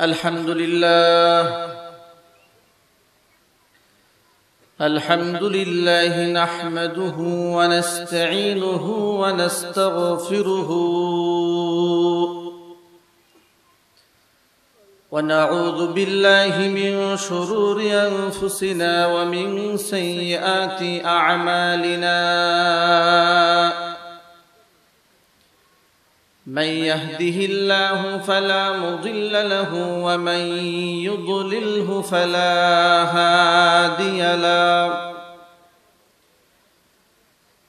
الحمد لله. الحمد لله نحمده ونستعينه ونستغفره. ونعوذ بالله من شرور أنفسنا ومن سيئات أعمالنا. من يهده الله فلا مضل له ومن يضلله فلا هادي له.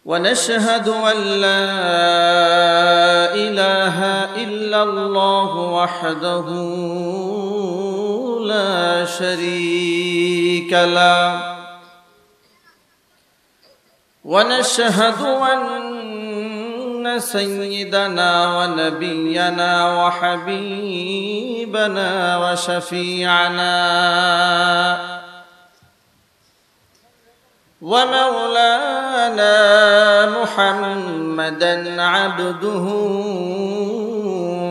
ونشهد أن لا إله إلا الله وحده لا شريك له. ونشهد أن سيدنا ونبينا وحبيبنا وشفيعنا ومولانا محمدا عبده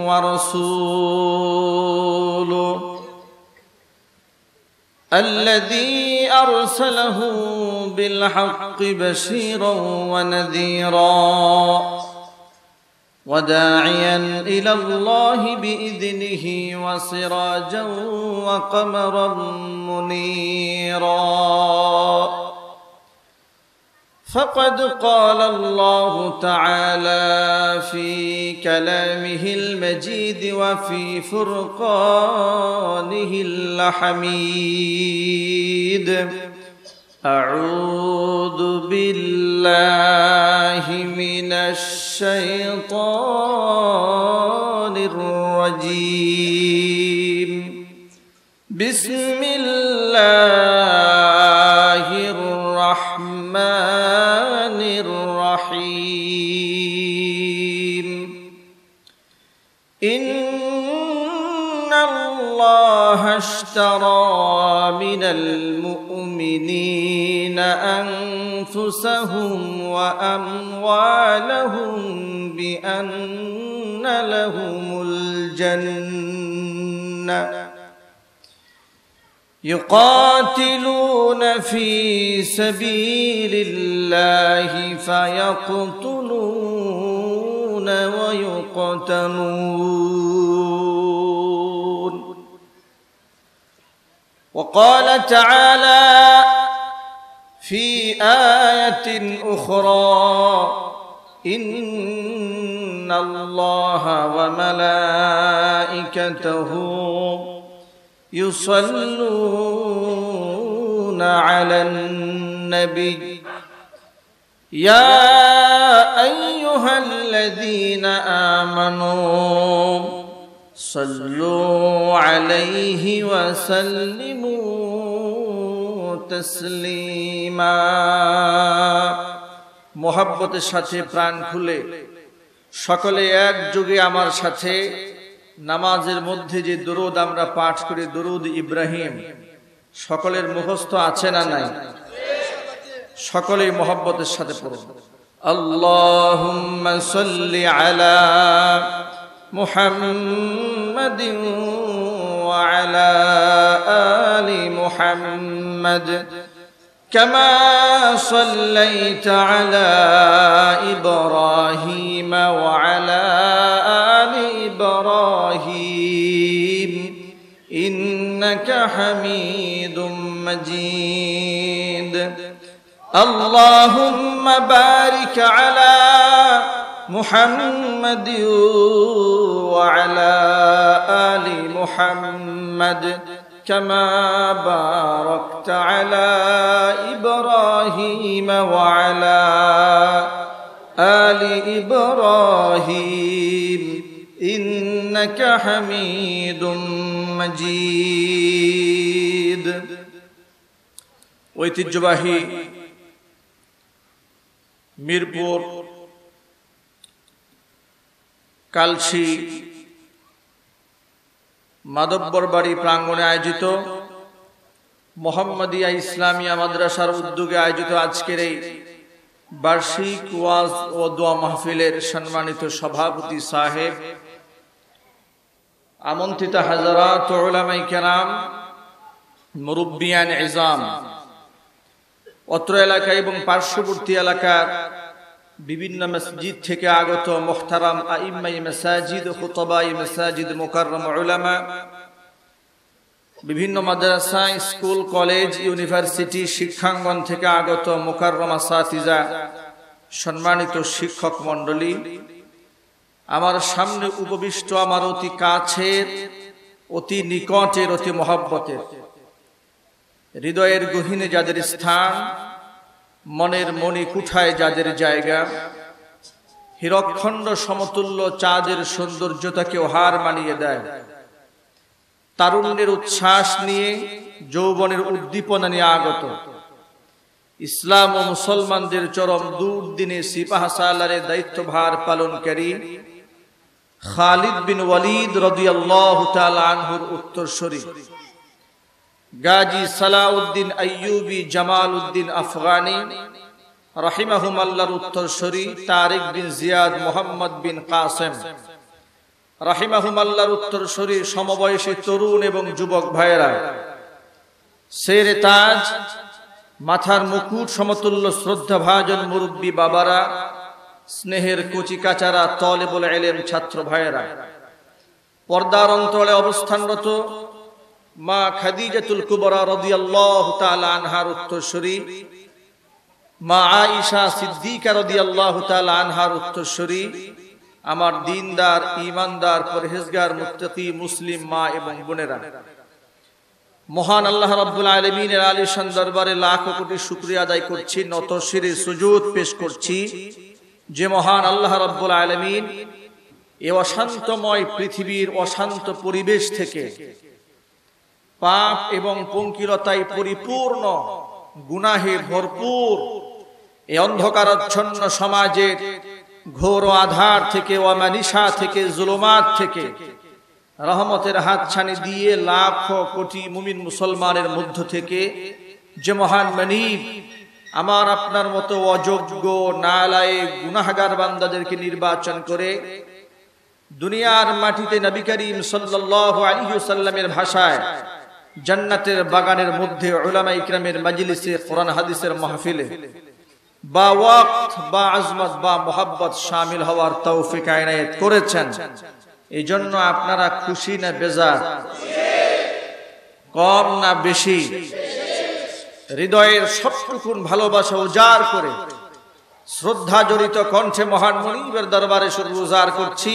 ورسوله الذي أرسله بالحق بشيرا ونذيرا وداعيا إلى الله بإذنه وسراجا وقمرا منيرا. فقد قال الله تعالى في كلامه المجيد وفي فرقانه الحميد. أعوذ بالله من الشيطان الرجيم. بسم الله الرحمن الرحيم. إن الله اشترى من المؤمنين أنفسهم وأموالهم بأن لهم الجنة. يقاتلون في سبيل الله فيقتلون ويقتلون. وقال تعالى في آية أخرى إن الله وملائكته يصلون على النبي. يا أيها الذين آمنوا صلوا عليه وسلموا تسليما মোহাব্বতের সাথে প্রাণ খুলে সকলে একযোগে আমার সাথে নামাজের মধ্যে যে দরুদ আমরা পাঠ করি দরুদ ইব্রাহিম সকলের মুখস্থ আছে না নাই সকলেই মোহাব্বতের সাথে পড়ুন আল্লাহুম্মা সাল্লি আলা মুহাম্মাদিন ওয়া আলা আলি محمد كما صليت على إبراهيم وعلى آل إبراهيم إنك حميد مجيد. اللهم بارك على محمد وعلى آل محمد كما باركت على ابراهيم وعلى ال ابراهيم انك حميد مجيد ঐতিহ্যবাহী মিরপুর কালসি মাধব্বর বাড়ি প্রাঙ্গণে আয়োজিত মোহাম্মদিয়া ইসলামিয়া মাদ্রাসার উদ্যোগে আয়োজিত আজকের এই বার্ষিক ওয়াজ ও দোয়া মাহফিলের সম্মানিত সভাপতি সাহেব, আমন্ত্রিত হাজারাত ওলামাই কেরাম, মুরব্বিয়ান এজাম, অত্র এলাকা এবং পার্শ্ববর্তী এলাকার বিভিন্ন মসজিদ থেকে আগত মোখতারাম আইম্মাই মেসাজিদ খুতবাই মেসাজিদ, মোকাররম উলামা, বিভিন্ন মাদ্রাসা, স্কুল, কলেজ, ইউনিভার্সিটি, শিক্ষাঙ্গন থেকে আগত মোকাররমা সাতিজা সম্মানিত শিক্ষক মণ্ডলী, আমার সামনে উপবিষ্ট, আমার অতি কাছের, অতি নিকটের, অতি মহব্বতের, হৃদয়ের গহীনে যাদের স্থান মনের মণি কুঠায় যাদের জায়গা? হিরক্ষণ্ড সমতুল্য চাঁদের সৌন্দর্যতাকে হার মানিয়ে দেয়। তারুণ্যের উচ্ছ্বাস নিয়ে যৌবনের উদ্দীপনা নিয়ে আগত। ইসলাম ও মুসলমানদের চরম দুর্দিনে সিপাহ সালারের দায়িত্বভার পালনকারী খালিদ বিন ওয়ালিদ রদিয়াল্লাহ আনহুর উত্তরসূরি। গাজী সালাউদ্দিন আইয়ুবি জামাল উদ্দিন আফগানি রাহিমাহুম আল্লাহর উত্তরসূরি তারিক বিন জিয়াদ মোহাম্মদ বিন কাসেম। রাহিমাহুম আল্লাহর উত্তরসূরি সমবয়সী তরুণ এবং যুবক ভাইয়েরা শেরে তাজ, মাথার মুকুট, সমতুল্য শ্রদ্ধা ভাজন মুরব্বী বাবারা, স্নেহের কচি কাচারা তলে বলে এলেন ছাত্র ভাইয়েরা, পর্দার অন্তরে অবস্থানরত মা খাদিজাতুল কুবরা রাদিয়াল্লাহু তাআলা আনহার উত্তরসূরি, মা আয়েশা সিদ্দিকা রাদিয়াল্লাহু তাআলা আনহার উত্তরসূরি, আমার দিনদার ইমানদার পরহেজগার, মুত্তাকি, মুসলিম মা এবং বোনেরা। মহান আল্লাহ রাব্বুল আলামিনের আলিশান দরবারে লাখ কোটি শুকরিয়া আদায় করছি নত শিরে সুজুদ পেশ করছি যে মহান আল্লাহ রাব্বুল আলামিন এ অশান্তময় পৃথিবীর অশান্ত পরিবেশ থেকে পাপ এবং পঙ্কিলতায় পরিপূর্ণ, গুনাহে ভরপুর। এই অন্ধকারাচ্ছন্ন সমাজের ঘোর আধার থেকে অমানিসা থেকে, জুলুমাত থেকে রহমতের হাতছানি দিয়ে লাখ কোটি মুমিন মুসলমানের মধ্য থেকে যে মহান মানিব, আমার আপনার মতো অযোগ্য নালায়ে গুনাহগার বান্দাদেরকে নির্বাচন করে দুনিয়ার মাটিতে নবী করিম সাল্লাল্লাহু আলাইহি সাল্লামের ভাষায় জান্নাতের বাগানের মধ্যে উলামা ইকরামের মাজলিসে, কোরআন, হাদিসের মাহফিলে বা ওয়াক্ত, বা আজমত, বা মোহাব্বত সামিল হওয়ার তৌফিক আইনায়েত করেছেন। এই জন্য আপনারা খুশি না বেজার কম না বেশি? হৃদয়ের সবটুকুন ভালোবাসা উজাড় করে শ্রদ্ধা জড়িত কণ্ঠে মহান মনিবের দরবারে শুধু উজাড় করছি।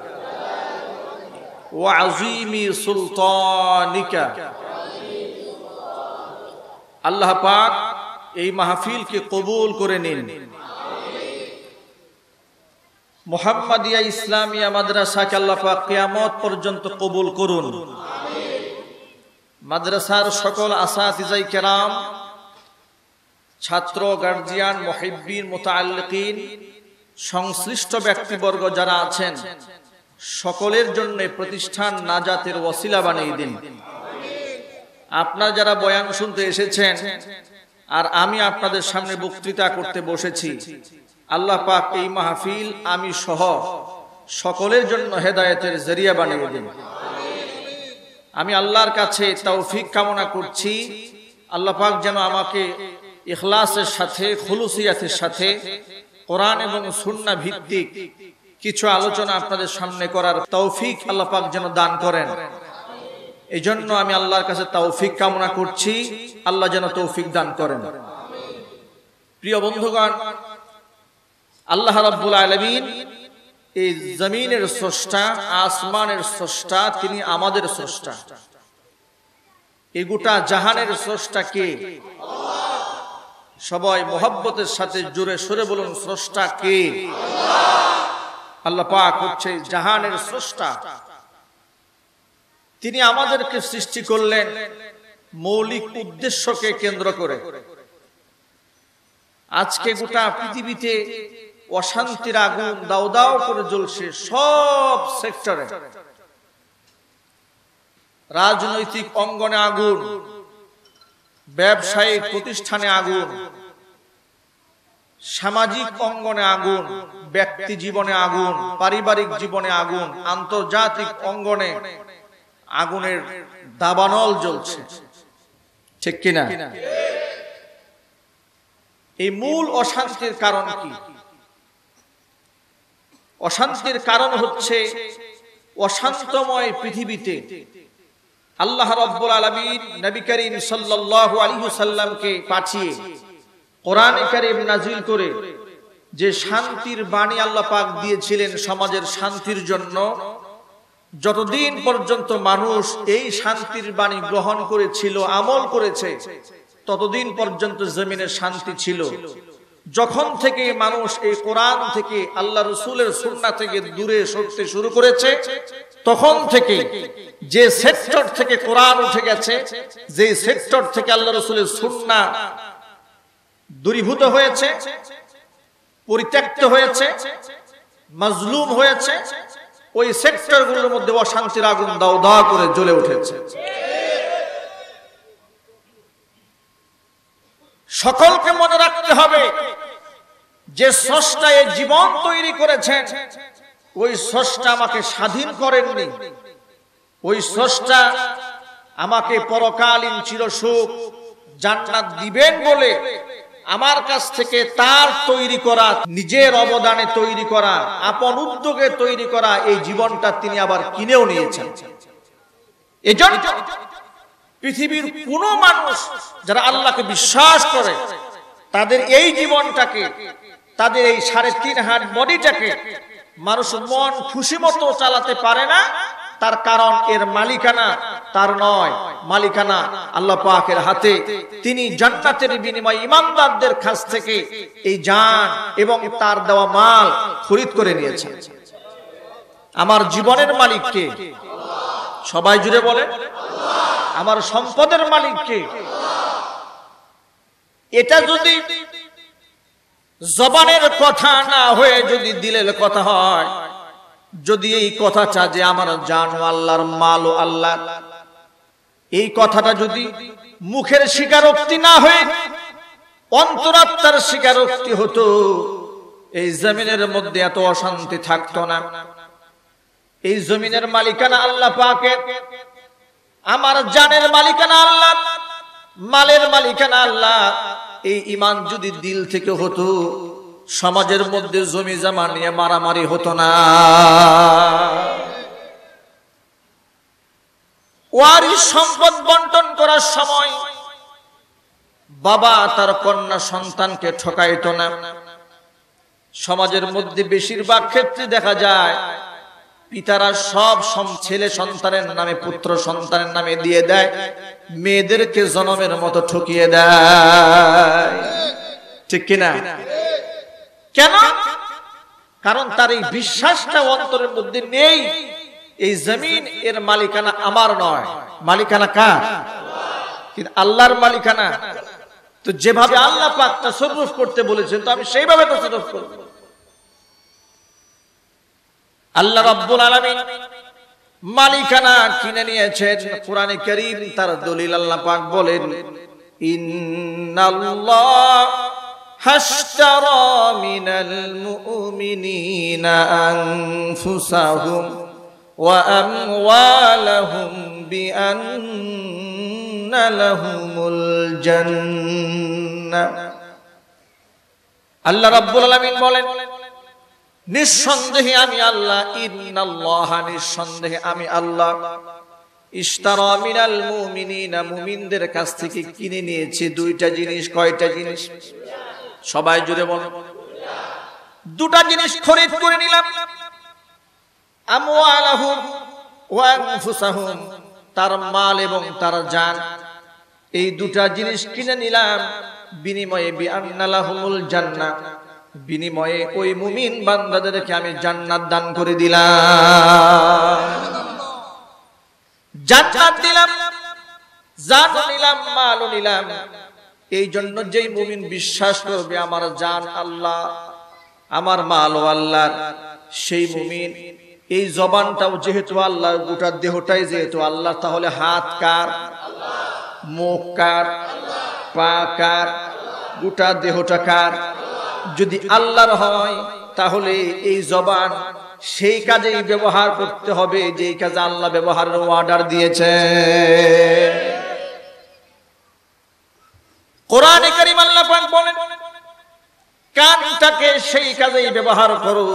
আল্লাহ পাক এই মাহফিলকে কবুল করে নিন। মোহাম্মদিয়া ইসলামিয়া মাদ্রাসা আল্লাহ পাক পর্যন্ত কবুল করুন। মাদ্রাসার সকল আসাদিজাই কেরাম, ছাত্র, গার্জিয়ান, মহিব্বিন মোতাল্লিকিন সংশ্লিষ্ট ব্যক্তিবর্গ যারা আছেন সকলের জন্য প্রতিষ্ঠান নাজাতের ওসিলা বানিয়ে দিন। আপনারা যারা বয়ান শুনতে এসেছেন, আর আমি আপনাদের সামনে বক্তৃতা করতে বসেছি, আল্লাহ পাক এই মাহফিল আমি সহ সকলের জন্য হেদায়েতের জরিয়া বানিয়ে দিন। আমি আল্লাহর কাছে তৌফিক কামনা করছি। আল্লাহ পাক যেন আমাকে ইখলাসের সাথে, খুলুসিয়াতের সাথে, কোরআন এবং সুন্না ভিত্তিক কিছু আলোচনা আপনাদের সামনে করার তৌফিক আল্লাহ পাক যেন দান করেন। এই জন্য আমি আল্লাহর কাছে তৌফিক কামনা করছি। আল্লাহ যেন তৌফিক দান করেন। প্রিয় বন্ধুগণ, আল্লাহ রাব্বুল আলামিন এই জমিনের স্রষ্টা, আসমানের স্রষ্টা, তিনি আমাদের স্রষ্টা। এই গোটা জাহানের স্রষ্টা কে সবাই মোহাব্বতের সাথে জোরে সরে বলুন, স্রষ্টা কে? আল্লাহ পাক হচ্ছে জাহানের স্রষ্টা। তিনি আমাদেরকে সৃষ্টি করলেন মৌলিক উদ্দেশ্যকে কেন্দ্র করে। আজকে গোটা পৃথিবীতে অশান্তির আগুন দাও দাও করে জ্বলছে সব সেক্টরে। রাজনৈতিক অঙ্গনে আগুন, ব্যবসায়িক প্রতিষ্ঠানে আগুন সামাজিক অঙ্গনে আগুন, ব্যক্তি জীবনে আগুন, পারিবারিক জীবনে আগুন, আন্তর্জাতিক অঙ্গনে আগুনের দাবানল জ্বলছে। ঠিক কিনা? এই মূল অশান্তির কারণ কি? অশান্তির কারণ হচ্ছে অশান্তময় পৃথিবীতে আল্লাহ রব্বুল আলমিন নবী করিম সাল্লাহ আলী সাল্লামকে পাঠিয়ে কোরআনে কারিম নাজিল করে যে শান্তির বাণী আল্লাহ পাক দিয়েছিলেন সমাজের শান্তির জন্য, যতদিন পর্যন্ত মানুষ এই শান্তির বাণী গ্রহণ করেছিল, আমল করেছে, ততদিন পর্যন্ত জমিনের শান্তি ছিল। যখন থেকে মানুষ এই কোরআন থেকে আল্লাহ রসুলের সুন্না থেকে দূরে সরতে শুরু করেছে, তখন থেকে যে সেক্টর থেকে কোরআন উঠে গেছে যে সেক্টর থেকে আল্লাহ রসুলের সুন্না দূরীভূত হয়েছে, পরিত্যক্ত হয়েছে, মজলুম হয়েছে, ওই সেক্টরগুলোর মধ্যে অশান্তির আগুন দাও দাও করে জ্বলে উঠেছে। সকলকে মনে রাখতে হবে যে স্রষ্টা এই জীবন তৈরি করেছেন, ওই স্রষ্টা আমাকে স্বাধীন করেননি। ওই স্রষ্টা আমাকে পরকালীন চিরসুখ জান্নাত দিবেন বলে আমার কাছ থেকে তার তৈরি করা, নিজের অবদানে তৈরি করা, আপন উদ্যোগে তৈরি করা এই জীবনটা তিনি আবার কিনেও নিয়েছেন। এজন্য পৃথিবীর কোন মানুষ যারা আল্লাহকে বিশ্বাস করে, তাদের এই জীবনটাকে, তাদের এই সাড়ে তিন হাট বডিটাকে মানুষ মন খুশি মতো চালাতে পারে না তার কারণ এর মালিকানা তার নয়, মালিকানা আল্লাহ পাকের হাতে। তিনি জান্নাতের বিনিময় ইমানদারদের কাছ থেকে এই জান এবং তার দেওয়া মাল খরিদ করে নিয়েছেন। আমার জীবনের মালিককে সবাই জুড়ে বলে, আমার সম্পদের মালিককে এটা যদি জবানের কথা না হয়ে যদি দিলের কথা হয় যদি এই কথাটা যে আমার জান, আল্লাহর মাল ও আল্লাহ, এই কথাটা যদি মুখের স্বীকারোক্তি না হয়ে অন্তরাত্মার স্বীকারোক্তি হতো, এই জমিনের মধ্যে এত অশান্তি থাকতো না। এই জমিনের মালিকানা আল্লাহ পাকে আমার জানের মালিকানা আল্লাহ, মালের মালিকানা আল্লাহ, এই ইমান যদি দিল থেকে হতো সমাজের মধ্যে জমি জমা নিয়ে মারামারি হতো না। ওয়ারি সম্পদ বন্টন করার সময় বাবা তার কন্যা সন্তানকে ঠকাইত না। সমাজের মধ্যে বেশিরভাগ ক্ষেত্রে দেখা যায়, পিতারা সব ছেলে সন্তানের নামে, পুত্র সন্তানের নামে দিয়ে দেয়, মেয়েদেরকে জনমের মতো ঠকিয়ে দেয়। ঠিক কিনা? কেন? কারণ তার এই বিশ্বাসটা অন্তরের মধ্যে নেই। এই জমিন এর মালিকানা আমার নয়। মালিকানা কার? কিন্তু আল্লাহর মালিকানা। তো যেভাবে আল্লাহ পাক তাসরুফ করতে বলেছেন, তো আমি সেইভাবে তাসরুফ করব। আল্লাহ রাব্বুল আলামিন মালিকানা কিনে নিয়েছেন। কোরআনে কারীম তার দলিল আল্লাহ পাক বলেন, ইন্নাল্লাহ মিনাল মুমিনিনা আনফুসাহুম ওয়া আমওয়ালাহুম বিআন্না লাহুমুল জান্নাহ। আল্লাহ রাব্বুল আলামিন বলেন, নিঃসন্দেহে আমি আল্লাহ, ইন্নাল্লাহ নিঃসন্দেহে আমি আল্লাহ। ইশতারা মিনাল মুমিনিনা, মুমিনদের কাছ থেকে কিনে নিয়েছে দুইটা জিনিস, কয়টা জিনিস? সবাই জুড়ে বল। দুটা জিনিস খরিদ করে নিলাম। তার মাল এবং তার জান। এই দুটা জিনিস কিনে নিলাম। বিনিময়ে বিনিময়ে ওই মুমিন বান্দাদেরকে আমি জান্নাত দান করে দিলাম। জান্নাত দিলাম জান নিলাম, মালও নিলাম। এই জন্য যেই মুমিন বিশ্বাস করবে, আমার জান আল্লাহ, আমার মাল ও আল্লাহ সেই মুমিন, এই জবানটাও যেহেতু আল্লাহর, গোটা দেহটাই যেহেতু আল্লাহ তাহলে হাত কার? মুখ কার? পা কার? গোটা দেহটা কার? যদি আল্লাহর হয়, তাহলে এই জবান সেই কাজেই ব্যবহার করতে হবে, যেই কাজে আল্লাহ ব্যবহারের অর্ডার দিয়েছে। কোরআনে কারিম আল্লাহ পাক বলেন, কানটাকে সেই কাজেই ব্যবহার করো,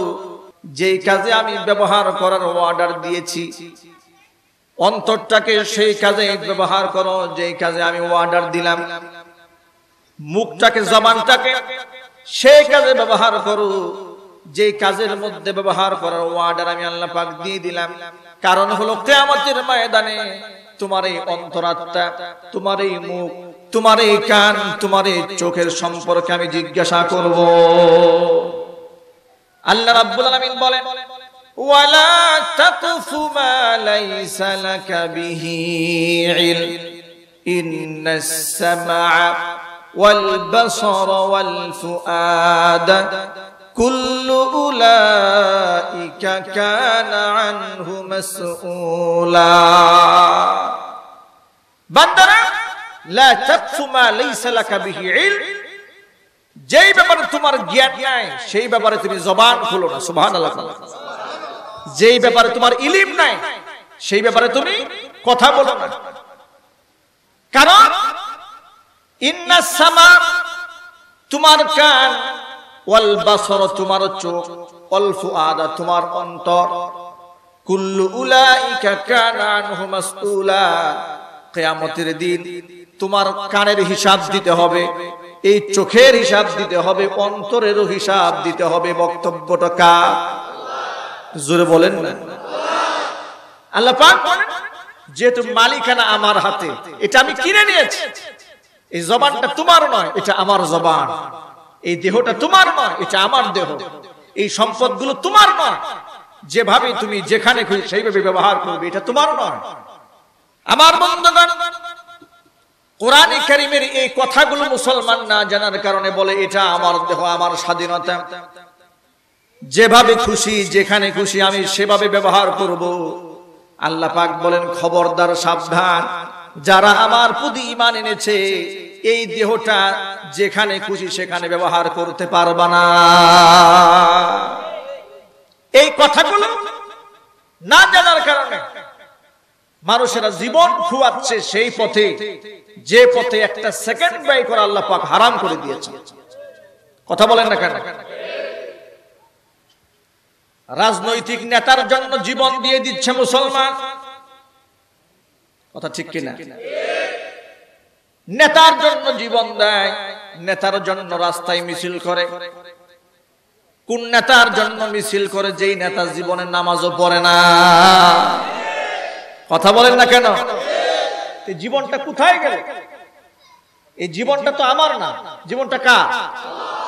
যেই কাজে আমি ব্যবহার করার অর্ডার দিয়েছি। অন্তরটাকে সেই কাজে ব্যবহার করো, যেই কাজে আমি অর্ডার দিলাম। মুখটাকে, জবানটাকে সেই কাজে ব্যবহার করো যে কাজের মধ্যে ব্যবহার করার ওয়ার্ডার আমি আল্লাহ পাক দিয়ে দিলাম। কারণ হলো কেয়ামতের ময়দানে তোমার এই অন্তরাত্মা, তোমার এই মুখ তোমার এই কান তোমার এই চোখের সম্পর্কে আমি জিজ্ঞাসা করব। আল্লাহ রাব্বুল আলামিন বলেন, ওয়ালা তাকফু মা লাইসা লাকা বিহি ইলম ইন্নাস সামআ ওয়াল বাসার ওয়াল ফুআদ কুল্লু উলাইকা কানা আনহু মাসউলা। বান্দারা যেই ব্যাপারে তোমার জ্ঞান নাই, সেই ব্যাপারে তুমি জবান খুলো না, সুবহানাল্লাহ যেই ব্যাপারে তোমার ইলিম নাই, সেই ব্যাপারে তুমি কথা বলো না। কারণ তোমার কান, ওয়াল বাসর, তোমার চোখ, ওয়াল ফুআদা, তোমার অন্তর। কুল্লু উলাইকা কানা আনহু মাসউলা দিন তোমার কানের হিসাব দিতে হবে, এই চোখের হিসাব দিতে হবে, অন্তরেরও হিসাব দিতে হবে, বক্তব্যটা কার? জোরে বলেন না। আল্লাহ পাক যেহেতু মালিকানা আমার হাতে, এটা আমি কিনে নিয়েছি। এই জবানটা তোমার নয়, এটা আমার জবান। এই দেহটা তোমার নয়, এটা আমার দেহ। এই সম্পদগুলো তোমার নয়। যেভাবে তুমি যেখানে খুশি সেইভাবে ব্যবহার করবে, এটা তোমার নয়। আমার বন্ধুগণ কোরআনে কারিমের এই কথাগুলো মুসলমান না জানার কারণে বলে, এটা আমার দেহ, আমার স্বাধীনতা। যেভাবে খুশি, যেখানে খুশি, আমি সেভাবে ব্যবহার করব। আল্লাহ পাক বলেন, খবরদার, সাবধান। যারা আমার প্রতি ইমান এনেছে, এই দেহটা যেখানে খুশি, সেখানে ব্যবহার করতে পারবা না। এই কথাগুলো না জানার কারণে মানুষেরা জীবন খুয়াচ্ছে সেই পথে, যে পথে একটা সেকেন্ড ব্যয় করে আল্লাহ পাক হারাম করে দিয়েছে। কথা বলেন না কেন? রাজনৈতিক নেতার জন্য জীবন দিয়ে দিচ্ছে মুসলমান। কথা ঠিক কিনা? নেতার জন্য জীবন দেয়, নেতার জন্য রাস্তায় মিছিল করে। কোন নেতার জন্য মিছিল করে, যেই নেতা জীবনে নামাজও পড়ে না। কথা বলেন না কেন? জীবনটা কোথায় গেল? এই জীবনটা তো আমার না। জীবনটা কার?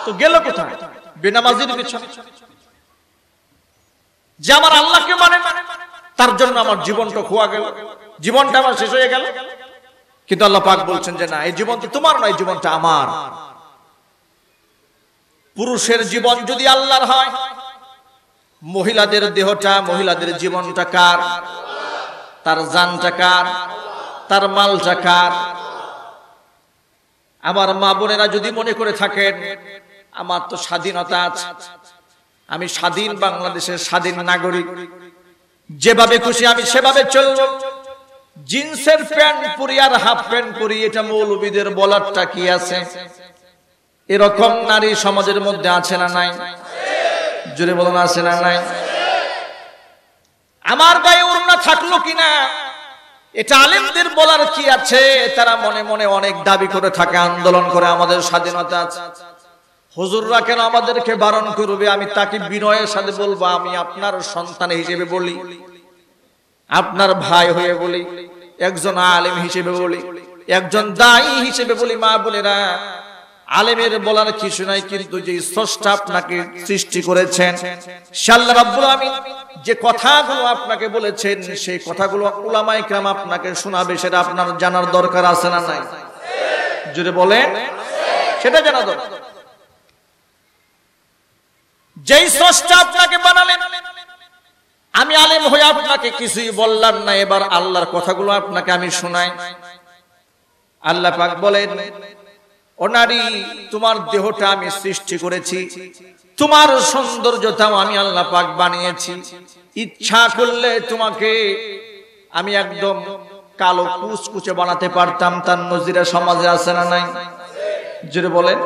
তো গেল কোথায়? বেনামাজির পিছনে। যে আমার আল্লাহকে মানে তার জন্য আমার জীবনটা খোয়া গেল। জীবনটা আমার শেষ হয়ে গেল। কিন্তু আল্লাহ পাক বলছেন যে না, এই জীবন তো তোমার নয় জীবনটা আমার। পুরুষের জীবন যদি আল্লাহর হয়, মহিলাদের দেহটা, মহিলাদের জীবনটা কার? তার জানটা কার? তার মালটা কার? আমার মা বোনেরা যদি মনে করে থাকেন, আমার তো স্বাধীনতা আছে। আমি স্বাধীন বাংলাদেশের স্বাধীন নাগরিক। যেভাবে খুশি আমি সেভাবে চলব। জিন্সের প্যান্ট পরি আর হাফ প্যান্ট পরি এটা মৌলবীদের বলারটা কি আছে? এরকম নারী সমাজের মধ্যে আছে না নাই? জোরে বলুন, আছে না নাই? আমার গায়ে ওড়না থাকল কিনা? এটা আলেমদের বলার কি আছে? তারা মনে মনে অনেক দাবি করে থাকে, আন্দোলন করে আমাদের স্বাধীনতা আছে। হুজুররা কেন আমাদেরকে বারণ করবে? আমি তাকে বিনয়ের সাথে বলব, আমি আপনার সন্তান হিসেবে বলি, আপনার ভাই হয়ে বলি, একজন আলেম হিসেবে বলি, একজন দায়ী হিসেবে বলি, মা বোনেরা, আলেমের বলার কিছু নাই, কিন্তু যে স্রষ্টা আপনাকে সৃষ্টি করেছেন শাল্লা রাব্বুল আমিন যে কথাগুলো আপনাকে বলেছেন, সেই কথাগুলো উলামায়ে কেরাম আপনাকে শোনাবে, সেটা আপনার জানার দরকার আছে না নাই? জুড়ে বলেন, সেটা জানা দরকার। যেই স্রষ্টা আপনাকে বানালেন, আমি আলেম হয়ে আপনাকে কিছুই বললাম না, এবার আল্লাহর কথাগুলো আপনাকে আমি শোনাই। আল্লাহ পাক বলেন, ও তোমার দেহটা আমি সৃষ্টি করেছি তোমার সৌন্দর্যটাও আমি আল্লাহ পাক বানিয়েছি। ইচ্ছা করলে তোমাকে আমি একদম কালো কুচকুচে বানাতে পারতাম, তার নজিরা সমাজে আছে না নাই? জোরে বলেন।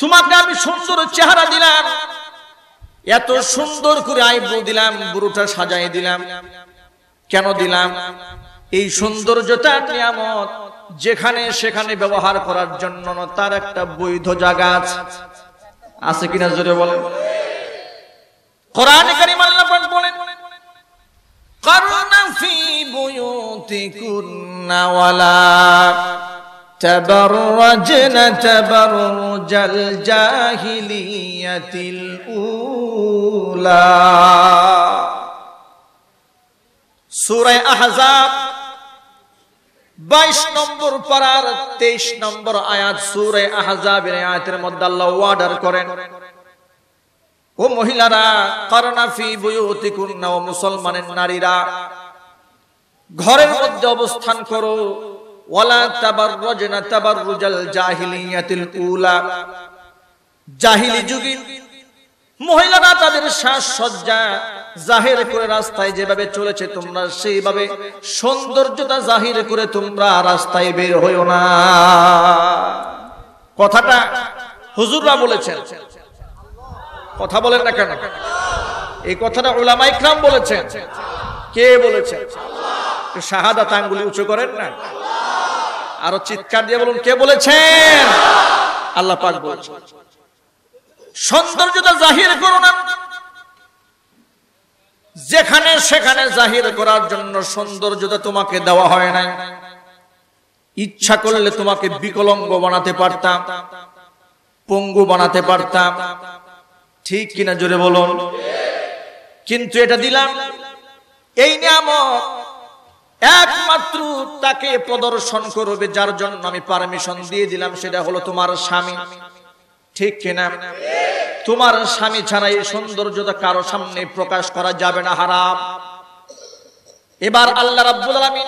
তোমাকে আমি সুন্দর চেহারা দিলাম, এত সুন্দর করে আইব্রো দিলাম বুড়োটা সাজাই দিলাম। কেন দিলাম? এই সৌন্দর্যতা নিয়ামত যেখানে সেখানে ব্যবহার করার জন্য তার একটা বৈধ জায়গা আছে। আছে কিনা জোরে বলেন কোরআনে কারিম আল্লাহ পাক বলেন কারনা ফি বুয়ুতিকুন্না ওয়ালা تبرجن تبرج الجاهلية الأولى سورة أحزاب বাইশ নম্বর পারার তেইশ নম্বর আয়াত সুরে আহজাবের আয়াতের মধ্যে আল্লাহ ওয়ার্ডার করেন, ও মহিলারা করোনাফি বুয়ুতিকুন্না ও মুসলমানের নারীরা, ঘরের মধ্যে অবস্থান করো, ওয়ালা তাবাররাজনা তাবাররুজাল জাহিলিয়াতিল উলা। জাহিলি যুগে মহিলারা তাদের সাজসজ্জা জাহির করে রাস্তায় যেভাবে চলেছে তোমরা সেইভাবে সৌন্দর্যতা জাহির করে তোমরা রাস্তায় বের হইও না। কথাটা হুজুররা বলেছেন। কথা বলেন না কেন? এই কথাটা উলামাই ক্রাম বলেছেন। কে বলেছেন? শাহাদাত আঙ্গুলি উঁচু করেন না। আরও চিৎকার দিয়ে বলুন, কে বলেছেন? আল্লাহ পাক বলছেন। সৌন্দর্যতা জাহির করো না। যেখানে সেখানে জাহির করার জন্য সৌন্দর্যতা তোমাকে দেওয়া হয় নাই। ইচ্ছা করলে তোমাকে বিকলঙ্গ বানাতে পারতাম, পঙ্গু বানাতে পারতাম। ঠিক কিনা জোরে বলুন? কিন্তু এটা দিলাম। এই নিয়ামত একমাত্র তাকে প্রদর্শন করবে যার জন্য আমি পারমিশন দিয়ে দিলাম, সেটা হলো তোমার স্বামী। ঠিক কিনা তোমার স্বামী ছাড়া এই সৌন্দর্যতা কারো সামনে প্রকাশ করা যাবে না হারাম এবার আল্লাহ রাব্বুল আলামিন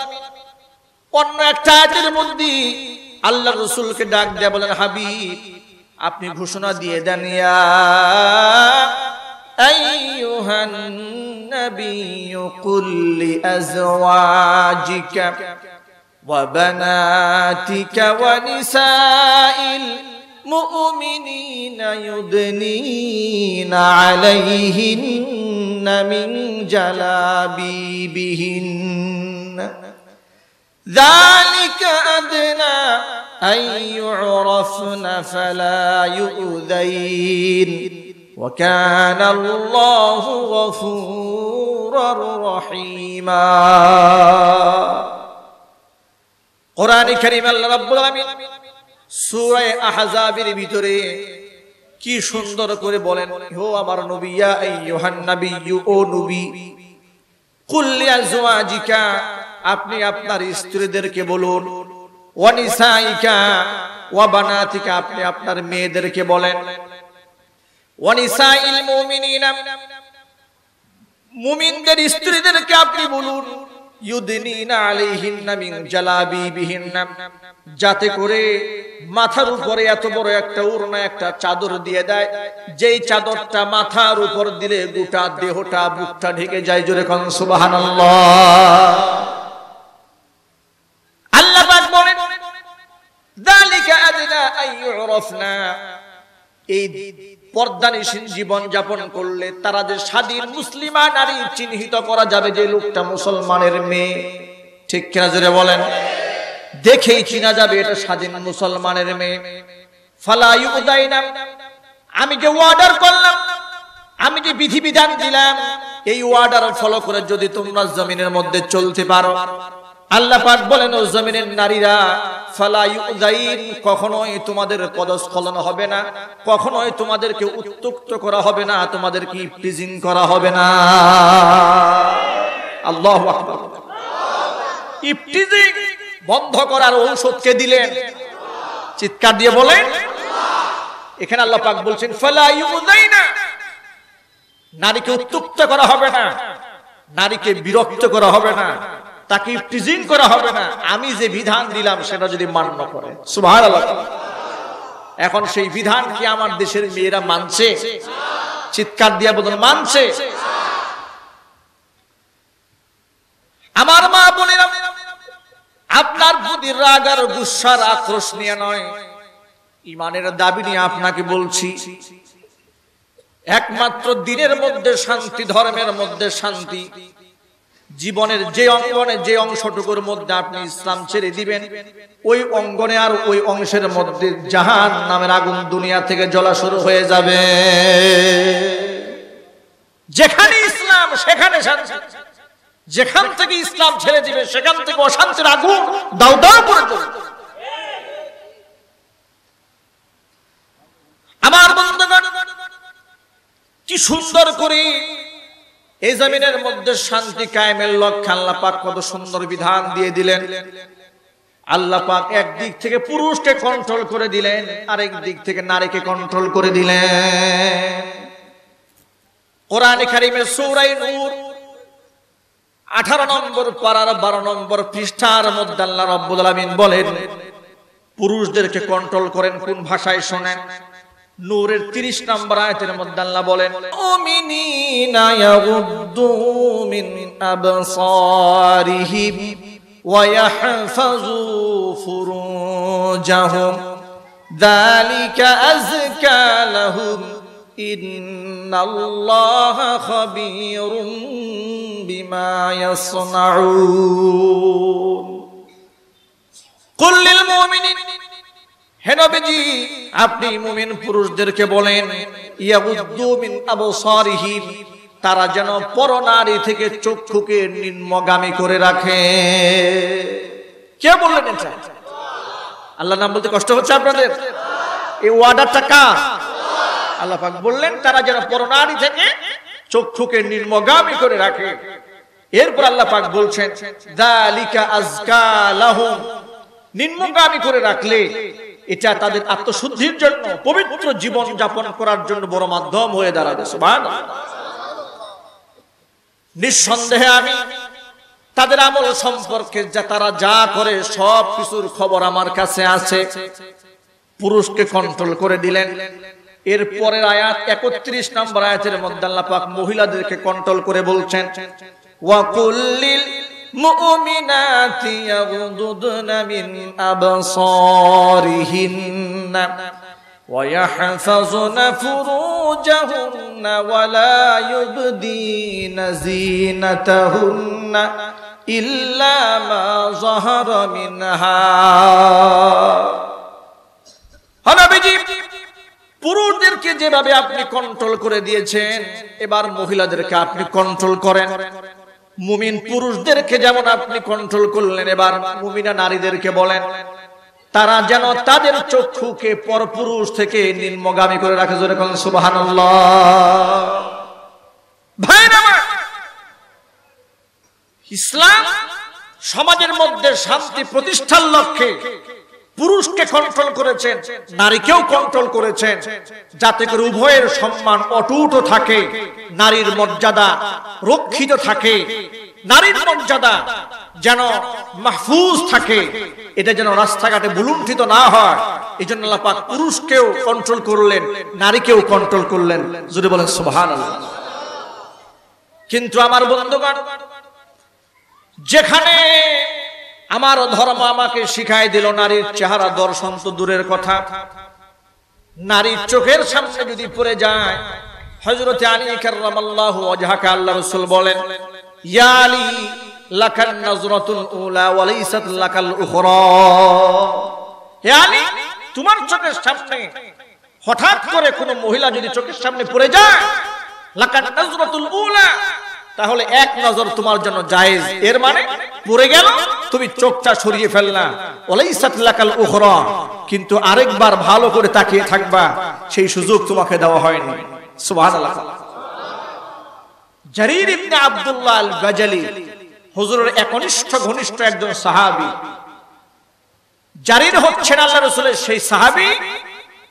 অন্য একটা আয়াতের মধ্যে আল্লাহ রসুলকে ডাক দেয়া বলেন হাবিব আপনি ঘোষণা দিয়ে দেন ইয়া আইয়ুহান নাবিয়্যু কুল লিআজওয়াজিকা وبناتك ونساء مؤمنين يدنين عليهن من جلابيبهن. ذلك أدنى أن يعرفن فلا يؤذين. وكان الله غفورا رحيما. قرآن كريم الله رب العالمين সূরা আহজাবের ভিতরে কি সুন্দর করে বলেন ও আমার নবী, ইয়া আইয়ুহান নাবিয়্যু, ও নবী, কুল লিআজওয়াজিকা, আপনি আপনার স্ত্রীদেরকে বলুন, ওয়া নিসাইকা, ওয়া বানাতিকা, আপনি আপনার মেয়েদেরকে বলেন, ওয়া নিসাইল মুমিনিনা, মুমিনদের স্ত্রীদেরকে আপনি বলুন যাতে করে মাথার উপরে এত বড় একটা উড়না, একটা চাদর দিয়ে দেয়। যেই চাদরটা মাথার উপর দিলে গোটা দেহটা, বুকটা ঢেকে যায় জোরে কন সুবাহান আল্লাহ বলেন এই পর্দানিসীন জীবন যাপন করলে তারা যে স্বাধীন মুসলিমা নারী চিহ্নিত করা যাবে যে লোকটা মুসলমানের মেয়ে। ঠিক কিনা জোরে বলেন? দেখেই চিনা যাবে এটা স্বাধীন মুসলমানের মেয়ে। ফালায়ু না আমি যে অর্ডার করলাম, আমি যে বিধিবিধান দিলাম, এই অর্ডার ফলো করে যদি তোমরা জমিনের মধ্যে চলতে পারো। আল্লাহ পাক বলেন, ও জমিনের নারীরা, ফালা ইউযাইন, কখনোই তোমাদের পদস্খলন হবে না, কখনোই তোমাদেরকে উত্তক্ত করা হবে না, তোমাদেরকে প্রিজিং করা হবে না। আল্লাহু ইফটিজিং বন্ধ করার ঔষধকে দিলেন? চিৎকার দিয়ে বলেন। এখানে আল্লাহ পাক বলছেন ইউযাইনা, নারীকে উত্তক্ত করা হবে না, নারীকে বিরক্ত করা হবে না। তাকে টিজিং করা হবে না। আমি যে বিধান দিলাম সেটা যদি মান্য করে। সুবহানাল্লাহ। এখন সেই বিধান কি আমার দেশের মেয়েরা মানছে? চিৎকার দিয়া বদল মানছে। আমার মা বোনেরা আপনার প্রতি রাগ আর গুসার আক্রোশ নিয়ে নয়। ইমানের দাবি নিয়ে আপনাকে বলছি একমাত্র দিনের মধ্যে শান্তি ধর্মের মধ্যে শান্তি। জীবনের যে অঙ্গনে যে অংশটুকুর মধ্যে আপনি ইসলাম ছেড়ে দিবেন, ওই অঙ্গনে আর ওই অংশের মধ্যে জাহান নামের আগুন দুনিয়া থেকে জ্বলা শুরু হয়ে যাবে যেখানে ইসলাম, সেখানে যেখান থেকে ইসলাম ছেড়ে দিবে, সেখান থেকে অশান্তির আগুন দাও দাও করে জ্বলবে। আমার বন্ধুগণ, কি সুন্দর করে এই জমিনের মধ্যে শান্তি কায়েমের লক্ষ্যে আল্লাহ পাক কত সুন্দর বিধান দিয়ে দিলেন। আল্লাহ পাক একদিক থেকে পুরুষকে কন্ট্রোল করে দিলেন, আরেক দিক থেকে নারীকে কন্ট্রোল করে দিলেন। কোরআনে কারিমের সূরা নূর, আঠারো নম্বর পারার বারো নম্বর পৃষ্ঠার মধ্যে আল্লাহ রব্বুল আলামিন বলেন, পুরুষদেরকে কন্ট্রোল করেন কোন ভাষায় শোনেন। নূরের 30 নম্বর আয়াতের মধ্যে আল্লাহ বলেন মুমিনিনা ইয়াগুদ্দু মিন আবসারিহিম ওয়া ইয়াহফাযু ফুরুজাহুম। যালিকা আযকা লাহুম। ইন্নাল্লাহা খাবীরুম বিমা ইয়াসনাউন। কুল লিল মুমিনিন। হে নবীজি, আপনি মুমিন পুরুষদেরকে বলেন ইয়াগুদ্দু মিন আবসারিহিম তারা যেন পরনারী থেকে চক্ষুকে নিম্নগামী করে রাখে। কে বললেন এটা? আল্লাহ নাম বলতে কষ্ট হচ্ছে আপনাদের? এই ওয়ার্ডারটা কার? আল্লাহ পাক বললেন, তারা যেন পরনারী থেকে চক্ষুকে নিম্নগামী করে রাখে। এরপর আল্লাহ পাক বলছেন যালিকা আজকা লাহুম নিম্নগামী করে রাখলে এটা তাদের আত্মশুদ্ধির জন্য, পবিত্র জীবন যাপন করার জন্য বড় মাধ্যম হয়ে দাঁড়াবে নিঃসন্দেহে আমি তাদের আমল সম্পর্কে যা তারা যা করে সব কিছুর খবর আমার কাছে আছে। পুরুষকে কন্ট্রোল করে দিলেন। এর পরের আয়াত একত্রিশ নম্বর আয়াতের মধ্যে আল্লাহ পাক মহিলাদেরকে কন্ট্রোল করে বলছেন ওয়াকুল্লিল المؤمنات يغضضن من أبصارهن ويحفظن فروجهن ولا يبدين زينتهن إلا ما ظهر منها হনবিজি পুরুষদেরকে যেভাবে আপনি কন্ট্রোল করে দিয়েছেন এবার মহিলাদেরকে আপনি কন্ট্রোল করেন মুমিন পুরুষদেরকে যেমন আপনি কন্ট্রোল করলেন, এবার মুমিনা নারীদেরকে বলেন, তারা যেন তাদের চক্ষুকে পরপুরুষ থেকে নিম্নগামী করে রাখে, জোরে কোন সুবাহান ইসলাম সমাজের মধ্যে শান্তি প্রতিষ্ঠার লক্ষ্যে পুরুষকে কন্ট্রোল করেছেন, নারীকেও কন্ট্রোল করেছেন। যাতে করে উভয়ের সম্মান অটুট থাকে, নারীর মর্যাদা রক্ষিত থাকে, নারীর মর্যাদা যেন মাহফুজ থাকে, এটা যেন রাস্তাঘাটে বুলুণ্ঠিত না হয় এই জন্য আল্লাপাক পুরুষকেও কন্ট্রোল করলেন, নারীকেও কন্ট্রোল করলেন। যদি বলেন সুবহান কিন্তু আমার বন্ধুগণ, যেখানে আমার ধর্ম আমাকে শিখাই দিল, নারীর চেহারা দর্শন তো দূরের কথা। নারীর চোখের সামনে যদি পড়ে যায় হজরতে আলী কার্লামাল্লাহু ওয়াজহাকে আল্লাহ রাসূল বলেন, ইয়া নাজরাতুল উলা তোমার চোখের সামনে হঠাৎ করে কোন মহিলা যদি চোখের সামনে পড়ে যায় উলা তাহলে এক নজর তোমার জন্য জায়েজ। এর মানে পড়ে গেল, তুমি চোখটা সরিয়ে লাকাল উখরা। কিন্তু আরেকবার ভালো করে তাকিয়ে থাকবা, সেই সুযোগ তোমাকে দেওয়া হয়নি। জারির ঘনিষ্ঠ একজন সাহাবী। জারির রসুলের সেই সাহাবী,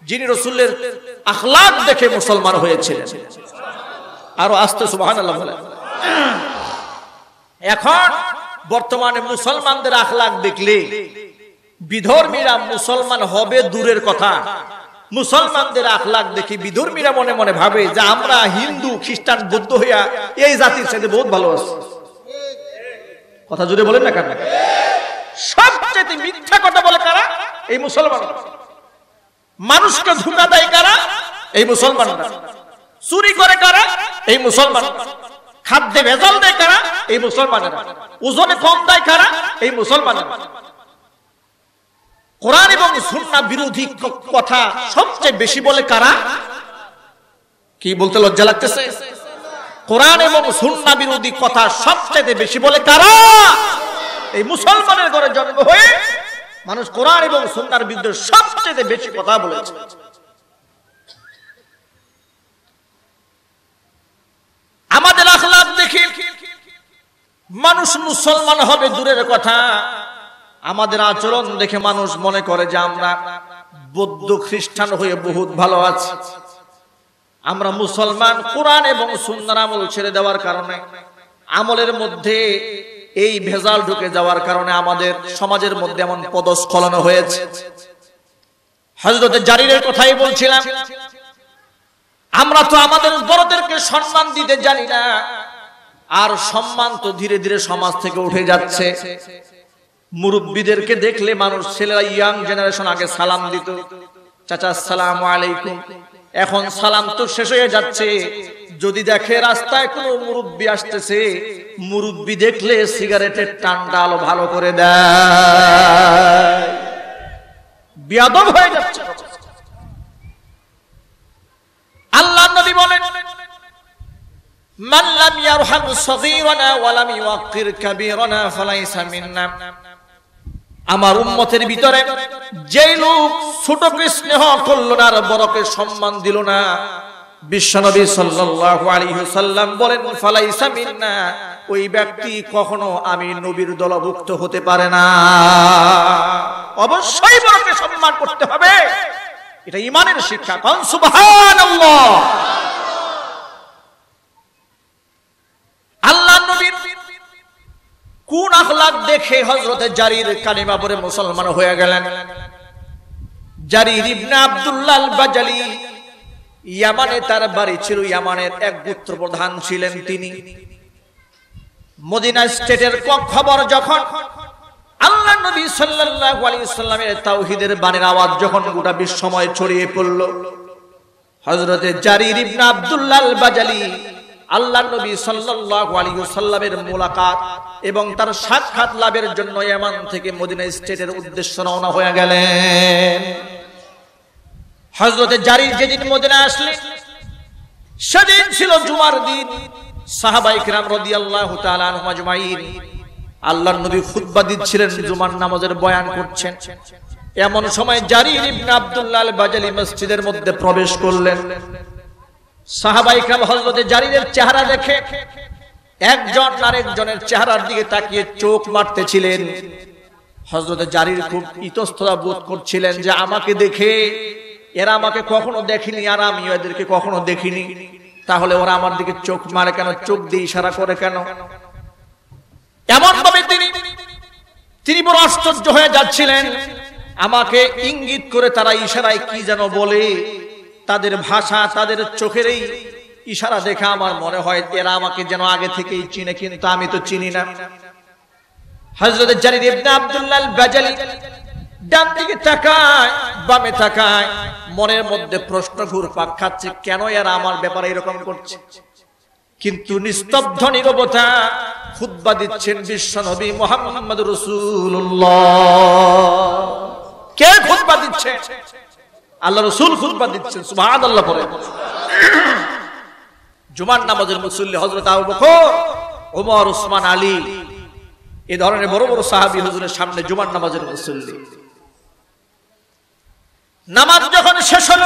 যিনি রসুলের দেখে মুসলমান হয়েছিলেন। আরও আস্তে বলেন। এখন বর্তমানে মুসলমানদের আখলাক দেখলে বিধর্মীরা মুসলমান হবে দূরের কথা। মুসলমানদের আখলাক দেখি বিধর্মীরা মনে মনে ভাবে যে আমরা হিন্দু, খ্রিস্টান, বৌদ্ধ হইয়া এই জাতির সাথে বহুত ভালো আছি। কথা জুড়ে বলেন না কেন? সবচেয়ে মিথ্যা কথা বলে কারা? এই মুসলমান। মানুষকে ধোকা দেয় কারা? এই মুসলমানরা। চুরি করে কারা? এই মুসলমান। খাদ্যে ভেজাল দেয় কারা? এই মুসলমানেরা। ওজনে কম দেয় কারা? এই মুসলমানেরা। কোরআন এবং সুন্না বিরোধী কথা সবচেয়ে বেশি বলে কারা? কি বলতে লজ্জা লাগতেছে? কোরআন এবং সুন্না বিরোধী কথা সবচেয়ে বেশি বলে কারা? এই মুসলমানের ঘরে জন্ম হয়ে মানুষ কোরআন এবং সুন্নার বিরুদ্ধে সবচেয়ে বেশি কথা বলেছে। আমাদের দেখি মানুষ মুসলমান হবে, দূরের কথা। আমাদের আচরণ দেখে মানুষ মনে করে যে আমরা বৌদ্ধ খ্রিস্টান হয়ে বহুত ভালো আছি। আমরা মুসলমান, কোরআন এবং সুন্দর আমল ছেড়ে দেওয়ার কারণে, আমলের মধ্যে এই ভেজাল ঢুকে যাওয়ার কারণে আমাদের সমাজের মধ্যে এমন পদস্খলন হয়েছে। হজরত জারিরের কথাই বলছিলাম, আমরা তো আমাদের বড়দেরকে সম্মান দিতে জানি না। আর সম্মান তো ধীরে ধীরে সমাজ থেকে উঠে যাচ্ছে। মুরব্বীদেরকে দেখলে মানুষ, ছেলেরা ইয়াং জেনারেশন আগে সালাম দিত। চাচা সালাম আলাইকুম। এখন সালাম তো শেষ হয়ে যাচ্ছে। যদি দেখে রাস্তায় কোনো মুরব্বী আসতেছে, মুরব্বী দেখলে সিগারেটের টানটা আলো ভালো করে দেয়। হয়ে যাচ্ছে। আল্লাহ নবী বলেন লাম ইয়ারহাম সগীরানা ওয়া লাম ইউক্কির কাবীরানা ফালাইসা মিন্না। আমার উম্মতের ভিতরে যেই লোক ছোটকে স্নেহ করল না আর বড়কে সম্মান দিল না, বিশ্বনবী সাল্লাল্লাহু আলাইহি সাল্লাম বলেন, ফালাইসা মিন্না, ওই ব্যক্তি কখনো আমি নবীর দলভুক্ত হতে পারে না। অবশ্যই বড়কে সম্মান করতে হবে। এটা ইমানের শিক্ষা। কোন সুবহানাল্লাহ আল্লাহ নবীর কোন আখলাক দেখে হজরতে জারির কালিমা পড়ে মুসলমান হয়ে গেলেন? জারির ইবনে আব্দুল্লাহ বাজালি ইয়ামানে তার বাড়ি ছিল, ইয়ামানের এক গোত্র প্রধান ছিলেন তিনি। মদিনা স্টেটের খবর যখন আল্লাহ নবী সাল্লাল্লাহু আলাইহি সাল্লামের তাওহীদের বাণীর আওয়াজ যখন গোটা বিশ্বময় ছড়িয়ে পড়ল, হযরতে জারির ইবনে আব্দুল্লাহ আল বাজালি আল্লাহ নবী সাল্লাল্লাহু আলাইহি মুলাকাত এবং তার সাক্ষাৎ লাভের জন্য ইয়ামান থেকে মদিনা স্টেটের উদ্দেশ্য রওনা হয়ে গেলেন। হযরতে জারির যেদিন মদিনা আসলেন, সেদিন ছিল জুমার দিন। সাহাবাই আল্লাহর বয়ান এমন সময় মধ্যে প্রবেশ করলেন। সাহাবাই কিরাম হযরতে জারিরের চেহারা দেখে একজন আরেকজনের চেহারার দিকে তাকিয়ে চোখ মারতেছিলেন। হযরতে জারির খুব ইতস্ততা বোধ করছিলেন যে আমাকে দেখে এরা আমাকে কখনো দেখেনি আর আমি এদেরকে কখনো দেখিনি। তাহলে ওরা আমার দিকে চোখ মারে কেন? চোখ দিয়ে ইশারা করে কেন? এমন ভাবে তিনি তিনি বড় আশ্চর্য হয়ে যাচ্ছিলেন। আমাকে ইঙ্গিত করে তারা ইশারায় কি যেন বলে তাদের ভাষা, তাদের চোখের এই ইশারা দেখে আমার মনে হয় এরা আমাকে যেন আগে থেকেই চিনে, কিন্তু আমি তো চিনি না। হযরত জারির ইবনে আব্দুল্লাহ ডান দিকে তাকায়, বামে তাকায়, মনের মধ্যে প্রশ্ন ঘুরপাক খাচ্ছে, কেন এরা আমার ব্যাপারে এরকম করছে? কিন্তু নিস্তব্ধ, নিরবতা খুতবা দিচ্ছেন বিশ্ব নবী মোহাম্মদ রসুল্লাহ কে খুতবা দিচ্ছে? আল্লাহ রসুল খুতবা দিচ্ছেন সুবহান আল্লাহ পরে। জুমার নামাজের মুসল্লি হজরত আবু বকর ওমর উসমান, আলী, এ ধরনের বড় বড় সাহাবি হুজুরের সামনে জুমার নামাজের মুসল্লি। নামাজ যখন শেষ হল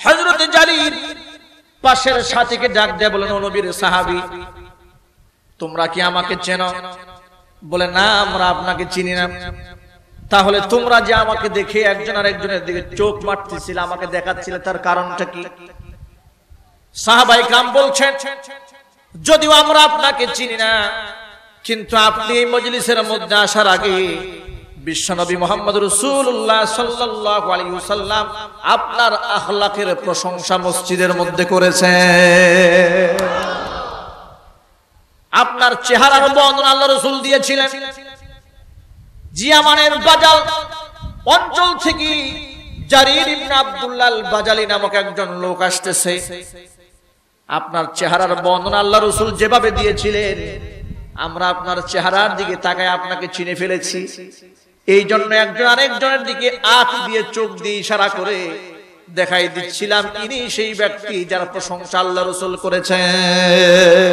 হজরত জারির পাশের সাথীকে ডাক দেয় বলেন নবীর সাহাবি, তোমরা কি আমাকে চেনো? বলে, না, আমরা আপনাকে চিনি না। তাহলে তোমরা যে আমাকে দেখে একজন আর একজনের দিকে চোখ মারতেছিল, আমাকে দেখাচ্ছিল, তার কারণটা কি? সাহাবাই কাম বলছেন, যদিও আমরা আপনাকে চিনি না, কিন্তু আপনি এই মজলিসের মধ্যে আসার আগে বিশ্বনবী মোহাম্মদ রসুল্লাহ সাল্লাহ আলাইসাল্লাম আপনার আখলাকের প্রশংসা মসজিদের মধ্যে করেছে আপনার চেহারার বর্ণনা আল্লাহ রসুল দিয়েছিলেন। জিয়ামানের বাজাল অঞ্চল থেকে জারির ইবনে আব্দুল্লাহ বাজালি নামক একজন লোক আসতেছে। আপনার চেহারার বর্ণনা আল্লাহ রসুল যেভাবে দিয়েছিলেন, আমরা আপনার চেহারার দিকে তাকায় আপনাকে চিনে ফেলেছি। এই জন্য একজন আরেকজনের দিকে আখ দিয়ে চোখ দিয়ে ইশারা করে দেখাই দিচ্ছিলাম, ইনি সেই ব্যক্তি যার প্রশংসা আল্লাহ রসুল করেছেন।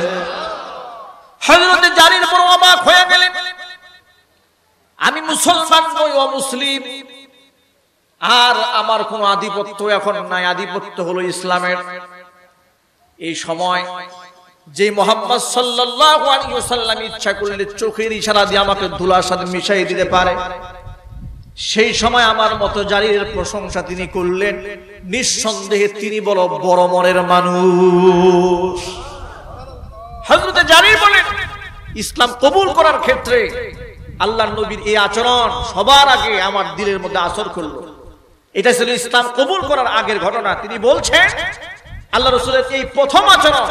হজরতে জারির বড় অবাক হয়ে গেলেন। আমি মুসলমান নই, অমুসলিম। আর আমার কোন আধিপত্য এখন নাই। আধিপত্য হলো ইসলামের। এই সময় যে মোহাম্মদ ওয়াসাল্লাম ইচ্ছা করলে চোখের ইশারা দিয়ে আমাকে ধুলার সাথে মিশাই দিতে পারে। সেই সময় আমার মতো জারির প্রশংসা তিনি করলেন। নিঃসন্দেহে তিনি বড় বড় মনের মানুষ। ইসলাম কবুল করার ক্ষেত্রে আল্লাহ নবীর এই আচরণ সবার আগে আমার দিলের মধ্যে আসর করল। এটা ছিল ইসলাম কবুল করার আগের ঘটনা। তিনি বলছেন, আল্লাহ রসুলের এই প্রথম আচরণ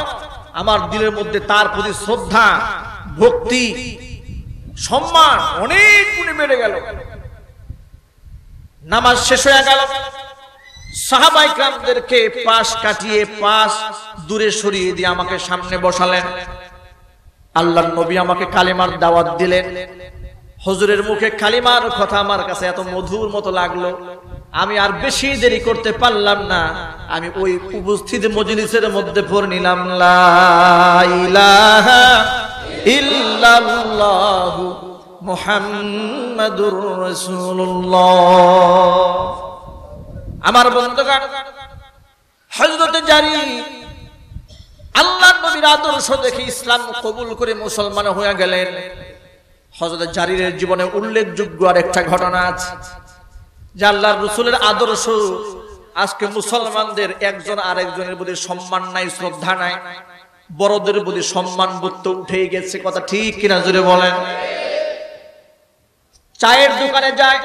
আমার দিলের মধ্যে তার প্রতি শ্রদ্ধা, ভক্তি, সম্মান অনেক গুণে বেড়ে গেল। নামাজ শেষ হয়ে গেল। সাহাবাই গ্রামদেরকে পাশ কাটিয়ে পাশ দূরে সরিয়ে দিয়ে আমাকে সামনে বসালেন। আল্লাহ নবী আমাকে কালিমার দাওয়াত দিলেন। হজুরের মুখে কালিমার কথা আমার কাছে এত মধুর মতো লাগল। আমি আর বেশি দেরি করতে পারলাম না। আমি ওই উপস্থিত মজলিসের মধ্যে পড়ে নিলাম। আমার বন্ধুগণ, হযরতে জারি আল্লাহ নবীর আদর্শ দেখে ইসলাম কবুল করে মুসলমান হয়ে গেলেন। হযরত জারিরের জীবনে উল্লেখযোগ্য আর একটা ঘটনা আছে, যে আল্লাহর রসুলের আদর্শ, আজকে মুসলমানদের একজন আরেকজনের প্রতি সম্মান নাই, শ্রদ্ধা নাই, বড়দের প্রতি সম্মান বোধ উঠে গেছে, কথা ঠিক কিনা জুড়ে বলেন। চায়ের দোকানে যায়,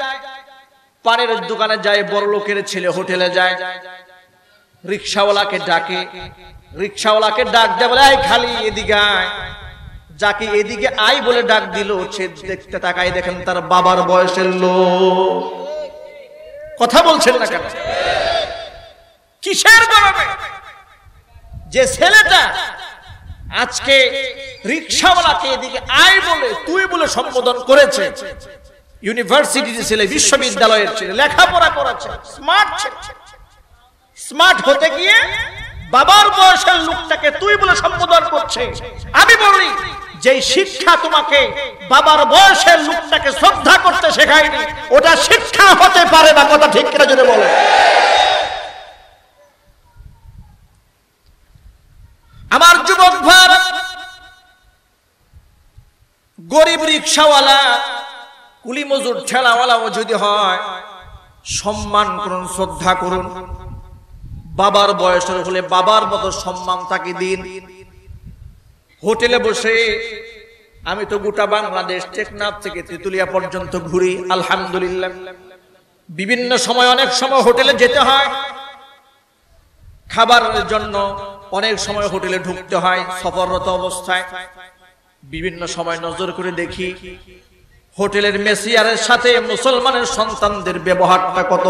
পানের দোকানে যায়, বড় লোকের ছেলে হোটেলে যায়, রিক্সাওয়ালাকে ডাকে, রিক্সাওয়ালাকে ডাক দেয়, বলে খালি, এদিকে যাকে এদিকে আই বলে ডাক দিল, সে দেখতে তাকাই দেখেন তার বাবার বয়সের লোক। কথা বলছেন না কেন? কিসের গরমে যে ছেলেটা আজকে রিক্সাওয়ালাকে এদিকে আই বলে, তুই বলে সম্বোধন করেছে, ইউনিভার্সিটির ছেলে, বিশ্ববিদ্যালয়ের ছেলে, লেখাপড়া করেছে স্মার্ট স্মার্ট হতে গিয়ে বাবার বয়সের লোকটাকে তুই বলে সম্বোধন করছে। আমি বলি যে শিক্ষা তোমাকে বাবার বয়সের লোকটাকে শ্রদ্ধা করতে শেখায়নি, ওটা শিক্ষা হতে পারে না, কথা ঠিক কিনা যদি বলে। আমার যুবক ভার গরিব রিক্সাওয়ালা কুলি মজুর ঠেলাওয়ালাও যদি হয়, সম্মান করুন, শ্রদ্ধা করুন। বাবার বয়সের হলে বাবার মতো সম্মান তাকে দিন। হোটেলে বসে আমি তো গোটা বাংলাদেশ টেকনাফ থেকে তেতুলিয়া পর্যন্ত ঘুরি, আলহামদুলিল্লাহ। বিভিন্ন সময়, অনেক সময় হোটেলে যেতে হয়। খাবারের জন্য অনেক সময় হোটেলে ঢুকতে হয়, সফররত অবস্থায়। বিভিন্ন সময় নজর করে দেখি, হোটেলের মেসিয়ারের সাথে মুসলমানের সন্তানদের ব্যবহারটা কত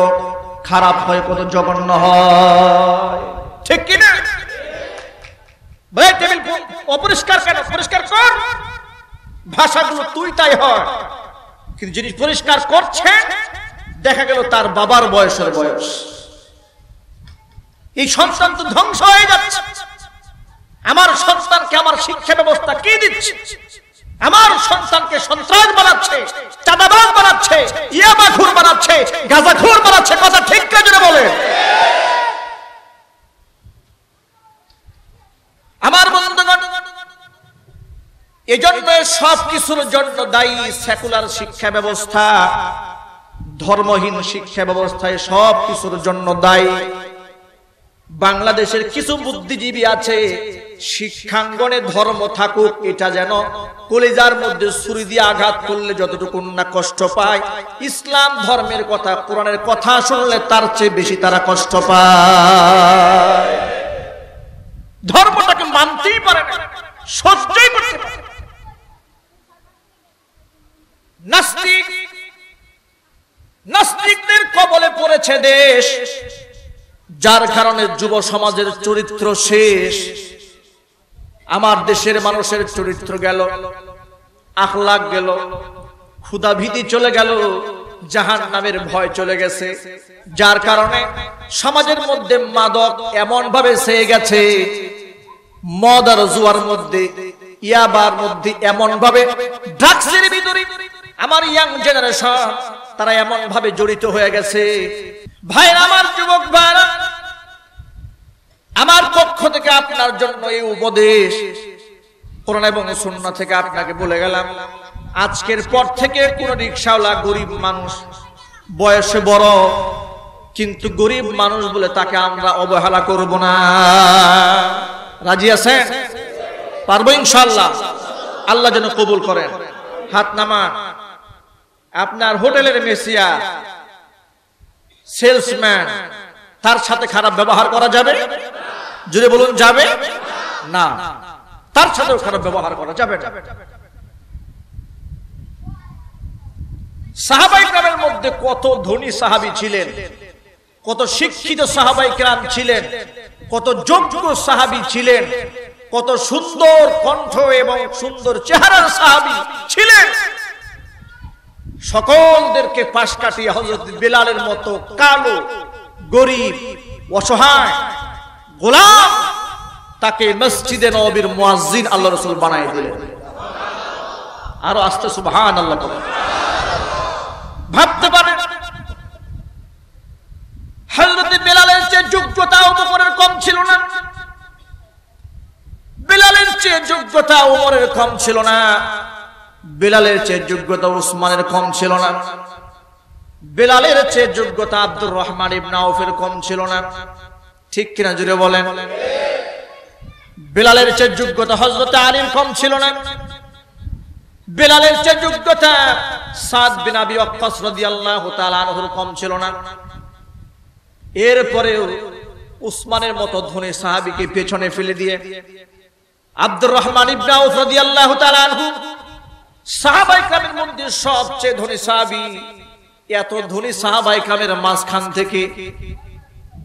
খারাপ হয়, কত জঘন্য হয়। ঠিক কিনা? ভাই টেবিল অপরিষ্কার কেন? পরিষ্কার কর। ভাষাগুলো তুই তাই হয়। কিন্তু যিনি পরিষ্কার করছে দেখা গেল তার বাবার বয়সের বয়স। এই সন্তান তো ধ্বংস হয়ে যাচ্ছে। আমার সন্তানকে আমার শিক্ষা ব্যবস্থা কি দিচ্ছে? আমার সন্তানকে সন্ত্রাস বানাচ্ছে, চাঁদাবাজ বানাচ্ছে ইয়াবাখুর বানাচ্ছে গাঁজাখুর বানাচ্ছে, কথা ঠিক কাজে বলে। আমার বন্ধুগণ, এজন্য সব কিছুর জন্য দায়ী সেকুলার শিক্ষা ব্যবস্থা, ধর্মহীন শিক্ষা ব্যবস্থায় সব কিছুর জন্য দায়ী। বাংলাদেশের কিছু বুদ্ধিজীবী আছে, শিক্ষাঙ্গনে ধর্ম থাকুক, এটা যেন কলিজার মধ্যে ছুরি দিয়ে আঘাত করলে যতটুকু না কষ্ট পায়। ইসলাম ধর্মের কথা, কোরআনের কথা শুনলে তার চেয়ে বেশি তারা কষ্ট পায়। ধর্মটাকে মানতেই পারে না, সহ্যই করতে পারে নাস্তিক, নাস্তিকদের কবলে পড়েছে দেশ, যার কারণে যুব সমাজের চরিত্র শেষ। আমার দেশের মানুষের চরিত্র গেল আখলাক গেল ক্ষুদা ভীতি চলে গেল। জাহান নামের ভয় চলে গেছে। যার কারণে সমাজের মধ্যে মাদক এমন ভাবে সেয়ে গেছে, মদ আর জুয়ার মধ্যে, ইয়াবার মধ্যে এমন ভাবে ড্রাগসের ভিতরে আমার ইয়াং জেনারেশন তারা এমন ভাবে জড়িত হয়ে গেছে। ভাই আমার যুবক ভাইরা, আমার পক্ষ থেকে আপনার জন্য এই উপদেশ, কোরআন এবং সুন্না থেকে আপনাকে বলে গেলাম। আজকের পর থেকে কোন রিক্সাওয়ালা গরিব মানুষ, বয়সে বড়, কিন্তু গরিব মানুষ বলে তাকে আমরা অবহেলা করব না। রাজি আছেন? পারব ইনশাল্লাহ আল্লাহ যেন কবুল করেন। হাত নামান। আপনার হোটেলের মেসিয়া, সেলসম্যান, তার সাথে খারাপ ব্যবহার করা যাবে? যদি বলুন, যাবে? না। তার সাথেও খারাপ ব্যবহার করা যাবে না। সাহাবাই গ্রামের মধ্যে কত ধনী সাহাবি ছিলেন, কত শিক্ষিত সাহাবাই গ্রাম ছিলেন, কত যোগ্য সাহাবি ছিলেন, কত সুন্দর কণ্ঠ এবং সুন্দর চেহারার সাহাবি ছিলেন সকলদেরকে পাশ কাটিয়ে হজরত বেলালের মতো কালো, গরিব, অসহায়, গোলাম তাকে মসজিদে নবীর মুয়াজ্জিন আল্লাহ রসুল বানাই দিলেন আরও আস্তে সুবহান আল্লাহ। ভাবতে পারেন হযরত বেলালের চেয়ে যোগ্যতা উপরের কম ছিল না। বেলালের চেয়ে যোগ্যতা উমরের কম ছিল না। বেলালের চেয়ে যোগ্যতা উসমানের কম ছিল না। বেলালের চেয়ে যোগ্যতা আব্দুর রহমান ইবনে কম ছিল না। ঠিক কিনা জুড়ে বলেন? বেলালের চেয়ে যোগ্যতা হযরত আলীর কম ছিল না। বেলালের চেয়ে যোগ্যতা, সাদ বিন আবি ওয়াক্কাস রাদিয়াল্লাহু তাআলা আনহুর কম ছিল না। এরপরেও উসমানের মতো ধনী সাহাবীকে পেছনে ফেলে দিয়ে আব্দুর রহমান ইবনে আউফ রাদিয়াল্লাহু তাআলা আনহু সাহাবাই কামের মধ্যে সবচেয়ে ধনী সাহাবি, এত ধনী সাহাবাই কামের মাঝখান থেকে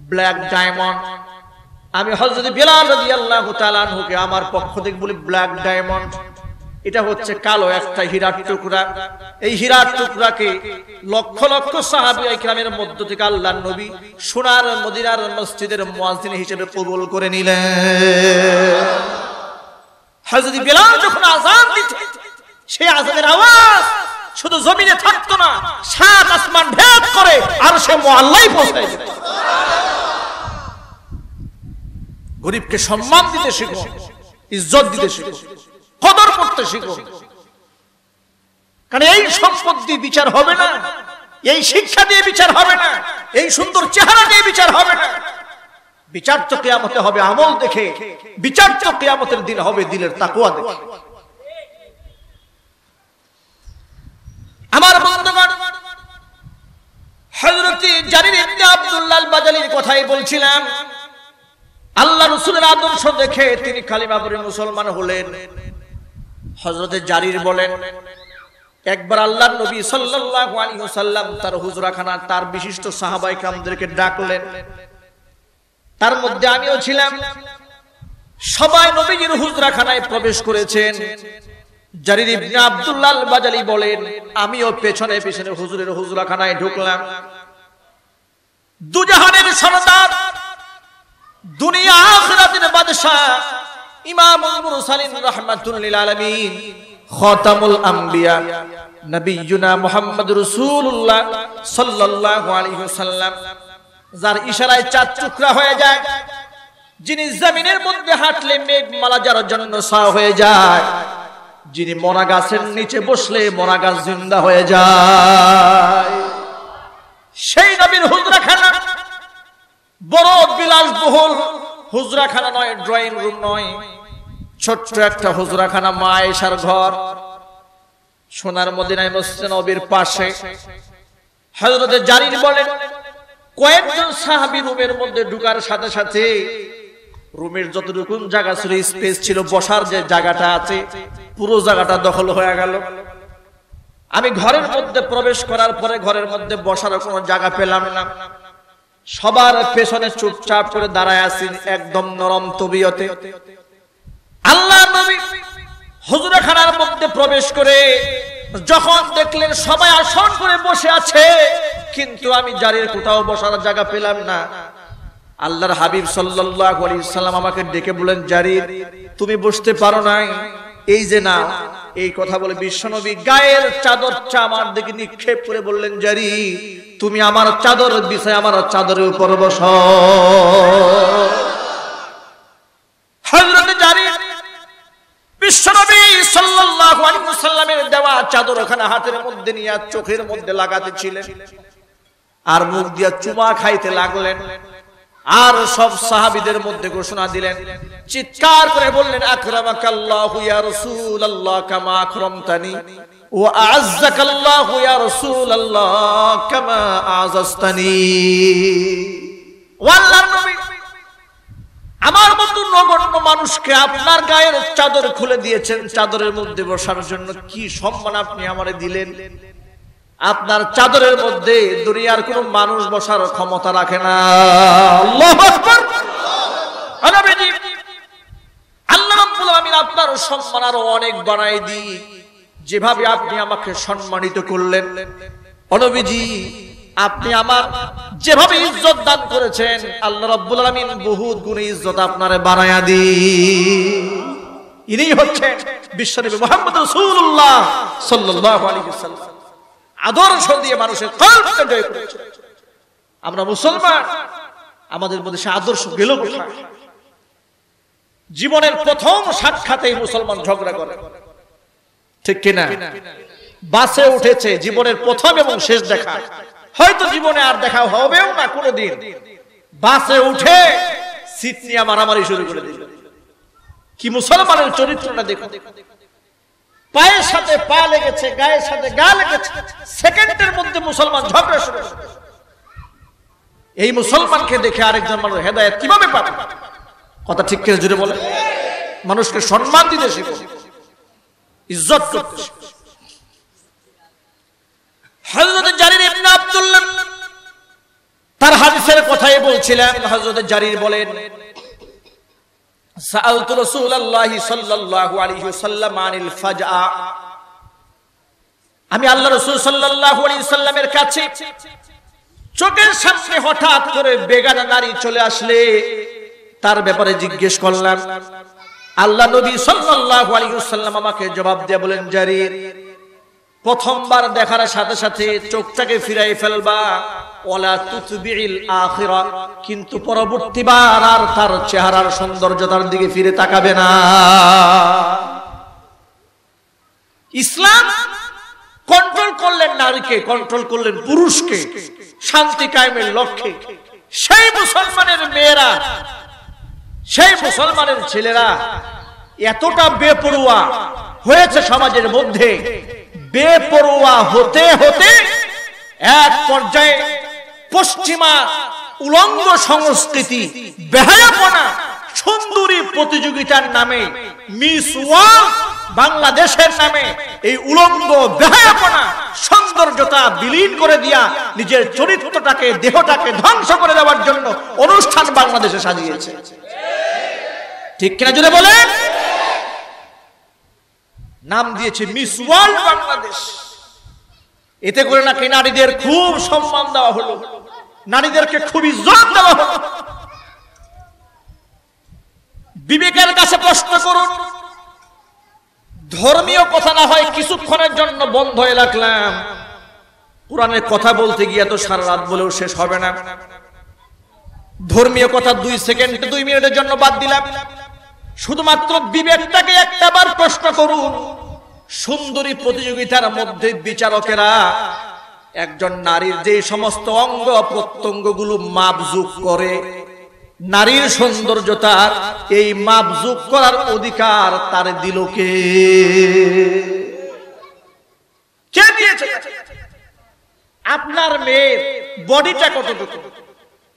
ব্ল্যাক ডায়মন্ড। আমি হযরত বিলাল রাদিয়াল্লাহু তাআলা আনহুকে আমার পক্ষ থেকে বলি ব্ল্যাক ডায়মন্ড। এটা হচ্ছে কালো একটা হীরার টুকরা। এই হীরার টুকরাকে লক্ষ লক্ষ সাহাবী ইকরামের মধ্য থেকে আল্লাহর নবী সোনার মদিনার মসজিদের মুয়াজ্জিন হিসেবে কবুল করে নিলেন। বিলাল যখন দিত সেই আজানের আওয়াজ শুধু জমিনে থাকতো না, সাত আসমান ভেদ করে আর সে মোয়াল্লাই পৌঁছায় গরিবকে সম্মান দিতে শিখো, ইজ্জত দিতে শিখো। কদর করতে শিখো। কারণ এই সম্পদ দিয়ে বিচার হবে না, এই শিক্ষা দিয়ে বিচার হবে না, এই সুন্দর চেহারা দিয়ে বিচার হবে না। বিচার তো কেয়ামতে হবে, আমল দেখে। বিচার তো কেয়ামতের দিন হবে, দিলের তাকুয়া দেখে। আমার বন্ধুগণ, হযরতি জারির ইবনে আব্দুল্লাহ বাজালির কথাই বলছিলাম, আল্লাহ রসুলের আদর্শ দেখে তিনি কালিমা পড়ে মুসলমান হলেন। হজরতে জারির বলেন, একবার আল্লাহ নবী সাল্লাল্লাহু আলাইহি ওয়াসাল্লাম তার হুজরাখানা তার বিশিষ্ট সাহাবাই কামদেরকে ডাকলেন। তার মধ্যে আমিও ছিলাম। সবাই নবীজির হুজরাখানায় প্রবেশ করেছেন। জারির ইবনে আব্দুল্লাহ বাজালি বলেন, আমিও পেছনে পেছনে হুজুরের হুজরাখানায় ঢুকলাম। দুজাহানের সরদার, দুনিয়া আখিরাতের বাদশা ইমামুল মুরসালিন রাহমাতুল আলামিন খাতামুল নবিয়ুনা মুহাম্মদ রাসূলুল্লাহ সাল্লাল্লাহু আলাইহি ওয়াসাল্লাম, যার ইশারায় চাঁদ টুকরা হয়ে যায়, যিনি জমিনের মধ্যে হাঁটলে মেঘমালা যার জন্য সা হয়ে যায়, যিনি মরা গাছের নিচে বসলে মরা গাছ জিন্দা হয়ে যায়। সেই নবীর বড় বিলাসবহুল, হুজরাখানা নয়, ড্রয়িং রুম নয়। ছোট্ট একটা হুজরাখানা মা এসার ঘর, সোনার মদিনায় মসজিদ নবীর পাশে। হযরতে জারির বলেন, কয়েকজন সাহাবী রুমের মধ্যে ঢুকার সাথে সাথে রুমের যতটুকু জায়গা ছিল, স্পেস ছিল, বসার যে জায়গাটা আছে, পুরো জায়গাটা দখল হয়ে গেল। আমি ঘরের মধ্যে প্রবেশ করার পরে ঘরের মধ্যে বসার কোনো জায়গা পেলাম না। সবার পেছনে চুপচাপ করে দাঁড়ায় আছি, একদম নরম তবিয়তে। আল্লাহ নবী হুজুরখানার মধ্যে প্রবেশ করে যখন দেখলেন সবাই আসন করে বসে আছে, কিন্তু আমি জারির কোথাও বসার জায়গা পেলাম না। আল্লাহর হাবিব সাল্লাল্লাহু আলাইহি সাল্লাম আমাকে ডেকে বলেন জারির তুমি বসতে পারো নাই। এই যে না এই কথা বলে বিশ্বনবী গায়ের চাদরটা আমার দিকে নিক্ষেপ করে বললেন, জারি, তুমি আমার চাদর বিষয় আমার চাদরের উপর বস। হযরত জারি বিশ্বনবী সাল্লাল্লাহু আলাইহি ওয়াসাল্লামের দেওয়া চাদর হাতের মধ্যে নিয়ে চোখের মধ্যে লাগাতে ছিলেন। আর মুখ দিয়া চুমা খাইতে লাগলেন। আর সব সাহাবিদের মধ্যে ঘোষণা দিলেন। চিৎকার করে বললেন, আকরামাকাল্লাহু ইয়া রাসূলুল্লাহ কামা আকরামতানি ওয়া আ'আজ্জাকাল্লাহু ইয়া রাসূলুল্লাহ কামা আ'আজাসতানি ওয়াল্লাহর নবী আমার মতো নগণ্য মানুষকে আপনার গায়ের চাদর খুলে দিয়েছেন, চাদরের মধ্যে বসার জন্য কি সম্মান আপনি আমারে দিলেন? আপনার চাদরের মধ্যে দুনিয়ার কোন মানুষ বসার ক্ষমতা রাখে না। রাব্বুল আপনার সম্মান আরও অনেক বাড়াই দি যেভাবে আপনি আমাকে সম্মানিত করলেন। অনবীজি আপনি আমার যেভাবে ইজ্জত দান করেছেন, আল্লাহ রাব্বুল আলামিন বহুত গুণে ইজ্জত আপনারে বাড়ায়া দি ইনি হচ্ছেন বিশ্বনবী মুহাম্মদ রাসূলুল্লাহ সাল্লাল্লাহু আলাইহি ওয়াসাল্লাম। আদর্শ দিয়ে মানুষের কল্পকে জয় করেছে আমরা মুসলমান, আমাদের মধ্যে সে আদর্শ গেল কোথায়? জীবনের প্রথম সাক্ষাতেই মুসলমান ঝগড়া করে। ঠিক কিনা? বাসে উঠেছে, জীবনের প্রথম এবং শেষ দেখা। হয়তো জীবনে আর দেখা হবেও না কোনোদিন। বাসে উঠে সিট নিয়ে মারামারি শুরু করে দিল। কি মুসলমানের চরিত্রটা দেখো পায়ের সাথে পা লেগেছে, গায়ের সাথে গা লেগেছে, সেকেন্ডের মধ্যে মুসলমান ঝগড়া শুরু। এই মুসলমানকে দেখে আরেকজন মানুষ হেদায়ত কীভাবে পাবে? কথা ঠিক করে জুড়ে বলে। মানুষকে সম্মান দিতে শিখো। ইজ্জত করতে শিখো। তার হাদিসের কথাই হযরত জারির বলেন আমি আল্লাহ রাসূল সাল্লামের কাছে চোখের সামনে হঠাৎ করে বেগানা নারী চলে আসলে, তার ব্যাপারে জিজ্ঞেস করলাম, আল্লাহ নবী সাল্লাল্লাহু আলাইহি আমাকে জবাব দিয়ে বলেন, জারির প্রথমবার দেখার সাথে সাথে চোখটাকে ফিরাই ফেলবা। ওলা তুতবিল আখিরা, কিন্তু পরবর্তীবার আর তার চেহারার সৌন্দর্যতার দিকে ফিরে তাকাবে না। ইসলাম কন্ট্রোল করলেন নারীকে কন্ট্রোল করলেন পুরুষকে, শান্তি কায়েমের লক্ষ্যে। সেই মুসলমানের মেয়েরা, সেই মুসলমানের ছেলেরা, এতটা বেপরুয়া হয়েছে সমাজের মধ্যে বেপরোয়া হতে হতে এক পর্যায়ে পশ্চিমা উলঙ্গ সংস্কৃতি, বেহায়াপনা, সুন্দরী প্রতিযোগিতার নামে মিস ওয়ার্ল্ড, বাংলাদেশের নামে এই উলঙ্গ, বেহায়াপনা, সৌন্দর্যতা বিলীন করে দিয়া নিজের চরিত্রটাকে, দেহটাকে ধ্বংস করে দেওয়ার জন্য অনুষ্ঠান বাংলাদেশে সাজিয়েছে। ঠিক কিনা যদি বলেন? নাম দিয়েছে মিস ওয়ার্ল্ড বাংলাদেশ। এতে করে নাকি নারীদের খুব সম্মান দেওয়া হলো। নারীদেরকে খুব ইজ্জত দেওয়া হলো। বিবেকের কাছে প্রশ্ন করুন, ধর্মীয় কথা না হয় কিছুক্ষণের জন্য বন্ধ হয়ে রাখলাম। কোরআনের কথা বলতে গিয়ে তো সারা রাত বলেও শেষ হবে না। ধর্মীয় কথা দুই সেকেন্ড, দুই মিনিটের জন্য বাদ দিলাম। শুধুমাত্র বিবেকটাকে একটা বার প্রশ্ন করুন। সুন্দরী প্রতিযোগিতার মধ্যে বিচারকেরা একজন নারীর যে সমস্ত অঙ্গ প্রত্যঙ্গগুলো মাপজুক করে, নারীর সৌন্দর্যতার এই মাপজুক করার অধিকার তার দিল কে? কে দিয়েছে? আপনার মেয়ের বডিটা কতটুকু?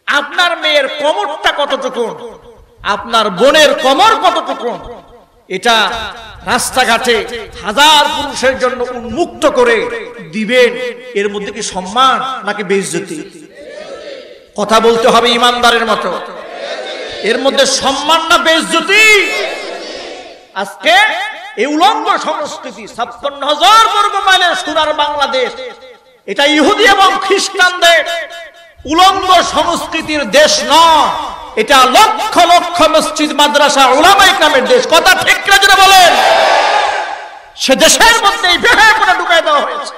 আপনার মেয়ের কমরটা কতটুকু? আপনার বোনের কমর কতটুকু এটা রাস্তাঘাটে হাজার পুরুষের জন্য উন্মুক্ত করে দিবেন। এর মধ্যে কি সম্মান নাকি বেইজ্জতি? কথা বলতে হবে ইমানদারের মতো। এর মধ্যে সম্মান না বেইজ্জতি? আজকে এই উলঙ্গ সংস্কৃতি, ছাপ্পান্ন হাজার বর্গ মাইলের সোনার বাংলাদেশ, এটা ইহুদি এবং খ্রিস্টানদের উলঙ্গ সংস্কৃতির দেশ নয়। এটা লক্ষ লক্ষ মসজিদ, মাদ্রাসা ওলামাই নামের দেশ। কথা ঠিক না বলেন? সে দেশের মধ্যে করে ঢুকাই দেওয়া হয়েছে।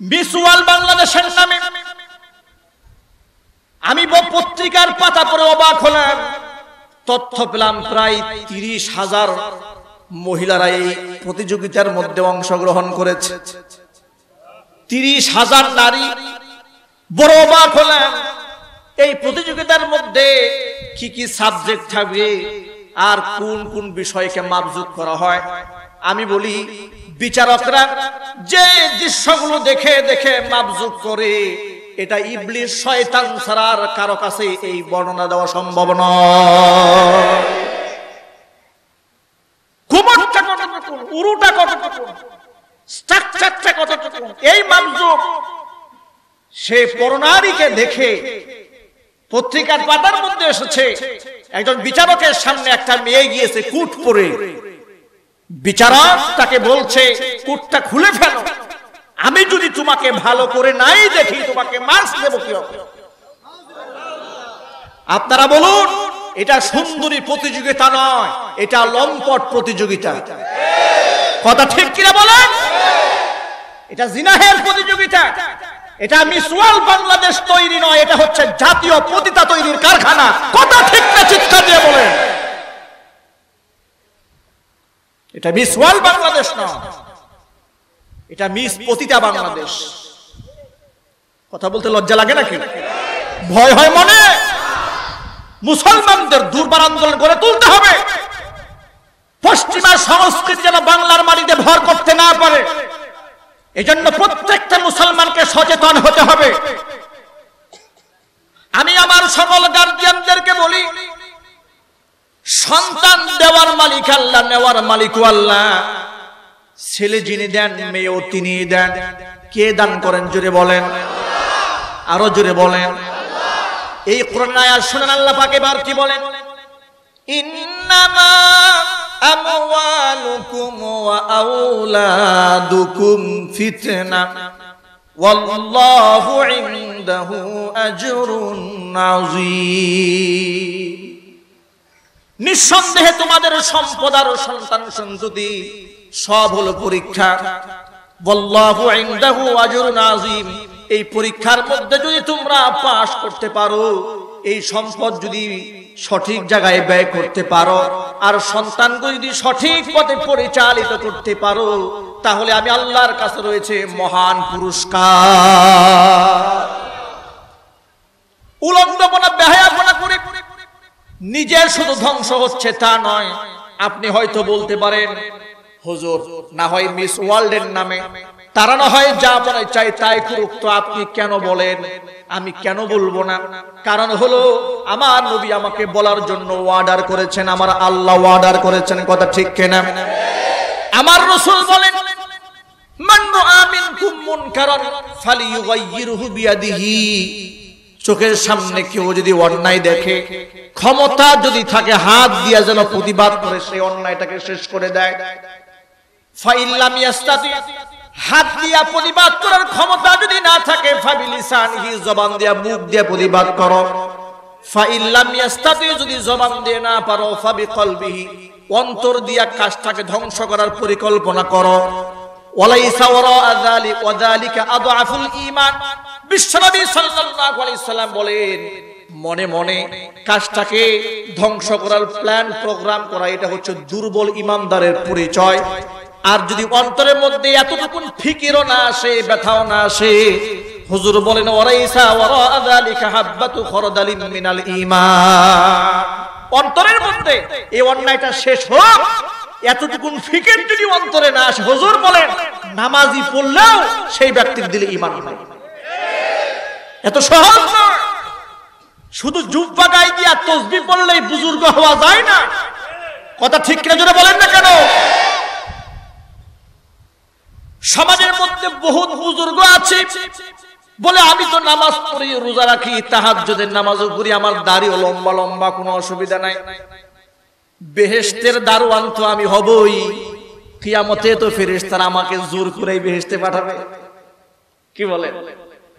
বিসওয়াল বাংলাদেশের নামে। আমি পত্রিকার পাতা পরে অবাক হলাম। তথ্য পেলাম প্রায় তিরিশ হাজার মহিলারা এই প্রতিযোগিতার মধ্যে অংশগ্রহণ করেছে। তিরিশ হাজার নারী। বড় অবাক হলাম। এই প্রতিযোগিতার মধ্যে কি কি সাবজেক্ট থাকবে আর কোন কোন বিষয়কে মাপজুক করা হয়? আমি বলি, বিচারকরা যে দৃশ্যগুলো দেখে দেখে মাপজুক করে, এটা ইবলিশ শয়তান ছাড়ার কারও কাছে এই বর্ণনা দেওয়া সম্ভব নয়। কুমরটা কতটুকু উরুটা এই মাপজুক সে পরনারীকে দেখে পত্রিকার পাতার মধ্যে এসেছে, একজন বিচারকের সামনে একটা মেয়ে গিয়েছে কুট পরে। বিচারক তাকে বলছে, কুটটা খুলে ফেলো। আমি যদি তোমাকে ভালো করে নাই দেখি, তোমাকে মার্কস দেবো কি আপনারা বলুন, এটা সুন্দরী প্রতিযোগিতা নয়, এটা লম্পট প্রতিযোগিতা। কথা ঠিক কিনা বলেন? এটা জিনাহের প্রতিযোগিতা। এটা মিসওয়াল বাংলাদেশ তৈরি নয়, এটা হচ্ছে জাতীয় পতিতা তৈরির কারখানা। কথা ঠিক না, চিৎকার দিয়ে বলেন। এটা মিসওয়াল বাংলাদেশ নয়, এটা মিস পতিতা বাংলাদেশ। কথা বলতে লজ্জা লাগে নাকি? ভয় হয় মনে? মুসলমানদের দুর্বার আন্দোলন করে তুলতে হবে। পশ্চিমা সংস্কৃতি যেন বাংলার মাটিতে ভর করতে না পারে। এজন্য প্রত্যেকটা মুসলমানকে সচেতন হতে হবে। আমি আমার সকল গার্জিয়ানদেরকে বলি, সন্তান দেওয়ার মালিক আল্লাহ, নেওয়ার মালিক আল্লাহ। ছেলে যিনি দেন মেয়েও তিনি দেন। কে দান করেন, জোরে বলেন। আরও জোরে বলেন। এই কোরআন আয়াত শুনেন আল্লাহ পাকে বার কি বলেন? ইন্নামা ওয়া আওলাদুকুম ফিতনা। ওয়াল্লাহু ইনদাহু আজরুন আযীম। নিঃসন্দেহে তোমাদের সম্পদ আর সন্তান সন্ততি সব হলো পরীক্ষা। বল্লাহু ইনদাহু আজরুন আযীম। এই পরীক্ষার মধ্যে যদি তোমরা পাশ করতে পারো এই সম্পদ যদি সঠিক জায়গায় ব্যয় করতে পারো, আর সন্তানকে যদি সঠিক পথে পরিচালিত করতে পারো, তাহলে আমি আল্লাহর কাছে রয়েছে মহান পুরস্কার। উলঙ্গপনা, বেহায়াপনা করে নিজের শুধু ধ্বংস হচ্ছে তা নয়, আপনি হয়তো বলতে পারেন, হুজুর, না হয় মিস ওয়ার্ল্ডের নামে তারা না হয় যা মনে চাই তাই করুক। তো আপনি কেন বলেন? আমি কেন বলব না? কারণ হলো, আমার নবী আমাকে বলার জন্য অর্ডার করেছেন, আমার আল্লাহ অর্ডার করেছেন, কথা ঠিক কেনা? আমার রসুল বলেন চোখের সামনে কেউ যদি অন্যায় দেখে, ক্ষমতা যদি থাকে, হাত দিয়া যেন প্রতিবাদ করে সেই অন্যায়টাকে শেষ করে দেয়। ফাইল্লাম হাত দিয়া প্রতিবাদ করার ক্ষমতা যদি না থাকে জবান দিয়া মুখ প্রতিবাদ করো। যদি জবান দিয়ে না পারো, ফাবি অন্তর দিয়া কাজটাকে ধ্বংস করার পরিকল্পনা করো। বলেন, মনে মনে কাজটাকে ধ্বংস করার প্ল্যান প্রোগ্রাম করা, এটা হচ্ছে দুর্বল ইমানদারের পরিচয়। আর যদি অন্তরের মধ্যে এতটুকুন ফিকিরও না আসে, ব্যথাও না আসে, হুজুর বলেন অন্তরের মধ্যে এই অন্যায়টা শেষ হোক। এতটুকুন ফিকির যদি অন্তরে না আসে, হুজুর বলেন, নামাজি পড়লেও সেই ব্যক্তির দিলে ঈমান নাই এত সহজ শুধু জুব্বা গায়ে দিয়া তসবি পড়লেই বুজুর্গ হওয়া যায় না। কথা ঠিক কিনা জোরে বলেন না কেন? সমাজের মধ্যে বহুত বুজুর্গ আছে বলে আমি তো নামাজ পড়ি, রোজা রাখি, তাহাজ্জুদের নামাজও পড়ি, আমার দাড়িও লম্বা লম্বা, কোনো অসুবিধা নাই। বেহেশতের দারোয়ান তো আমি হবই। কিয়ামতে তো ফেরেশতারা আমাকে জোর করে বেহেস্তে পাঠাবে। কি বলে?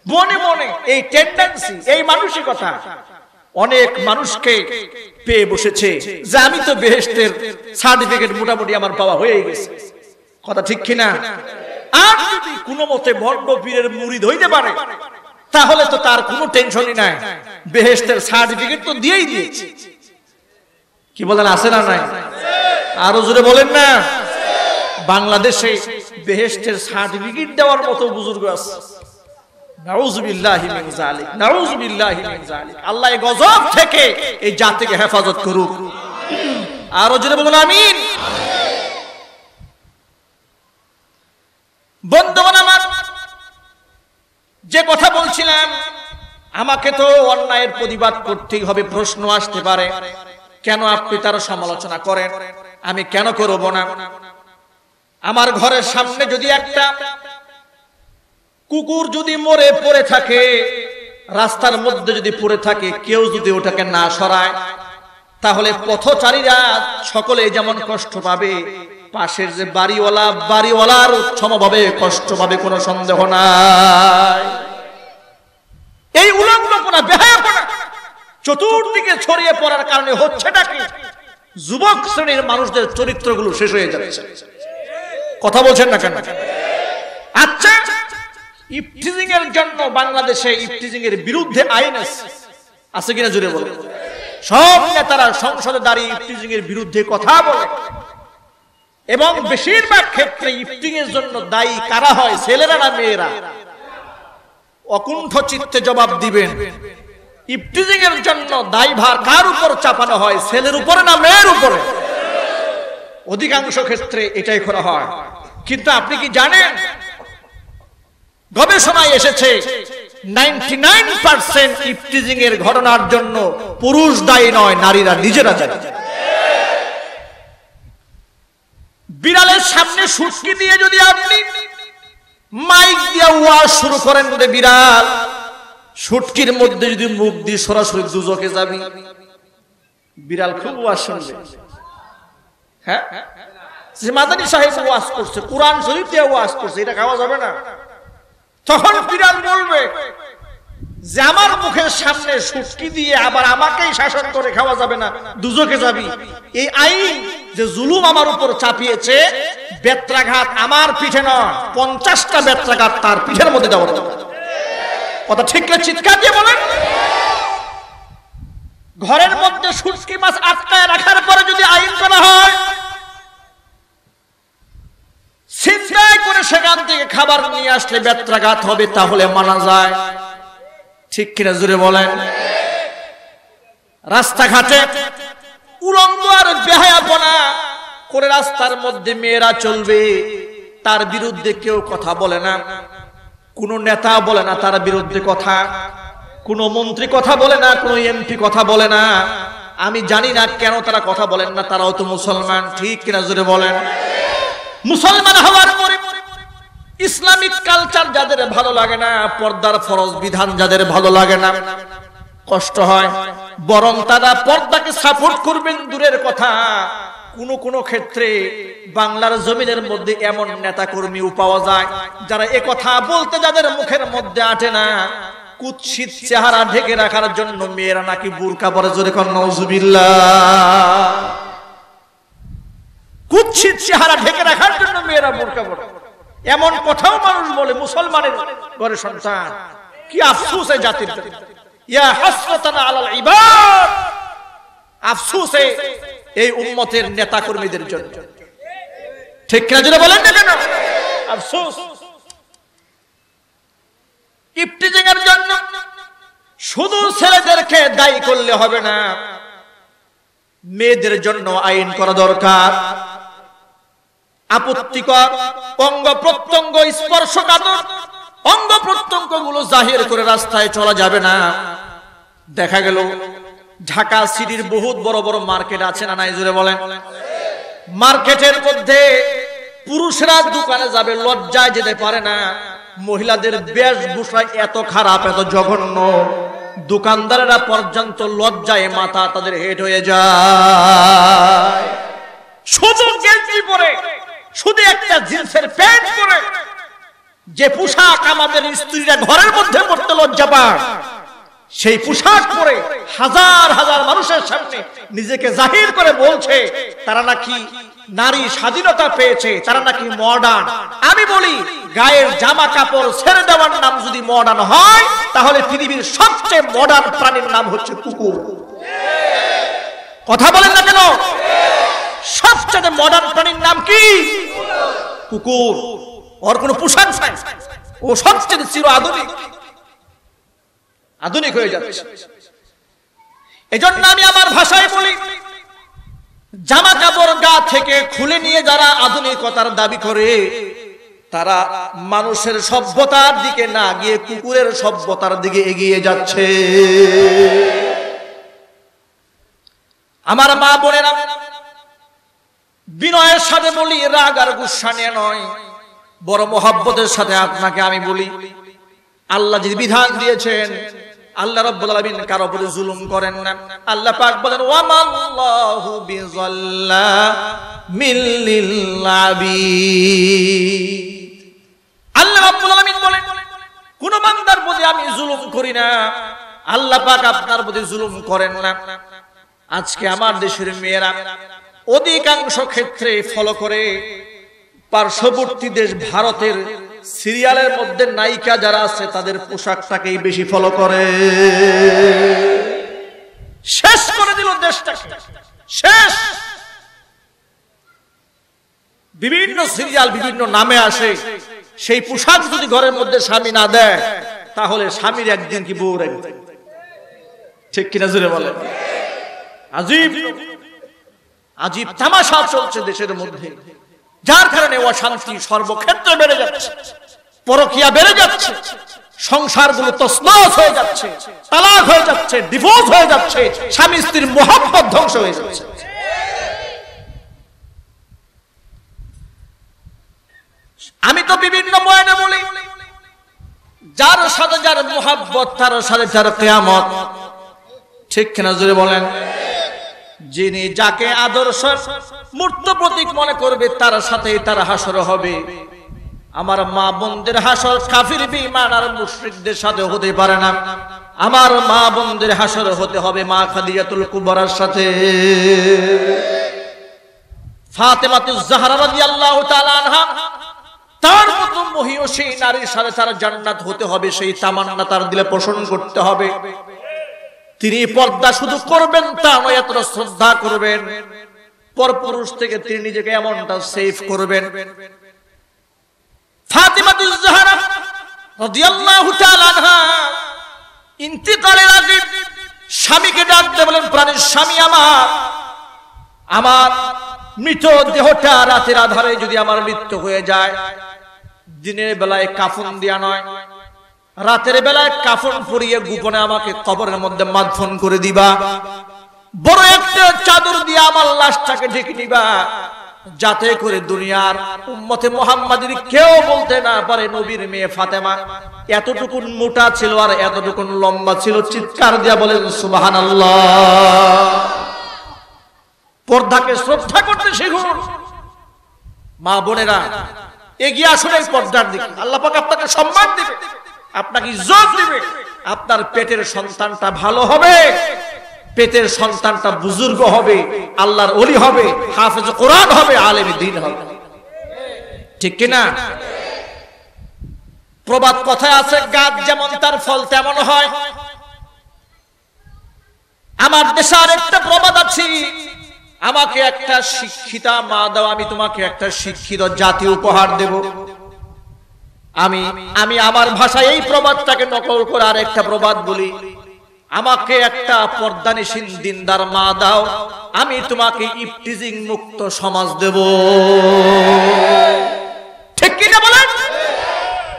মনে মনে এই টেন্ডেন্সি এই মানসিকতা অনেক মানুষকে পেয়ে বসেছে যে আমি তো বেহেশতের সার্টিফিকেট মোটামুটি আমার পাওয়া হয়ে গেছে। কথা ঠিক কিনা? আর যদি কোনো মতে ভণ্ড পীরের মুরিদ হইতে পারে, তাহলে তো তার কোনো টেনশনই নাই। বেহেশতের সার্টিফিকেট তো দিয়েই দিয়েছে। কি বলেন, আছে না নাই? আরও জোরে বলেন না। বাংলাদেশে বেহেশতের সার্টিফিকেট দেওয়ার মতো বুজুর্গ আছে। আল্লাহ গজব থেকে এই জাতিকে হেফাজত করুক। আরও জোরে বলুন, আমিন। বন্ধুগণ আমার, যে কথা বলছিলাম, আমাকে তো অন্যায়ের প্রতিবাদ করতেই হবে, প্রশ্ন আসতে পারে। কেন আপনি তার সমালোচনা করেন? আমি কেন করব না? আমার ঘরের সামনে যদি একটা কুকুর যদি মরে পড়ে থাকে, রাস্তার মধ্যে যদি পড়ে থাকে, কেউ যদি ওটাকে না সরায়, তাহলে পথচারীরা সকলে যেমন কষ্ট পাবে পাশের যে বাড়িওয়ালা, বাড়িওয়ালার সমভাবে কষ্ট পাবে কোনো সন্দেহ নাই। এই উলঙ্গপনা, বেহায়াপনা চতুর্দিকে ছড়িয়ে পড়ার কারণে হচ্ছেটা কি? যুবক শ্রেণির মানুষদের চরিত্রগুলো শেষ হয়ে যাচ্ছে। কথা বলছেন না কেন? আচ্ছা ইফটিজিং এর জন্য বাংলাদেশে ইফটিজিং এর বিরুদ্ধে আইন আছে। আছে কিনা জুড়ে বলে সব নেতারা সংসদে দাঁড়িয়ে ইফটিজিং এর বিরুদ্ধে কথা বলে। এবং বেশিরভাগ ক্ষেত্রে ইফটিং এর জন্য দায়ী কারা হয়? ছেলেরা না মেয়েরা? অকুণ্ঠ চিত্তে জবাব দিবেন। ইফটিজিং এর জন্য দায়ভার কার উপর চাপানো হয়? ছেলের উপরে না মেয়ের উপরে? অধিকাংশ ক্ষেত্রে এটাই করা হয়। কিন্তু আপনি কি জানেন? গবেষণায় এসেছে, নাইনটি নাইন পার্সেন্ট এর ঘটনার জন্য পুরুষ দায়ী নয়, নারীরা নিজেরা দায়ী। বিড়ালের সামনে সুটকি দিয়ে যদি আপনি মাইক দিয়ে ওয়াজ শুরু করেন বলে, বিড়াল, সুটকির মধ্যে যদি মুখ দিয়ে সরাসরি দুজকে যাবি? বিড়াল খুব ওয়াজ শুনবে। হ্যাঁ? যে মাদানী সাহেব ওয়াজ করছে, কোরআন শরীফ দিয়ে ওয়াজ করছে, এটা খাওয়া যাবে না। তখন বিড়াল বলবে যে আমার মুখের সামনে সুটকি দিয়ে আবার আমাকেই শাসন করে খাওয়া যাবে না, দুজকে যাবি। এই আইন যে জুলুম আমার উপর চাপিয়েছে, বেত্রাঘাত আমার পিঠে নয়, পঞ্চাশটা বেত্রাঘাত তার পিঠের মধ্যে দেওয়া কথা ঠিক না, চিৎকার দিয়ে বলেন। ঘরের মধ্যে সুটকি মাছ আটকায় রাখার পরে যদি আইন করা হয়, ছিনতাই করে সেখান থেকে খাবার নিয়ে আসলে বেত্রাঘাত হবে, তাহলে মানা যায়। ঠিক কিনা জুড়ে বলেন? রাস্তাঘাটে উলঙ্গ আর বেহায়াপনা করে রাস্তার মধ্যে মেয়েরা চলবে, তার বিরুদ্ধে কেউ কথা বলে না। কোন নেতা বলে না তার বিরুদ্ধে কথা, কোন মন্ত্রী কথা বলে না, কোন এমপি কথা বলে না। আমি জানি না কেন তারা কথা বলেন না, তারাও তো মুসলমান, ঠিক কিনা জুড়ে বলেন? মুসলমান হওয়ার পরে ইসলামিক কালচার যাদের ভালো লাগে না, পর্দার ফরজ বিধান যাদের ভালো লাগে না, কষ্ট হয়। বরং তারা পর্দাকে সাপোর্ট করবেন দূরের কথা। কোন কোন ক্ষেত্রে বাংলার জমিনের মধ্যে এমন নেতা কর্মীও পাওয়া যায়, যারা এ কথা বলতে যাদের মুখের মধ্যে আটে না। কুৎসিত চেহারা ঢেকে রাখার জন্য মেয়েরা নাকি বুরকা পরে জোরে কর নজুবিল্লা কুৎসিত চেহারা ঢেকে রাখার জন্য মেয়েরা বুরকা পরে। এমন কথাও মানুষ বলে, মুসলমানের ঘরে সন্তান। কি আফসুস এই জাতির আফসুস এই- উম্মতের নেতা কর্মীদের জন্য। ঠিক কিনা জন্য বলেন না কেন? আফসোস। এর জন্য শুধু ছেলেদেরকে দায়ী করলে হবে না, মেয়েদের জন্য আইন করা দরকার। আপত্তিকর অঙ্গ প্রত্যঙ্গ স্পর্শকাতর অঙ্গ প্রত্যঙ্গগুলো জাহির করে রাস্তায় চলা যাবে না। দেখা গেল, ঢাকা সিটির বহুত বড় বড় মার্কেট আছে না নাই জুড়ে বলেন? মার্কেটের মধ্যে পুরুষরা দোকানে যাবে, লজ্জায় যেতে পারে না। মহিলাদের বেশভূষা এত খারাপ, এত জঘন্য। দোকানদারেরা পর্যন্ত লজ্জায় মাথা তাদের হেড হয়ে যায়। গেঞ্জি পরে শুধু একটা জিন্সের প্যান্ট পরে, যে পোশাক আমাদের স্ত্রীরা ঘরের মধ্যে পড়তে লজ্জা পায়, সেই পোশাক পরে হাজার হাজার মানুষের সামনে নিজেকে জাহির করে বলছে, তারা নাকি নারী স্বাধীনতা পেয়েছে, তারা নাকি মডার্ন আমি বলি, গায়ের জামা কাপড় ছেড়ে দেওয়ার নাম যদি মডার্ন হয়, তাহলে পৃথিবীর সবচেয়ে মডার্ন প্রাণীর নাম হচ্ছে কুকুর। কথা বলেন না কেন? সবচেয়ে মডার্ন প্রাণীর নাম কি? কুকুর। ওর কোনো নাই। ও সবচেয়ে চির আধুনিক। আধুনিক হয়ে যাচ্ছে। এজন্য আমি আমার ভাষায় বলি, জামা কাপড় গা থেকে খুলে নিয়ে যারা আধুনিকতার দাবি করে, তারা মানুষের সভ্যতার দিকে না গিয়ে কুকুরের সভ্যতার দিকে এগিয়ে যাচ্ছে। আমার মা বোনেরা বিনয়ের সাথে বলি, রাগ আর গুসা নিয়ে নয়। বড় মহাব্বতের সাথে আপনাকে আমি বলি, আল্লাহ যদি বিধান দিয়েছেন, আল্লাহ রাব্বুল কারও উপরে জুলুম করেন না। আল্লাহ পাক বলেন আল্লাহ বলেন, কোন বান্দার প্রতি আমি জুলুম করি না। আল্লাহ পাক আপনার প্রতি জুলুম করেন না। আজকে আমার দেশের মেয়েরা অধিকাংশ ক্ষেত্রে ফলো করে। পার্শ্ববর্তী দেশ ভারতের সিরিয়ালের মধ্যে নায়িকা যারা আছে, তাদের পোশাকটাকেই বেশি ফলো করে। শেষ করে দিল শেষ! বিভিন্ন সিরিয়াল বিভিন্ন নামে আসে। সেই পোশাক যদি ঘরের মধ্যে স্বামী না দেয়, তাহলে স্বামীর একদিন কি বউর একদিন ঠিক কিনা জুড়ে বলেন? আজীব। আজীব তামাশা চলছে দেশের মধ্যে। যার কারণে অশান্তি সর্বক্ষেত্রে বেড়ে যাচ্ছে। পরকিয়া বেড়ে যাচ্ছে। সংসারগুলো তসনস হয়ে যাচ্ছে। তালাক হয়ে যাচ্ছে। ডিভোর্স হয়ে যাচ্ছে। স্বামী স্ত্রীর মোহাম্মত ধ্বংস হয়ে যাচ্ছে। আমি তো বিভিন্ন বয়ানে বলি, যার সাথে যার মোহাব্বত, তার সাথে যার কেয়ামত। ঠিক কিনা জুড়ে বলেন? যিনি যাকে আদর্শ মূর্ত প্রতীক মনে করবে, তার সাথে তার হাসর হবে। আমার মা বোনদের হাসর কাফির বিমান আর মুশরিকদের সাথে হতে পারে না। আমার মা বোনদের হাসর হতে হবে মা খাদিজাতুল কুবরার সাথে। তার মতো মহিয়সী নারীর সাথে তার জান্নাত হতে হবে, সেই তামান্না তার দিলে পোষণ করতে হবে। তিনি পর্দা শুধু করবেন তা নয় এতটা শ্রদ্ধা করবেন। পরপুরুষ থেকে তিনি নিজেকে এমনটা সেফ করবেন। স্বামীকে ডাকতে বলেন, প্রাণের স্বামী আমার আমার মৃত দেহটা রাতের আধারে যদি আমার মৃত্যু হয়ে যায়, দিনের বেলায় কাফন দেয়া নয় রাতের বেলায় কাফন পরিয়ে গোপনে আমাকে কবরের মধ্যে মাধ্যম করে দিবা। বড় একটা চাদর দিয়ে আমার লাশটাকে ঢেকে দিবা। যাতে করে দুনিয়ার উম্মতে মোহাম্মদের কেউ বলতে না পারে নবীর মেয়ে ফাতেমা। এতটুকু মোটা ছিল আর এতটুকু লম্বা ছিল, চিৎকার দিয়া বলেন সুবাহান পর্দাকে শ্রদ্ধা করতে শিখুন। মা বোনেরা, এগিয়ে আসুন এই পর্দার দিকে। আল্লাহ পাক আপনাকে সম্মান দিবে। আপনাকে ইজ্জত দিবে। আপনার পেটের সন্তানটা ভালো হবে। পেটের সন্তানটা বুজুর্গ হবে, আল্লাহর অলি হবে, হাফেজ কোরআন হবে, আলেম দিন হবে। ঠিক কিনা? প্রবাদ কথায় আছে, গাছ যেমন তার ফল তেমন হয়। আমার দেশে আর একটা প্রবাদ আছে। আমাকে একটা শিক্ষিতা মা দাও, আমি তোমাকে একটা শিক্ষিত জাতি উপহার দেব। আমি আমি আমার ভাষায় এই প্রবাদটাকে নকল করে আর একটা প্রবাদ বলি। আমাকে একটা পর্দানিসীন দিনদার মা দাও, আমি তোমাকে ইফটিজিং মুক্ত সমাজ দেব। ঠিক কিনা বলেন?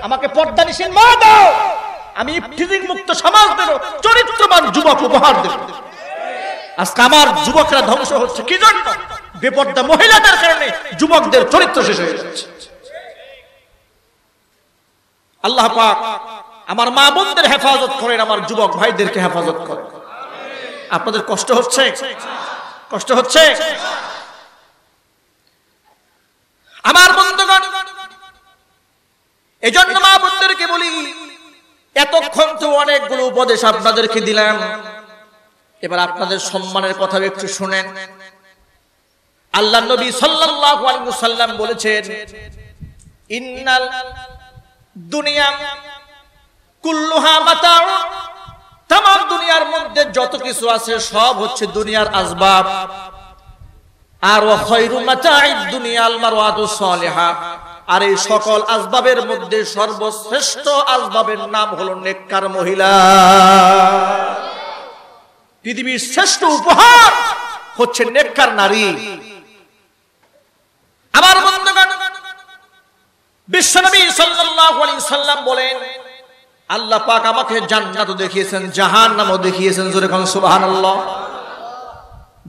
আমাকে পর্দানিসীন মা দাও, আমি ইফটিজিং মুক্ত সমাজ দেব, চরিত্রবান যুবক উপহার দেব। আজকে আমার যুবকরা ধ্বংস হচ্ছে, কি জন্য? বেপর্দা মহিলাদের কারণে যুবকদের চরিত্র শেষ হয়ে যাচ্ছে। আল্লাহ পাক আমার মা বোনদের হেফাজত করেন, আমার যুবক ভাইদেরকে হেফাজত করেন। আপনাদের কষ্ট হচ্ছে? কষ্ট হচ্ছে? আমার বন্ধুগণ এই জন্য মা বোনদেরকে বলি, এতক্ষণ তো অনেকগুলো উপদেশ আপনাদেরকে দিলাম। এবার আপনাদের সম্মানের কথা একটু শুনেন। আল্লাহ নবী সাল্লাল্লাহু আলাইহি ওয়াসাল্লাম বলেছেন, ইন্নাল দুনিয়া কুল্লুহা মাতাউ তাম দুনিয়ার মধ্যে যত কিছু আছে সব হচ্ছে দুনিয়ার আসবাব। আর খায়রু মাতাঈদ দুনিয়া আল মারওয়াতু সালিহা। আর এই সকল আসবাবের মধ্যে সর্বশ্রেষ্ঠ আসবাবের নাম হলো নেককার মহিলা। পৃথিবীর শ্রেষ্ঠ উপহার হচ্ছে নেককার নারী। আমার বন্ধুগণ সাল্লাম বলেন আমাকে জান্নাত দেখিয়েছেন দেখিয়েছেন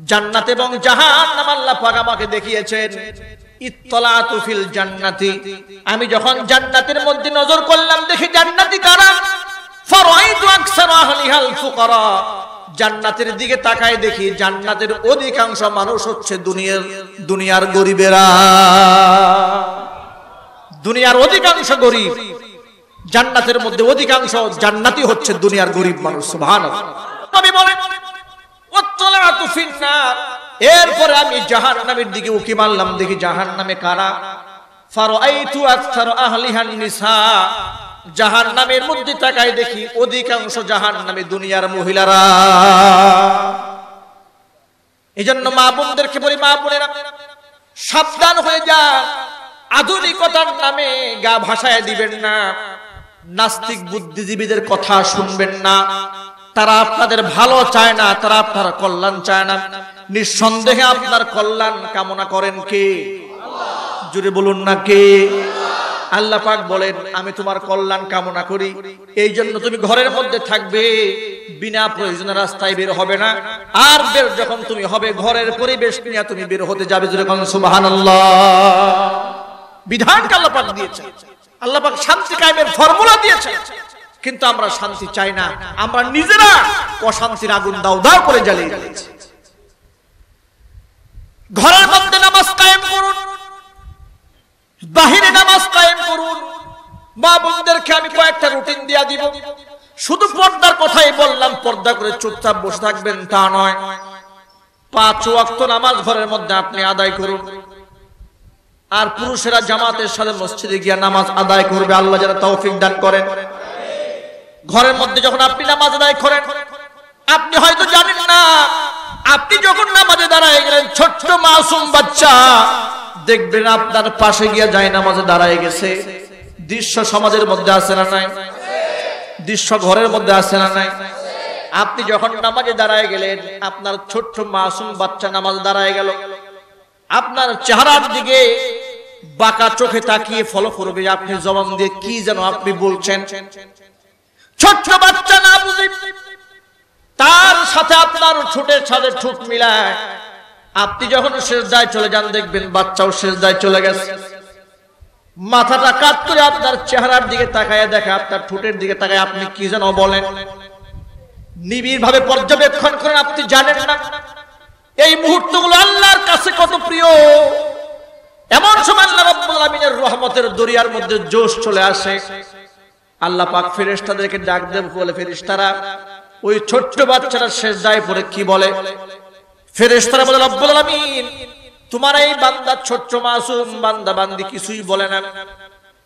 জান্নাত এবং আমাকে আমি যখন জান্নাতের মধ্যে নজর করলাম, দেখি জান্নাতি কারা? জান্নাতের দিকে তাকায় দেখি জান্নাতের অধিকাংশ মানুষ হচ্ছে দুনিয়ার দুনিয়ার গরিবেরা। দুনিয়ার অধিকাংশ গরিব জান্নাতের মধ্যে অধিকাংশ জান্নাতি হচ্ছে দুনিয়ার গরিব মানুষ, সুবহানাল্লাহ। নবী বলেন ওয়াত্তালাতু ফিন্নার। এরপরে আমি জাহান্নামের দিকে উকি মারলাম, দেখি জাহান্নামে কারা? ফারাইতু আকসার আহলিহান নিসা। জাহান নামের মধ্যে তাকায় দেখি অধিকাংশ জাহান নামে দুনিয়ার মহিলারা। এই জন্য মা বোনদেরকে বলি, মা বোনেরা, সাবধান হয়ে যা আধুনিকতার নামে গা ভাষায় দিবেন না। নাস্তিক বুদ্ধিজীবীদের কথা শুনবেন না। তারা আপনাদের ভালো চায় না, তারা আপনার কল্যাণ চায় না। নিঃসন্দেহে আপনার কল্যাণ কামনা করেন কে? জুড়ে বলুন না কে? আল্লাহ পাক বলেন, আমি তোমার কল্যাণ কামনা করি। এই জন্য তুমি ঘরের মধ্যে থাকবে, বিনা প্রয়োজনে রাস্তায় বের হবে না। আর বের যখন তুমি হবে, ঘরের পরিবেশ নিয়ে তুমি বের হতে যাবে যেরকম সুবহানাল্লাহ। বিধানকে আল্লাহ পাক দিয়েছেন। আল্লাহ শান্তি কায়েমের ফর্মুলা দিয়েছেন। কিন্তু আমরা শান্তি চাই না। আমরা নিজেরা অশান্তির আগুন দাও দাও করে জ্বালিয়ে দিয়েছি। ঘরের মধ্যে নামাজ কায়েম করুন। বাহিরে নামাজ কায়েম করুন। মা বোনদেরকে আমি কয়েকটা রুটিন দিয়া দিব। শুধু পর্দার কথাই বললাম, পর্দা করে চুপচাপ বসে থাকবেন তা নয়। পাঁচ ওয়াক্ত নামাজ ঘরের মধ্যে আপনি আদায় করুন। আর পুরুষেরা জামাতের সাথে মসজিদে গিয়া নামাজ আদায় করবে, আল্লাহ যারা তৌফিক দান করেন। ঘরের মধ্যে যখন আপনি নামাজ আদায় করেন, আপনি হয়তো জানেন না, আপনি যখন নামাজে দাঁড়ায় গেলেন, ছোট্ট মাসুম বাচ্চা, দেখবেন আপনার পাশে গিয়া যায় নামাজে দাঁড়ায় গেছে। দৃশ্য সমাজের মধ্যে আছে না নাই? দৃশ্য ঘরের মধ্যে আছে না নাই? আপনি যখন নামাজে দাঁড়ায় গেলেন, আপনার ছোট্ট মাসুম বাচ্চা নামাজ দাঁড়ায় গেল। আপনার চেহারার দিকে বাঁকা চোখে তাকিয়ে ফলো করবে আপনি জবান দিয়ে কি যেন আপনি বলছেন। ছোট্ট বাচ্চা না বুঝে তার সাথে আপনার ঠোঁটের সাথে ঠোঁট মিলায়। আপনি যখন শেষ দায় চলে যান, দেখবেন বাচ্চাও শেষ দায় চলে গেছে। মাথাটা কাত করে আপনার চেহারার দিকে তাকায় দেখে, আপনার ঠোঁটের দিকে তাকায় আপনি কি যেন বলেন। নিবিড় ভাবে পর্যবেক্ষণ করেন, আপনি জানেন না। এই মুহূর্তগুলো আল্লাহর কাছে কত প্রিয়। এমন সময় আল্লাহ রাব্বুল আলামিনের রহমতের দরিয়ার মধ্যে জোশ চলে আসে। আল্লাহ পাক ফেরেশতাদেরকে ডাক দেব বলে, ফেরেশতারা, ওই ছোট্ট বাচ্চাটা শেষ দায় পড়ে কি বলে? ফেরেশতারা বলে, রব্বুল আলামিন, তোমার এই বান্দা ছোট্ট মাসুম বান্দা বান্দি কিছুই বলে না।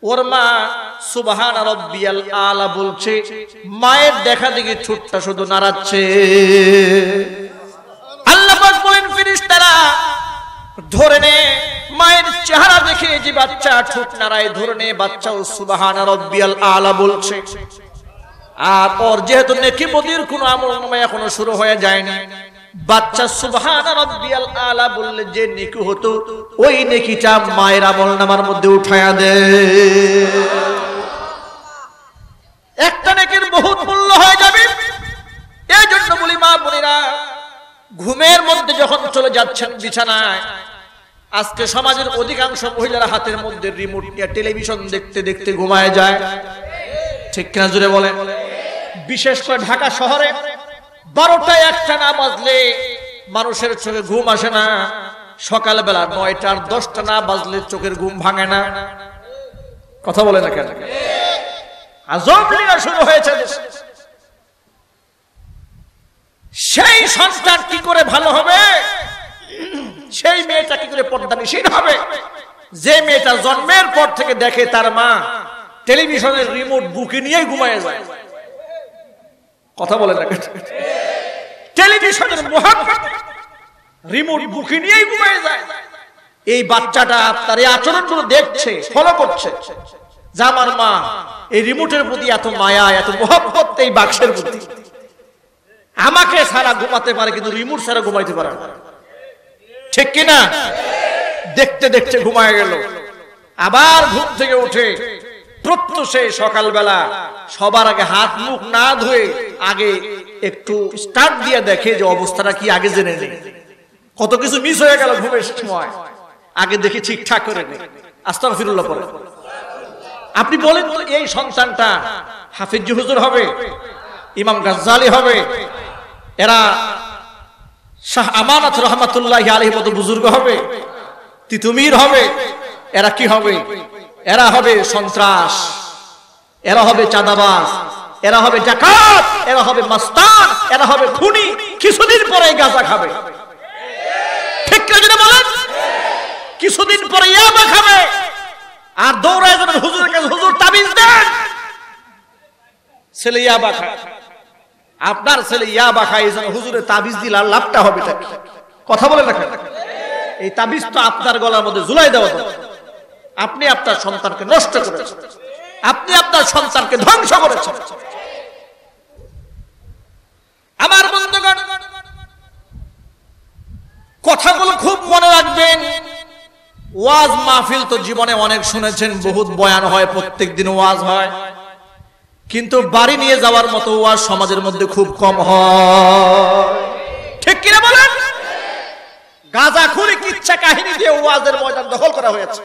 ওর মা সুবহান রব্বিয়াল আলা বলছে, মায়ের দেখা দেখি ঠোঁটটা শুধু নাড়াচ্ছে। আল্লাহ পাক বলেন, ফেরেশতারা ধরে নে, মায়ের চেহারা দেখে যে বাচ্চা ঠোঁট নাড়ায়, ধরে নে, বাচ্চাও সুবহান রব্বিয়াল আলা বলছে। আর ওর যেহেতু নেকি বদির কোনো আমল নামা এখনও শুরু হয়ে যায়নি। বাচ্চা সুবহান রব্বিয়াল আলা বললে যে নেকি হতো, ওই নেকিটা মায়ের আমল নামার মধ্যে উঠায়া দে। একটা নেকির বহুত মূল্য হয়ে যাবে এই জন্য বলি মা বোনেরা ঘুমের মধ্যে যখন চলে যাচ্ছেন বিছানায়, আজকে সমাজের অধিকাংশ মহিলারা হাতের মধ্যে রিমোট নিয়ে টেলিভিশন দেখতে দেখতে ঘুমায় যায়। ঠিক কিনা জুড়ে বলে বিশেষ করে ঢাকা শহরে বারোটা একটা না বাজলে মানুষের চোখে ঘুম আসে না। সকালবেলা নয়টার দশটা না বাজলে চোখের ঘুম ভাঙে না। কথা বলে না কেন? লীলা শুরু হয়েছে। সেই সন্তান কি করে ভালো হবে? সেই মেয়েটা কি করে পর্দানিসীন হবে? যে মেয়েটা জন্মের পর থেকে দেখে তার মা টেলিভিশনের রিমোট বুকে নিয়ে ঘুমায় যায়। কথা বলে না টেলিভিশনের রিমোট বুকে নিয়েই ঘুমায় যায়। এই বাচ্চাটা তার এই আচরণগুলো দেখছে ফলো করছে। যে আমার মা, এই রিমোটের প্রতি এত মায়া, এত মোহাম্মত এই বাক্সের প্রতি। আমাকে সারা ঘুমাতে পারে, কিন্তু রিমোট সারা ঘুমাইতে পারে। ঠিক কিনা? দেখতে দেখতে ঘুমায় গেল। আবার ঘুম থেকে উঠে প্রত্যুষে সকালবেলা সবার আগে হাত মুখ না ধুয়ে আগে একটু স্টার্ট দিয়ে দেখে যে অবস্থাটা কি আগে জেনে নেই। কত কিছু মিস হয়ে গেল ঘুমের সময়। আগে দেখি ঠিকঠাক করে নেই আস্তাগ ফিরুল্লাহ পরে আপনি বলেন এই সন্তানটা হাফিজ হুজুর হবে, ইমাম গাজ্জালি হবে এরা শাহ আমানত রহমাতুল্লাহ আলহী মতো বুজুর্গ হবে, তিতুমির হবে, এরা কি হবে? এরা হবে সন্ত্রাস, এরা হবে চাঁদাবাস এরা হবে ডাকাত, এরা হবে মাস্তান, এরা হবে খুনি, কিছুদিন পরে গাঁজা খাবে। ঠিক বলেন? কিছুদিন পরে ইয়াবা খাবে। আর দৌড়ায় যাবেন হুজুরের কাছে হুজুর তাবিজ দেন, ছেলে ইয়াবা খায়। আপনার ছেলে ইয়াবা খায় এই জন্য হুজুরের তাবিজ দিলে আর লাভটা হবে কথা বলে রাখেন এই তাবিজ তো আপনার গলার মধ্যে ঝুলাই দেওয়া আপনি আপনার সন্তানকে নষ্ট করেছেন। আপনি আপনার সন্তানকে ধ্বংস করেছেন। আমার বন্ধুগণ, কথাগুলো খুব মনে রাখবেন। ওয়াজ মাহফিল তো জীবনে অনেক শুনেছেন, বহুত বয়ান হয় প্রত্যেক দিন ওয়াজ হয়। কিন্তু বাড়ি নিয়ে যাওয়ার মতো ওয়াজ সমাজের মধ্যে খুব কম হয়। ঠিক কিনা বলেন? কিচ্ছা কাহিনী দিয়ে ওয়াজের ময়দান দখল করা হয়েছে।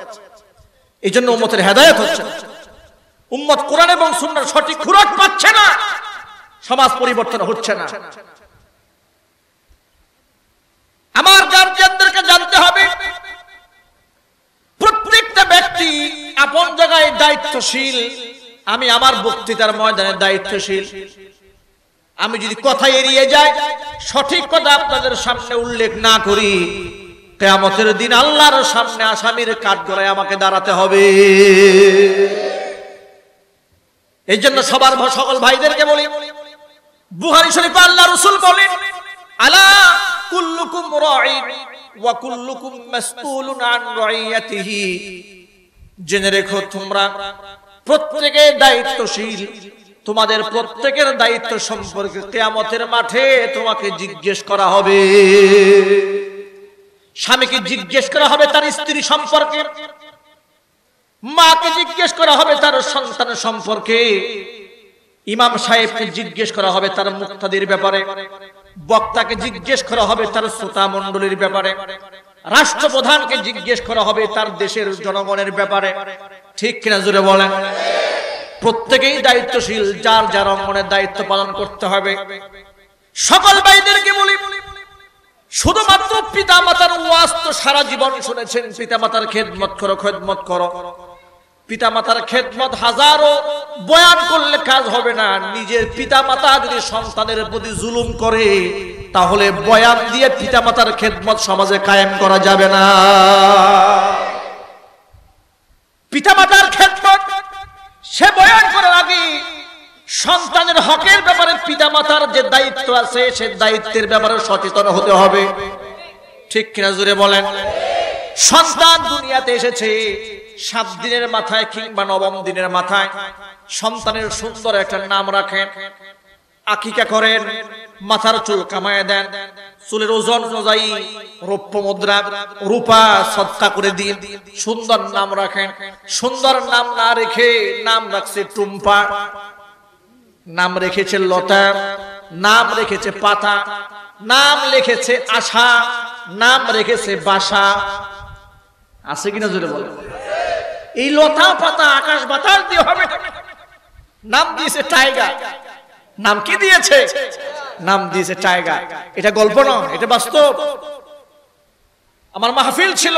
এই জন্য উম্মতের হেদায়ত হচ্ছে। উম্মত কোরআন এবং সুন্নার সঠিক খুরাক পাচ্ছে না। সমাজ পরিবর্তন হচ্ছে না। আমার গার্জিয়ানদেরকে জানতে হবে, প্রত্যেকটা ব্যক্তি আপন জায়গায় দায়িত্বশীল আমি আমার বক্তৃতার ময়দানে দায়িত্বশীল। আমি যদি কথা এড়িয়ে যাই, সঠিক কথা আপনাদের সামনে উল্লেখ না করি, কেয়ামতের দিন আল্লাহর সামনে আসামির কাঠ গড়ায় আমাকে দাঁড়াতে হবে। এই জন্য সবার সকল ভাইদেরকে বলি, বুহারি শরীফ আল্লাহ রসুল বলেন, আলা কুল্লুকুম রাঈন ওয়া কুল্লুকুম মাসউলুন আন রাইয়াতিহি জেনে রেখো তোমরা প্রত্যেকে দায়িত্বশীল। তোমাদের প্রত্যেকের দায়িত্ব সম্পর্কে কেয়ামতের মাঠে তোমাকে জিজ্ঞেস করা হবে। স্বামীকে জিজ্ঞেস করা হবে তার স্ত্রী সম্পর্কে। মাকে জিজ্ঞেস করা হবে তার সন্তান সম্পর্কে। ইমাম সাহেবকে জিজ্ঞেস করা হবে তার মুক্তাদির ব্যাপারে। বক্তাকে জিজ্ঞেস করা হবে তার শ্রোতা মন্ডলীর ব্যাপারে। রাষ্ট্রপ্রধানকে জিজ্ঞেস করা হবে তার দেশের জনগণের ব্যাপারে। ঠিক কিনা জুড়ে বলেন? প্রত্যেকেই দায়িত্বশীল, যার যার অঙ্গনের দায়িত্ব পালন করতে হবে। সকল ভাইদেরকে বলি, শুধুমাত্র পিতা মাতার ওয়াজ তো সারা জীবন শুনেছেন পিতা মাতার খেদমত করো খেদমত করো। পিতা মাতার খেদমত হাজারো বয়ান করলে কাজ হবে না। নিজের পিতা মাতা যদি সন্তানের প্রতি জুলুম করে, তাহলে বয়ান দিয়ে পিতা মাতার খেদমত সমাজে কায়েম করা যাবে না। পিতা মাতার খেদমত সে বয়ান করার আগে সন্তানের হকের ব্যাপারে পিতা মাতার যে দায়িত্ব আছে, সে দায়িত্বের ব্যাপারে সচেতন হতে হবে। ঠিক কিনা জুড়ে বলেন? সন্তান দুনিয়াতে এসেছে সাত দিনের মাথায় কিংবা নবম দিনের মাথায়। সন্তানের সুন্দর একটা নাম রাখেন। আকিকা করেন, মাথার চুল কামায় দেন, চুলের ওজন অনুযায়ী রৌপ্য মুদ্রা রূপা সৎকা করে দিন, সুন্দর নাম রাখেন, সুন্দর নাম না রেখে নাম রাখছে টুম্পা, নাম রেখেছে লতা, নাম রেখেছে পাতা, নাম লিখেছে আশা, নাম রেখেছে বাসা। আছে কিনা জোরে বলে এই লতা পাতা আকাশ বাতাস দিয়ে হবে। নাম দিয়েছে টাইগার। নাম কি দিয়েছে? নাম দিয়েছে টাইগার। এটা গল্প না এটা বাস্তব। আমার মাহফিল ছিল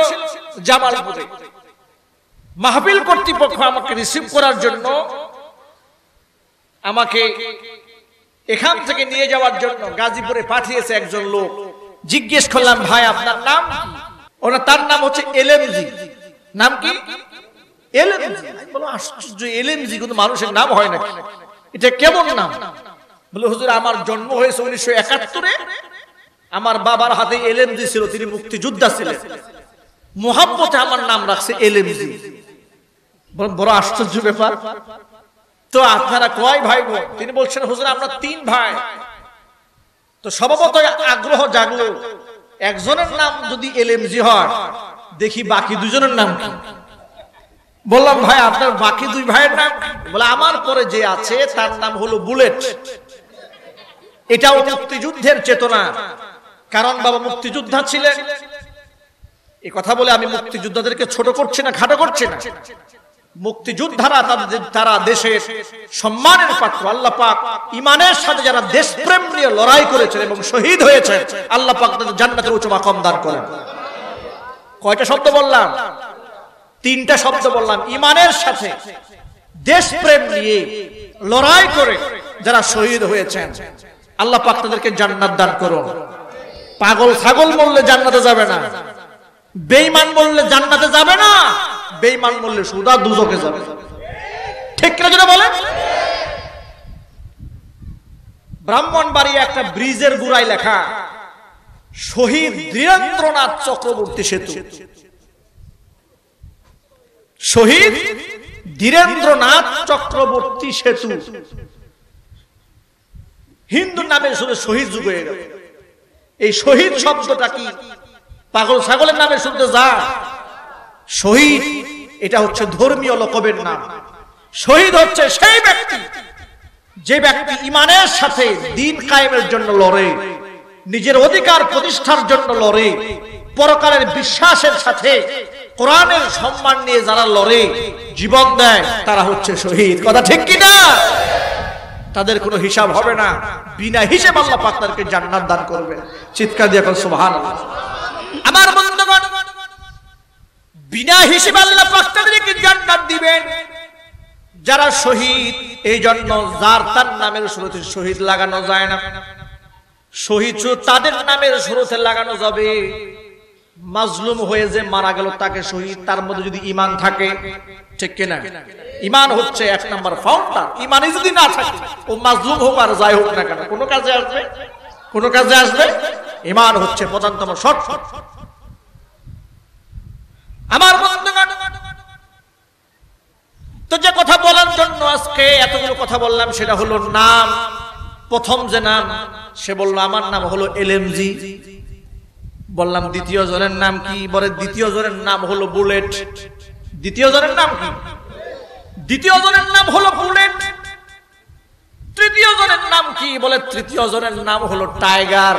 জামালপুরে মাহফিল কর্তৃপক্ষ আমাকে রিসিভ করার জন্য আমাকে এখান থেকে নিয়ে যাওয়ার জন্য গাজীপুরে পাঠিয়েছে একজন লোক। জিজ্ঞেস করলাম, ভাই, আপনার নাম ওনার তার নাম হচ্ছে এলএমজি। নাম কি? এলএমজি। বলো আশ্চর্য, এলএমজি, কিন্তু মানুষের নাম হয় নাকি? এটা কেমন নাম? বলে, হুজুর, আমার জন্ম হয়েছে উনিশশো একাত্তরে। আমার বাবার হাতে এলএমজি ছিল, তিনি মুক্তিযোদ্ধা ছিলেন। মোহাম্মতে আমার নাম রাখছে এলএমজি বড় আশ্চর্য ব্যাপার। তো আপনারা কয় ভাই বোন তিনি বলছেন, হুজুর, আমরা তিন ভাই। তো স্বভাবত আগ্রহ জাগলো, একজনের নাম যদি এলএমজি হয়, দেখি বাকি দুজনের নাম কি? বললাম, ভাই, আপনার বাকি দুই ভাইয়ের নাম? বলে, আমার পরে যে আছে, তার নাম হলো বুলেট। এটাও মুক্তিযুদ্ধের চেতনা। কারণ বাবা মুক্তিযোদ্ধা ছিলেন। এই কথা বলে আমি মুক্তিযোদ্ধাদেরকে ছোট করছি না, খাটো করছি না। মুক্তিযোদ্ধারা তাদের, তারা দেশের সম্মানের পাত্র। আল্লাহ পাক ইমানের সাথে যারা দেশপ্রেম নিয়ে লড়াই করেছেন এবং শহীদ হয়েছে আল্লাহ পাক তাদের জান্নাতের উচ্চ মাকাম দান করেন। কয়টা শব্দ বললাম? তিনটা শব্দ বললাম, ইমানের সাথে দেশপ্রেম নিয়ে লড়াই করে যারা শহীদ হয়েছেন। আল্লাহ পাক তাদেরকে জান্নাত দান করুন। পাগল ছাগল বললে জান্নাতে যাবে না। বেঈমান বললে জান্নাতে যাবে না। বেঈমান বললে সুদা দুজকে যাবে। ঠিক কিনা যেটা বলেন? ব্রাহ্মণবাড়ি একটা ব্রিজের গুড়ায় লেখা, শহীদ ধীরেন্দ্রনাথ চক্রবর্তী সেতু। শহীদ ধীরেন্দ্রনাথ চক্রবর্তী সেতু। হিন্দু নামে শুধু শহীদ যুগ হয়ে গেল। এই শহীদ শব্দটা কি? পাগল ছাগলের নামে শুনতে যা। শহীদ, এটা হচ্ছে ধর্মীয় লোকবের নাম। শহীদ হচ্ছে সেই ব্যক্তি, যে ব্যক্তি ইমানের সাথে দিন কায়েমের জন্য লড়ে, নিজের অধিকার প্রতিষ্ঠার জন্য লড়ে, পরকালের বিশ্বাসের সাথে কোরআনের সম্মান নিয়ে যারা লড়ে, জীবন দেয়, তারা হচ্ছে শহীদ। কথা ঠিক কিনা? তাদের কোনো হিসাব হবে না। বিনা হিসেব আল্লাহ পাক তাদেরকে জান্নাত দান করবে। চিৎকার দিয়ে এখন সুবহানাল্লাহ। আমার বন্ধুগণ, বিনা হিসেবে আল্লাহ পাক তাদেরকে জান্নাত দিবেন। যারা শহীদ এই জন্য যার তার নামের শুরুতে শহীদ লাগানো যায় না। শহীদ তাদের নামের শুরুতে লাগানো যাবে। মাজলুম হয়ে যে মারা গেল, তাকে শহীদ, তার মধ্যে যদি ইমান থাকে, ঠিক কিনা? ইমান হচ্ছে এক নাম্বার ফাউন্ডার। ইমানই যদি না থাকে, ও মাজলুম হোক আর যাই হোক না কেন, কোনো কাজে আসবে? কোনো কাজে আসবে? ইমান হচ্ছে প্রধানতম শর্ত। আমার তো যে কথা বলার জন্য আজকে এতগুলো কথা বললাম, সেটা হলো নাম। প্রথম যে নাম, সে বলল, আমার নাম হলো এলএমজি বললাম, দ্বিতীয় জনের নাম কি? বলে, দ্বিতীয় জনের নাম হলো বুলেট। দ্বিতীয় জনের নাম কি? দ্বিতীয় জনের নাম হলো বুলেট। তৃতীয় জনের নাম কি? বলে, তৃতীয় জনের নাম হলো টাইগার।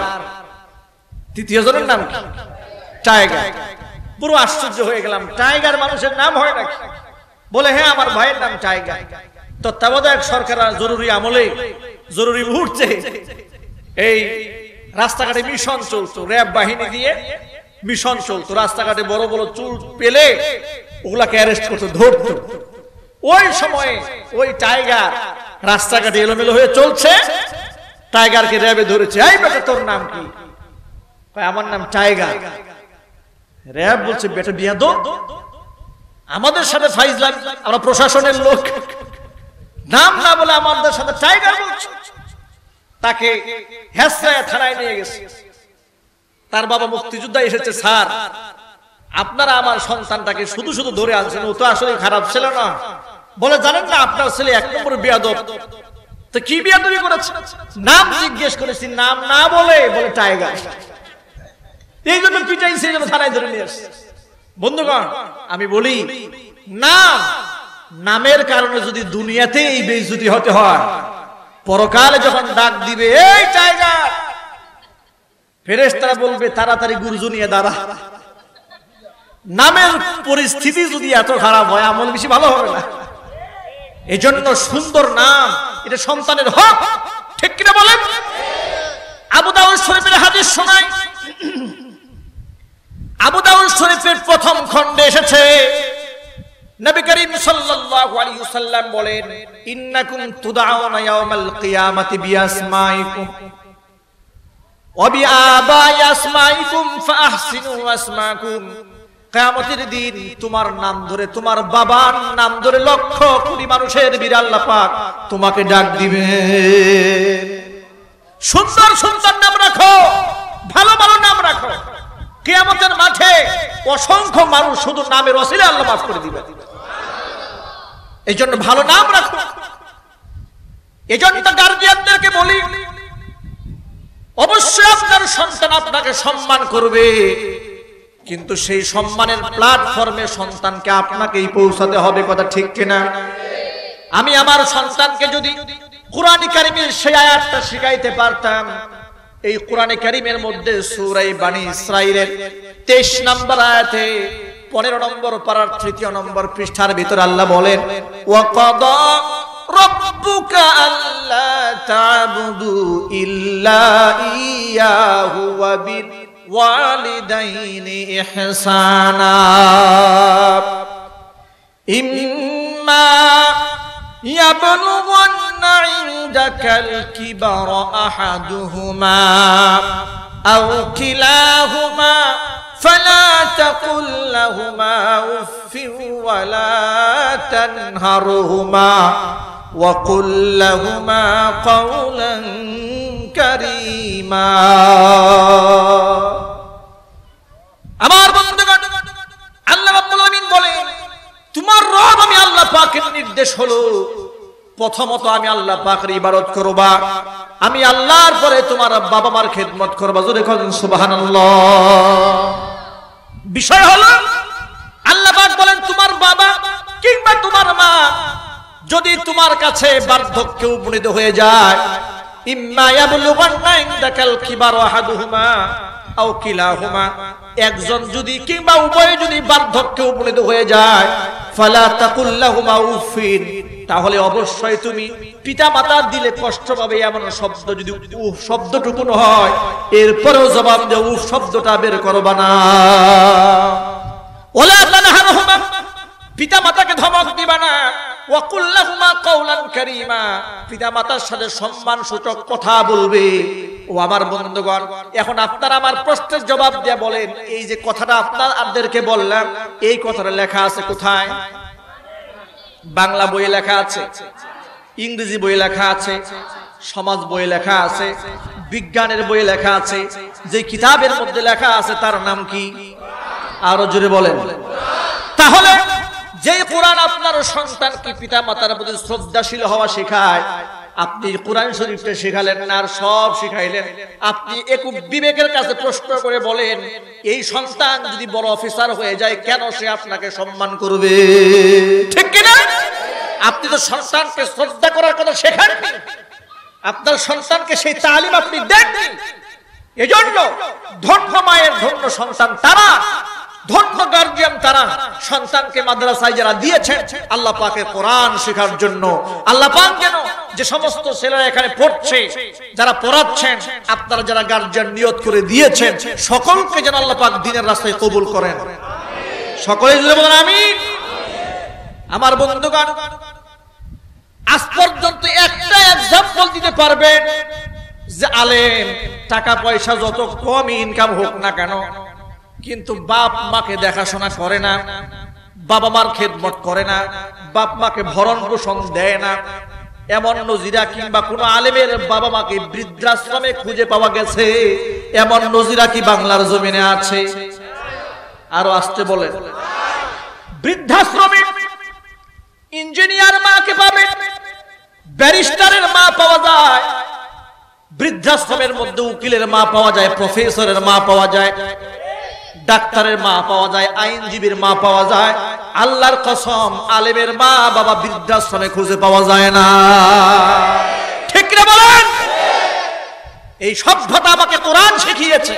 তৃতীয় জনের নাম কি? টাইগার। পুরো আশ্চর্য হয়ে গেলাম, টাইগার মানুষের নাম হয় নাকি? বলে হ্যাঁ আমার ভাইয়ের নাম টাইগার। তত্ত্বাবধায়ক সরকার জরুরি আমলে, জরুরি মুহূর্তে, এই রাস্তাঘাটে মিশন চলতো, র্যাব বাহিনী দিয়ে মিশন চলতো, রাস্তাঘাটে বড় বড় চুল পেলে ওগুলাকে অ্যারেস্ট করতো, ধরতো। ওই সময়ে ওই টাইগার রাস্তাঘাটে এলোমেলো হয়ে চলছে টাইগারকে র্যাবে ধরেছে। এই বেটা, তোর নাম কি? আমার নাম টাইগার র্যাব বলছে, বেটা বিয়া দো আমাদের সাথে ফাইজলাম, আমরা প্রশাসনের লোক। নাম না বলে আমাদের সাথে টাইগার বলছে। তাকে হেসরায় থানায় নিয়ে গেছে। তার বাবা মুক্তিযোদ্ধা এসেছে, স্যার, আপনারা আমার সন্তানটাকে শুধু শুধু ধরে আনছেন, ও তো আসলে খারাপ ছিল না। বলে, জানেন না, আপনার ছেলে এক নম্বর বিয়াদব। তো কি বিয়াদবি করেছে? নাম জিজ্ঞেস করেছি, নাম না বলে বলে, টাইগার। এই জন্য পিটাইছে এই জন্য থানায় ধরে নিয়ে আসছে বন্ধুগণ, আমি বলি, নাম, নামের কারণে যদি দুনিয়াতে এই বেইজ্জতি হতে হয় পরকালে যখন ডাক দিবে, এই টাইগার! ফেরেশতারা বলবে, তাড়াতাড়ি গুরজু নিয়ে দাঁড়া। নামের পরিস্থিতি যদি এত খারাপ হয়, আমল বেশি ভালো হবে না। এজন্য সুন্দর নাম, এটা সন্তানের হক। ঠিক কিনা বলেন? আবু দাউদ শরীফের হাদিস শোনায় আবু দাউদ শরীফের প্রথম খণ্ডে এসেছে নবী দিন তোমার নাম ধরে, তোমার বাবার নাম ধরে লক্ষ কোটি মানুষের আল্লাহ পাক তোমাকে ডাক দিবে। সুন্দর সুন্দর নাম রাখো, ভালো ভালো নাম রাখো। কেয়ামতের মাঠে অসংখ্য মানুষ শুধু নামের অসিলে আল্লাহ মাফ করে দিবে এই জন্য ভালো নাম রাখো। এই জন্য গার্জিয়ানদেরকে বলি, অবশ্যই আপনার সন্তান আপনাকে সম্মান করবে, কিন্তু সেই সম্মানের প্ল্যাটফর্মে সন্তানকে আপনাকেই পৌঁছাতে হবে, কথা ঠিক কিনা? আমি আমার সন্তানকে যদি কোরআনী কারিমের সেই আয়াতটা শিখাইতে পারতাম, এই কোরআনে কারিমের মধ্যে সুরাই বাণী ইসরাইলের তেইশ নম্বর আয়াতে পনেরো নম্বর পাড়ার তৃতীয় নম্বর পৃষ্ঠার ভিতর আল্লাহ বলেন, ওয়াকদ রব্বুকা আল্লা তাবুদু ইল্লা আহাদুহুমা। او كلاهما فلا تقل لهما اف ولا تنهرهما وقل لهما قولا كريما আমার বন্ধুগণ আল্লাহ রাব্বুল আলামিন বলেন তোমার রব আমি আল্লাহ পাকের নির্দেশ হলো প্রথমত আমি আল্লাহ পাকের ইবাদত করবা। আমি আল্লাহর পরে তোমার বাবা মার খেদমত করবা। জোরে কোন, সুবহানাল্লাহ। বিষয় হলো, আল্লাহ বলেন, তোমার বাবা কিংবা তোমার মা যদি তোমার কাছে বার্ধক্যে উপনীত হয়ে যায়, ইম্মা ইয়াবলুগান্না ইনদাকাল কিবারু আহাদুহুমা। কিলাহুমা, একজন যদি কিংবা উভয়ে যদি বার্ধক্যে উপনীত হয়ে যায়, ফালা তাকুল্লাহুমা উফিন তাহলে অবশ্যই তুমি পিতা মাতার দিলে কষ্ট পাবে এমন শব্দ যদি উফ শব্দটুকু হয়, এরপরেও জবাব দেব উফ শব্দটা বের করবা না। ওলা তানহারহুমা পিতা মাতাকে ধমক দিবা না। বাংলা বইয়ে লেখা আছে, ইংরেজি বই লেখা আছে, সমাজ বই লেখা আছে, বিজ্ঞানের বই লেখা আছে, যে কিতাবের মধ্যে লেখা আছে তার নাম কি? আরও জোরে বলেন। তাহলে যে কোরআন আপনার সন্তানকে পিতা মাতার প্রতি শ্রদ্ধাশীল হওয়া শেখায়, আপনি কোরআন শরীফটা শেখালেন না আর সব শিখাইলেন। আপনি একটু বিবেকের কাছে প্রশ্ন করে বলেন, এই সন্তান যদি বড় অফিসার হয়ে যায়, কেন সে আপনাকে সম্মান করবে? ঠিক কিনা? আপনি তো সন্তানকে শ্রদ্ধা করার কথা শেখাননি। আপনার সন্তানকে সেই তালিম আপনি দেননি। এজন্য ধন্য মায়ের ধন্য সন্তান তারা। ধন্য গার্জিয়ান তারা সন্তানকে মাদ্রাসায় যারা দিয়েছেন, আল্লাহ পাকের কোরআন শেখার জন্য। আল্লাহ পাক যেন যে সমস্ত ছেলেরা এখানে পড়ছে, যারা পড়াচ্ছেন, আপনারা যারা গার্জিয়ান নিয়ত করে দিয়েছেন, সকলকে যেন আল্লাহ পাক দিনের রাস্তায় কবুল করেন। সকলে আমি আমার বন্ধুগণ, আজ পর্যন্ত একটা এক্সাম্পল দিতে পারবেন যে আলেম, টাকা পয়সা যত কম ইনকাম হোক না কেন কিন্তু বাপ মাকে দেখাশোনা করে না, বাবা মার খেদমত করে না, বাপ মাকে ভরণ পোষণ দেয় না। এমন নজিরা কিংবা কোন আলেমের বাবা মাকে বৃদ্ধাশ্রমে খুঁজে পাওয়া গেছে, এমন নজিরা কি বাংলার জমিনে আছে? আরও আসতে বলে বৃদ্ধাশ্রমে ইঞ্জিনিয়ার মাকে পাবে, ব্যারিস্টারের মা পাওয়া যায়, বৃদ্ধাশ্রমের মধ্যে উকিলের মা পাওয়া যায়, প্রফেসরের মা পাওয়া যায়। ডাক্তারের মা পাওয়া যায়, আইনজীবীর মা পাওয়া যায়, আল্লাহর কসম, আলেমের মা বাবা বৃদ্ধাশ্রমে খুঁজে পাওয়া যায় না। ঠিক না বলেন? এই সভ্যতা আমাকে কোরআন শিখিয়েছে।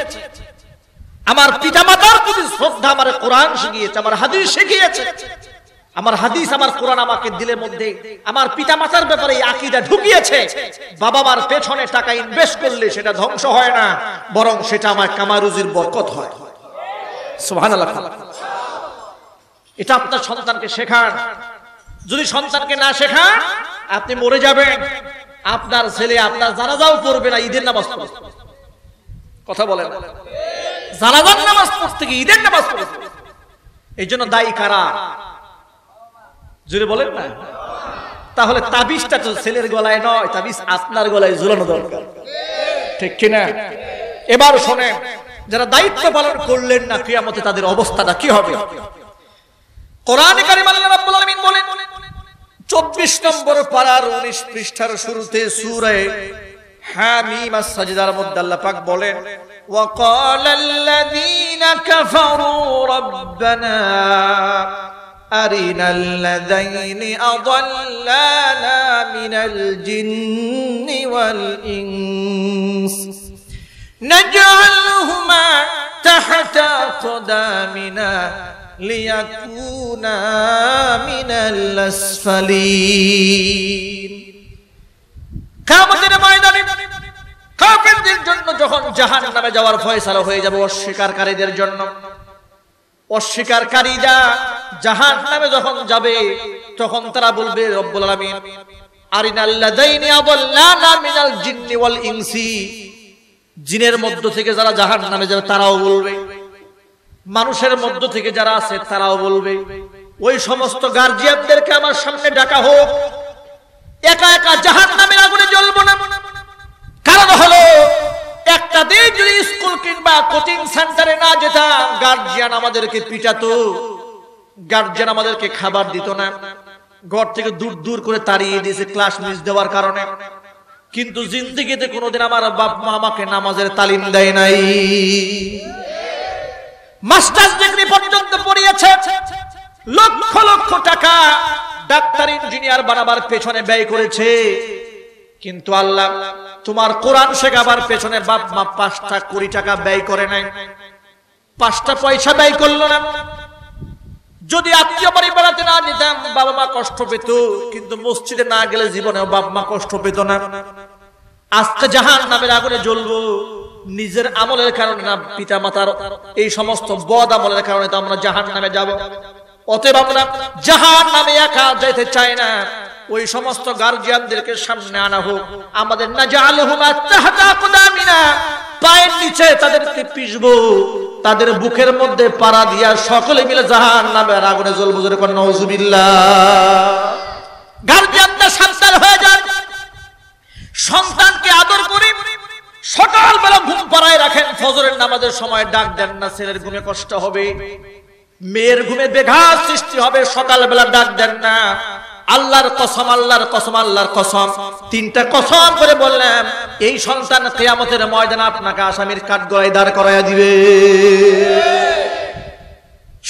আমার পিতামাতার প্রতি শ্রদ্ধা আমার কোরআন শিখিয়েছে, আমার হাদিস শিখিয়েছে। আমার হাদিস, আমার কোরআন আমাকে দিলের মধ্যে আমার পিতা মাতার ব্যাপারে আকিদা ঢুকিয়েছে। বাবা মার পেছনে টাকা ইনভেস্ট করলে সেটা ধ্বংস হয় না, বরং সেটা আমার কামারুজির বরকত হয়। এটা আপনার সন্তানকে শেখান যদি সন্তানকে না শেখান, আপনি মরে যাবেন। আপনার ছেলে আপনার জানাজাও পড়বে না, ঈদের নামাজ কথা বলেন। জানাজার নামাজ পড়তে গিয়ে ঈদের নামাজ এই জন্য দায়ী কারা? জুড়ে বলেন না। তাহলে তাবিজটা তো ছেলের গলায় নয়, তাবিজ আপনার গলায় ঝুলানো দরকার। ঠিক কিনা? এবার শোনেন। যারা দায়িত্ব পালন করলেন না কিয়ামতে তাদের অবস্থাটা কি হবে কোরআনে কারিম আল্লাহ রাব্বুল আলামিন বলেন 24 নম্বর পারার 19 পৃষ্ঠার শুরুতে সূরা হামিম আস-সাজদার মধ্যে আল্লাহ পাক বলেন وقال الذين كفروا ربنا أرنا الذين أضلانا من الجن والإنس نجعلهما تحت قدامنا ليكونا من الأسفلين কামতের ময়দানে কাফেরদের জন্য যখন জাহান নামে যাওয়ার ফয়সালা হয়ে যাবে অস্বীকারীদের জন্য অস্বীকারীরা জাহান নামে যখন যাবে তখন তারা বলবে রব্বুল আলামিন আরিনাল্লাযাইনি আদাল্লানা মিনাল জিন্নি ওয়াল ইনসি জিনের মধ্য থেকে যারা জাহান নামে যাবে, তারাও বলবে। মানুষের মধ্য থেকে যারা আছে, তারাও বলবে। ওই সমস্ত গার্জিয়ানদেরকে আমার সামনে ডাকা হোক। একা একা জাহান নামের আগুনে জ্বলবো না। কারণ হলো, একটা দিন যদি স্কুল কিংবা কোচিং সেন্টারে না যেতাম, গার্জিয়ান আমাদেরকে পিটাতো। গার্জিয়ান আমাদেরকে খাবার দিত না। ঘর থেকে দূর দূর করে তাড়িয়ে দিয়েছে, ক্লাস মিস দেওয়ার কারণে। কিন্তু জিন্দিগিতে কোনোদিন আমার বাপ মা আমাকে নামাজের তালিম দেয় নাই। মাস্টার্স ডিগ্রি পর্যন্ত পড়িয়েছে। লক্ষ লক্ষ টাকা ডাক্তার, ইঞ্জিনিয়ার বানাবার পেছনে ব্যয় করেছে। কিন্তু আল্লাহ, তোমার কোরআন শেখাবার পেছনে বাপ মা পাঁচটা কোটি টাকা ব্যয় করে নাই। পাঁচটা পয়সা ব্যয় করল না। যদি আত্মীয় বাড়ি বেড়াতে না নিতাম, বাবা মা কষ্ট পেত, কিন্তু মসজিদে না গেলে জীবনে বাবা মা কষ্ট পেত না। আজকে জাহান নামের আগুনে জ্বলবো, নিজের আমলের কারণে না পিতা মাতার এই সমস্ত বদ আমলের কারণে তো আমরা জাহান নামে যাব। অতএব আমরা জাহান নামে একা যেতে চাই না। ওই সমস্ত গার্জিয়ানদেরকে সামনে আনা হোক। আমাদের না তাহতা কুদামিনা পায়ের নিচে তাদেরকে পিসবো তাদের বুকের মধ্যে পাড়া দিয়া সকলে মিলে জাহান নামে আগুনে হয়ে যান সন্তানকে আদর করে সকালবেলা ঘুম পাড়ায় রাখেন। ফজরের নামাজের সময় ডাক দেন না, ছেলের ঘুমে কষ্ট হবে। মেয়ের ঘুমে বেঘাত সৃষ্টি হবে, সকালবেলা ডাক দেন না। আল্লাহর কসম আল্লাহর কসম আল্লাহর কসম। তিনটা কসম করে বললাম, এই সন্তান কেয়ামতের ময়দানে আপনাকে আসামির কাঠ গড়াই দাঁড় করাইয়া দিবে।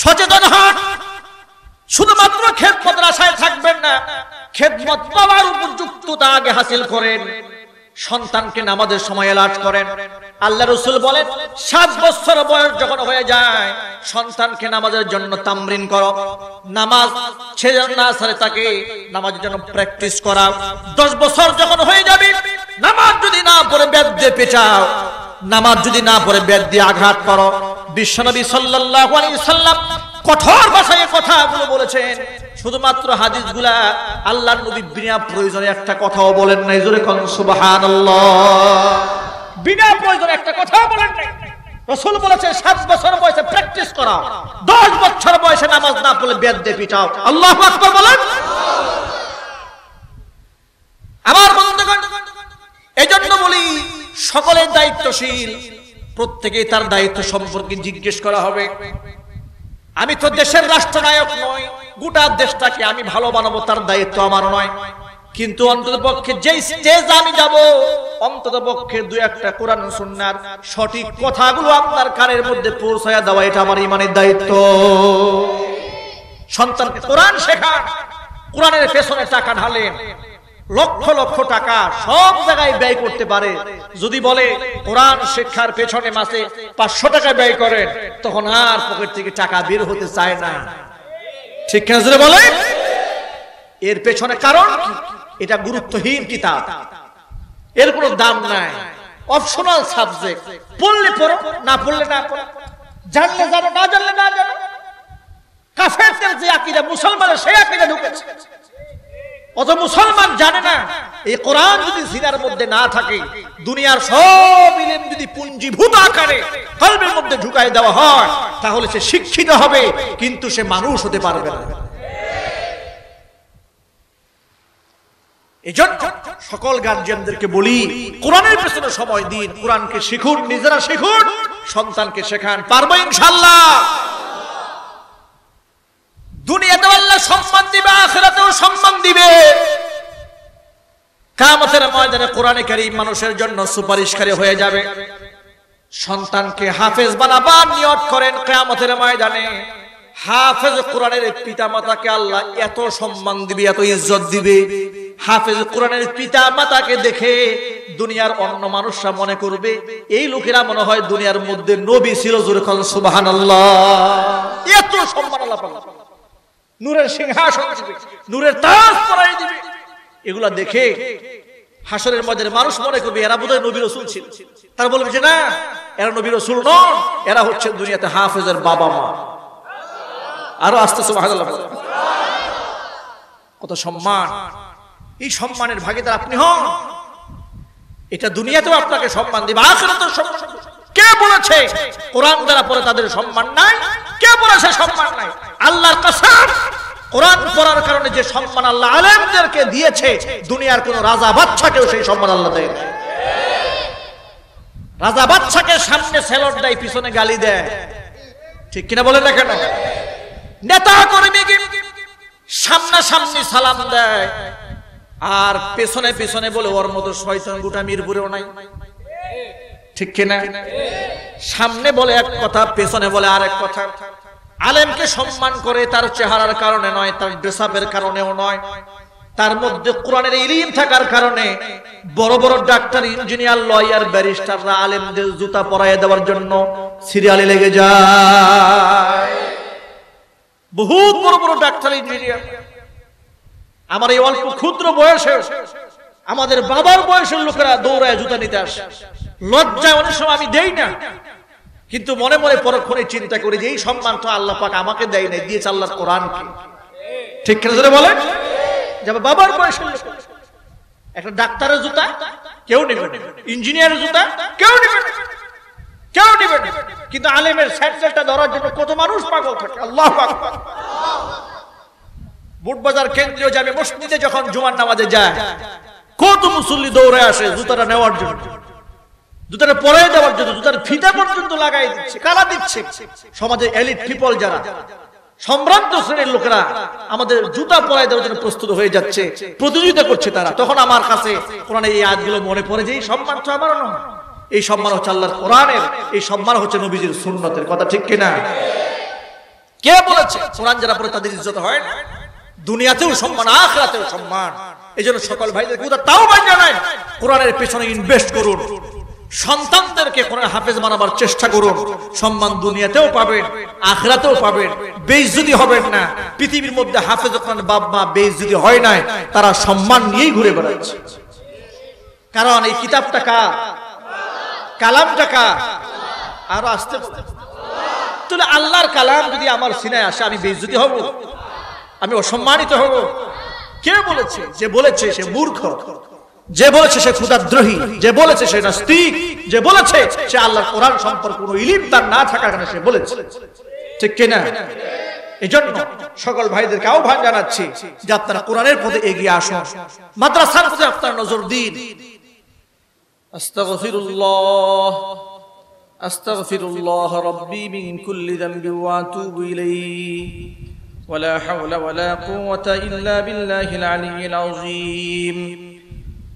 সচেতন হন। শুধুমাত্র খেদমতের আশায় থাকবেন না, খেদমত পাওয়ার উপযুক্ততা আগে হাসিল করেন। সন্তানকে নামাজের সময় এলাট করেন। আল্লাহ রসুল বলেন, সাত বছর বয়স যখন হয়ে যায়, সন্তানকে নামাজের জন্য তামরিন করো। নামাজ ছেড়ে না সারে তাকে নামাজের জন্য প্র্যাকটিস করা দশ বছর যখন হয়ে যাবে, নামাজ যদি না পড়ে বেদ দিয়ে পেঁচাও, নামাজ যদি না পড়ে বেদ দিয়ে আঘাত করো। বিশ্বনবী আলাইহি সাল্লাম কঠোর ভাষায় কথাগুলো বলেছেন শুধুমাত্র হাদিসগুলা আল্লাহর নবী বিনা প্রয়োজনে একটা কথাও বলেন নাই। জোরে কোন, সুবহানাল্লাহ। বিনা প্রয়োজনে একটা কথাও বলেন নাই। রসুল বলেছে, সাত বছর বয়সে প্র্যাকটিস করা দশ বছর বয়সে নামাজ না পড়লে বেদ দিয়ে পিটাও। আল্লাহ আকবার বলেন। আমার বন্ধুগণ এই জন্য বলি, সকলের দায়িত্বশীল, প্রত্যেকেই তার দায়িত্ব সম্পর্কে জিজ্ঞেস করা হবে। আমি তো দেশের রাষ্ট্রনায়ক নই, গোটা দেশটাকে আমি ভালো বানাবো, তার দায়িত্ব আমার নয়। কিন্তু অন্তত পক্ষে যে স্টেজ আমি যাব অন্তত পক্ষে দু একটা কোরআন সুন্নার সঠিক কথাগুলো আপনার কানের মধ্যে পৌঁছায়া দেওয়া, এটা আমার ইমানের দায়িত্ব। সন্তানকে কোরআন শেখা, কোরআনের পেছনে টাকা ঢালেন। লক্ষ লক্ষ টাকা সব জায়গায় ব্যয় করতে পারে। যদি বলে, কোরআন শিক্ষার পেছনে মাসে পাঁচশো টাকা ব্যয় করেন, তখন আর পকেট থেকে টাকা বের হতে চায় না। ঠিক কেন বলে? এর পেছনে কারণ এটা গুরুত্বহীন কিতাব। এর কোনো দাম নাই। Optional subject. পড়লে পড়ো, না পড়লে না জানলে জানো, না জানলে না জানো। কাফেরদের যে আকিদা, মুসলমানের সেই আকিদা ঢুকেছে। অত মুসলমান জানে না, এই কোরআন যদি সিনার মধ্যে না থাকে, দুনিয়ার সব ইলেম যদি পুঞ্জীভূত আকারে কলবের মধ্যে ঢুকাই দেওয়া হয়, তাহলে সে শিক্ষিত হবে, কিন্তু সে মানুষ হতে পারবে না। সকল গার্জিয়ানদেরকে বলি, কোরআনের পেছনে সময় দিন, কোরআনকে শিখুন, নিজেরা শিখুন, সন্তানকে শেখান, পারব ইনশাল্লাহ দুনিয়াতে আল্লাহ সম্মান দিবে, আখেরাতেও সম্মান দিবে। কামতের ময়দানে কোরআনে কারীম মানুষের জন্য সুপারিশকারী হয়ে যাবে। সন্তানকে হাফেজ বানাবার নিয়ত করেন কিয়ামতের ময়দানে। হাফেজ কোরআনের পিতা মাতাকে আল্লাহ এত সম্মান দিবে, এত ইজ্জত দিবে। হাফেজ কোরআনের পিতা মাতাকে দেখে দুনিয়ার অন্য মানুষরা মনে করবে, এই লোকেরা মনে হয় দুনিয়ার মধ্যে নবী ছিল জোরে সুবহানাল্লাহ। এত সম্মান আল্লাহ নূরের সিংহাসন দিবে, নূরের তাজ পরাই দিবে। এগুলা দেখে হাসরের মধ্যে মানুষ মনে করবে, এরা বোধহয় নবী রসুল ছিল। তারা বলবে যে না, এরা নবী রসুল নন, এরা হচ্ছে দুনিয়াতে হাফেজের বাবা মা। আরও আস্তে কত সম্মান। এই সম্মানের ভাগিদার আপনি হন। এটা দুনিয়াতেও আপনাকে সম্মান দিবে, আখিরাতেও সম্মান। কে বলেছে? কোরআন যারা পড়ে তাদের সম্মান নাই। কে বলেছে সম্মান নাই? আল্লাহর কসম, কোরআন পড়ার কারণে যে সম্মান আল্লাহ আলেমদেরকে দিয়েছে, দুনিয়ার কোন রাজা বাচ্চাকেও সেই সম্মান আল্লাহ দেয় রাজা বাচ্চাকে সামনে সেলট দেয়, পিছনে গালি দেয়। ঠিক কিনা বলে না কেন? নেতা কর্মী সামনাসামনি সালাম দেয়। আর পেছনে পেছনে বলে, ওর মতো শয়তান গোটা মিরপুরেও নাই। ঠিক কিনা? সামনে বলে এক কথা, পেছনে বলে আরেক কথা। আলেমকে সম্মান করে তার চেহারার কারণে নয়, তার ড্রেসআপের কারণেও নয়। তার মধ্যে কোরআনের ইলিম থাকার কারণে বড় বড় ডাক্তার, ইঞ্জিনিয়ার, লয়ার, ব্যারিস্টাররা আলেমদের জুতা পরাইয়ে দেওয়ার জন্য সিরিয়ালে লেগে যায়। বহুত বড় বড় ডাক্তার, ইঞ্জিনিয়ার। আমার এই অল্প ক্ষুদ্র বয়সে আমাদের বাবার বয়সের লোকেরা দৌড়ায় জুতা নিতে আসে। লজ্জায় অনেক সময় আমি দেই না। কিন্তু মনে মনে পরক্ষণে চিন্তা করি যে এই সম্মান তো আল্লাহ পাক আমাকে দেয় নাই, দিয়েছে আল্লাহর কোরআনকে ঠিক কেন ধরে বলে যে আমার বাবার বয়সের একটা ডাক্তারের জুতা, কেউ নেবে ইঞ্জিনিয়ারের জুতা, কেউ নেবে কেউ নেবে কিন্তু আলেমের স্যান্ডেলটা ধরার জন্য কত মানুষ পাগল থাকে। আল্লাহ বুটবাজার কেন্দ্রীয় জামে মসজিদে যখন জুমার নামাজে যায়, কত মুসল্লি দৌড়ে আসে জুতাটা নেওয়ার জন্য। জুতাটা পরে দেওয়ার জন্য জুতার ফিতা পর্যন্ত লাগাই দিচ্ছে, কারা দিচ্ছে? সমাজের এলিট পিপল যারা, সম্ভ্রান্ত শ্রেণির লোকেরা আমাদের জুতা পরাই দেওয়ার জন্য প্রস্তুত হয়ে যাচ্ছে, প্রতিযোগিতা করছে তারা। তখন আমার কাছে কোরআনের এই আয়াতগুলো মনে পড়ে যে, এই সম্মান তো আমারও নয়। এই সম্মান হচ্ছে আল্লাহর কোরআনের, এই সম্মান হচ্ছে নবীজির সুন্নতের, কথা ঠিক কিনা? কে বলেছে? কোরআন যারা পড়ে তাদের ইজ্জত হয় না। দুনিয়াতেও সম্মান, আখরাতেও সম্মান। এই জন্য সকল ভাইদের কোথা তাও বাঞ্জা নাই কোরআনের পেছনে ইনভেস্ট করুন। সন্তানদেরকে কোরআন হাফেজ বানাবার চেষ্টা করুন। সম্মান দুনিয়াতেও পাবেন, আখরাতেও পাবেন, বেইজ্জতি হবেন না। পৃথিবীর মধ্যে হাফেজ কোরআন বাপ মা বেইজ্জতি হয় নাই, তারা সম্মান নিয়েই ঘুরে বেড়াচ্ছে। কারণ এই কিতাবটা কার? কালামটা কার? আরও আসতে। তাহলে আল্লাহর কালাম যদি আমার সিনায় আসে, আমি বেইজ্জতি হব? আমি অসম্মানিত হব? কে বলেছে? যে বলেছে সে মূর্খ। যে বলেছে সে ক্ষুদাদ্রোহী যে বলেছে সে নাস্তিক যে বলেছে সে আল্লাহ কোরআন সম্পর্কে কোনো ইলিম তার না থাকার কারণে সে বলেছে ঠিক কিনা এই জন্য সকল ভাইদেরকে আহ্বান জানাচ্ছি যে আপনারা কোরআনের পথে এগিয়ে আসুন মাদ্রাসার পথে আপনার নজর দিন আস্তাগফিরুল্লাহ আস্তাগফিরুল্লাহ রব্বি মিন কুল্লি যামবি ওয়া আতুবু ইলাইহি ولا حول ولا قوة إلا بالله العلي العظيم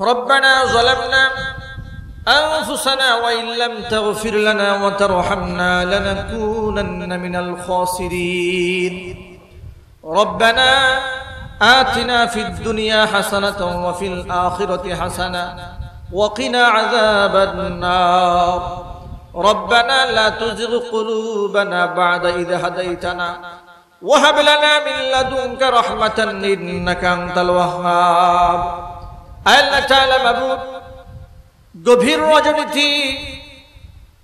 ربنا ظلمنا أنفسنا وإن لم تغفر لنا وترحمنا لنكونن من الخاسرين. ربنا آتنا في الدنيا حسنة وفي الآخرة حسنة وقنا عذاب النار. ربنا لا تزغ قلوبنا بعد إذ هديتنا وهب لنا من لدنك رحمة إنك أنت الوهاب. আল্লাহ তাআলা মাবুদ গভীর রজনীতি।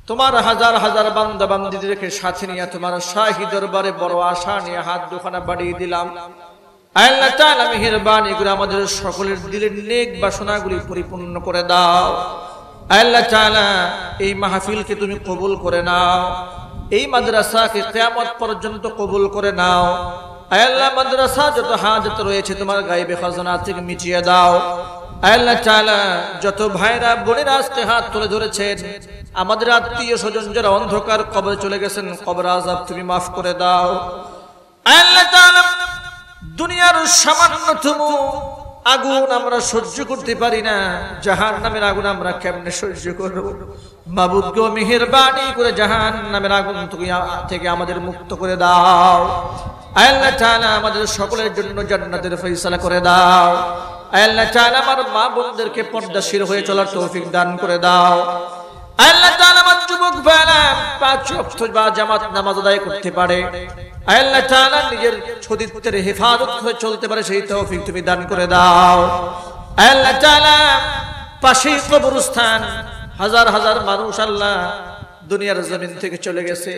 তোমার হাজার হাজার বান্দা বান্দিদেরকে সাথে নিয়ে তোমার শাহী দরবারে বড় আশা নিয়ে হাত দুখানা বাড়িয়ে দিলাম। আল্লাহ তাআলা মেহেরবানি করে আমাদের সকলের দিলের নেক বাসনাগুলি পরিপূর্ণ করে দাও। আল্লাহ তাআলা, এই মাহফিলকে তুমি কবুল করে নাও। এই মাদ্রাসাকে কিয়ামত পর্যন্ত কবুল করে নাও। আল্লাহ, মাদ্রাসা যত হাজত রয়েছে তোমার গায়েবে খাজনা থেকে মিটিয়ে দাও। আল্লাহ তাআলা যত ভাইরা, বোনেরা আজকে হাত তুলে ধরেছেন, আমাদের আত্মীয় স্বজন যারা অন্ধকার কবরে চলে গেছেন, কবর আজাব তুমি মাফ করে দাও। আল্লাহ তাআলা দুনিয়ার সামান্যতম আগুন আমরা সহ্য করতে পারি না জাহান নামের আগুন আমরা কেমনে সহ্য করব? মাবুদ গো, মেহেরবানি করে জাহান নামের আগুন থেকে আমাদের মুক্ত করে দাও। আল্লাহ তাআলা আমাদের সকলের জন্য জান্নাতের ফয়সালা করে দাও। আল্লাহ তাআলা আমার মা বোনদেরকে পর্দাশীল হয়ে চলার তৌফিক দান করে দাও। আল্লাহ তাআলা আমার যুবক ভাইরা, পাঁচ ওয়াক্ত বা জামাত নামাজ আদায় করতে পারে। আল্লাহ তাআলা নিজের হেফাজত করে চলতে পারে, সেই তৌফিক তুমি দান করে দাও। আল্লাহ তাআলা পাশেই কবরস্থান, হাজার হাজার মানুষ আল্লাহ দুনিয়ার জমিন থেকে চলে গেছে।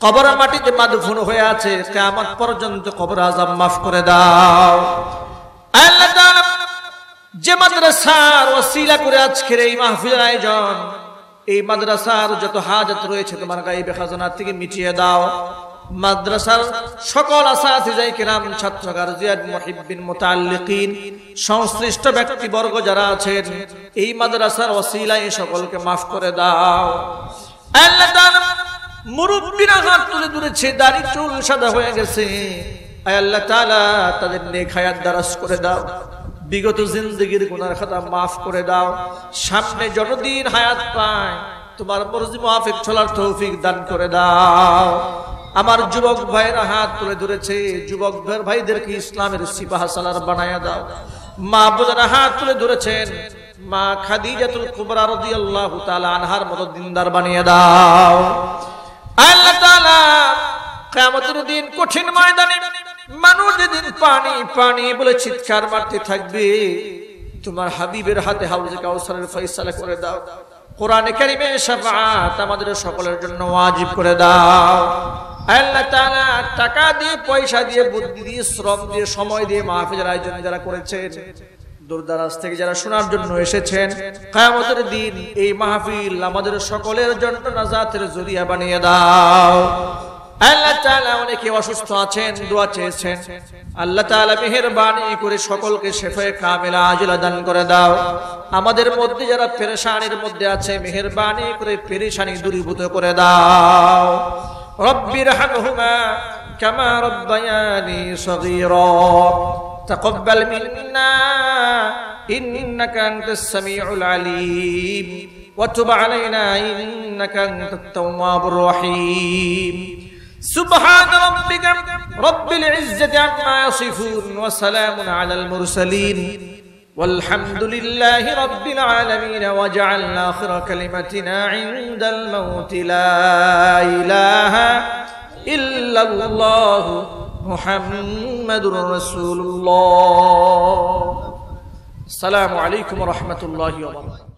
কবর মাটিতে মাদফুন হয়ে আছে, কিয়ামত পর্যন্ত কবর আযাব মাফ করে দাও। আল্লাহ যে মাদ্রাসার ওসিলা করে আজকের এই মাহফিলের আয়োজন, এই মাদ্রাসার যত হাজত রয়েছে তোমার গাইবে খাজনা থেকে মিটিয়ে দাও। মাদ্রাসার সকল আসাতিজাই কিরাম, ছাত্র গার্জিয়ান, মুহিব্বিন মুতাআল্লিকিন সংশ্লিষ্ট ব্যক্তিবর্গ যারা আছেন, এই মাদ্রাসার ওসিলায় সকলকে মাফ করে দাও। আল্লাহ তাআলা হাত তুলে ধরেছে, দাড়ি চুল সাদা হয়ে গেছে। আয় আল্লাহ তাদের নেক হায়াত করে দাও। বিগত জিন্দগির গুনার খাতা মাফ করে দাও। সামনে যতদিন হায়াত পায়, তোমার মর্জি মুআফিক চলার তৌফিক দান করে দাও। আমার যুবক ভাইয়েরা হাত তুলে ধরেছে, যুবক ভাইদেরকে ইসলামের সিপাহ সালার বানায়া দাও। মা বোনেরা হাত তুলে ধরেছেন, মা খাদিজাতুল কুবরা রাদিয়াল্লাহু তাআলা আনহার মতো দিনদার বানিয়ে দাও। আল্লাহ তাআলা কিয়ামতের দিন কঠিন ময়দানে মানুষ যেদিন পানি পানি বলে চিৎকার মারতে থাকবে, তোমার হাবিবের হাতে হাউজে কাউসারের ফয়সালা করে দাও। কোরআনে কারিমে আমাদের সকলের জন্য ওয়াজিব করে দাও। আল্লাহ তাআলা টাকা দিয়ে, পয়সা দিয়ে, বুদ্ধি দিয়ে, শ্রম দিয়ে, সময় দিয়ে মাহফিলের আয়োজন যারা করেছেন, দূরদারাজ থেকে যারা শোনার জন্য এসেছেন, কিয়ামতের দিন এই মাহফিল আমাদের সকলের জন্য নাজাতের জরিয়া বানিয়ে দাও। আল্লাহ তাআলা অনেকে অসুস্থ আছেন দোয়া চেয়েছেন আল্লাহ তাআলা মেহেরবানি করে সকলকে শেফায়ে কামিলা আজিলা দান করে দাও আমাদের মধ্যে যারা পেরেশানির মধ্যে আছে মেহেরবানি করে পেরেশানি দূরীভূত করে দাও রব্বির হামহুমা কামা রব্বায়ানি সগীরা تقبل منا إنك أنت السميع العليم وتب علينا إنك أنت التواب الرحيم سبحان ربك رب العزة عما يصفون وسلام على المرسلين والحمد لله رب العالمين وجعلنا آخر كلمتنا عند الموت لا إله إلا الله محمد رسول الله. السلام عليكم ورحمة الله وبركاته.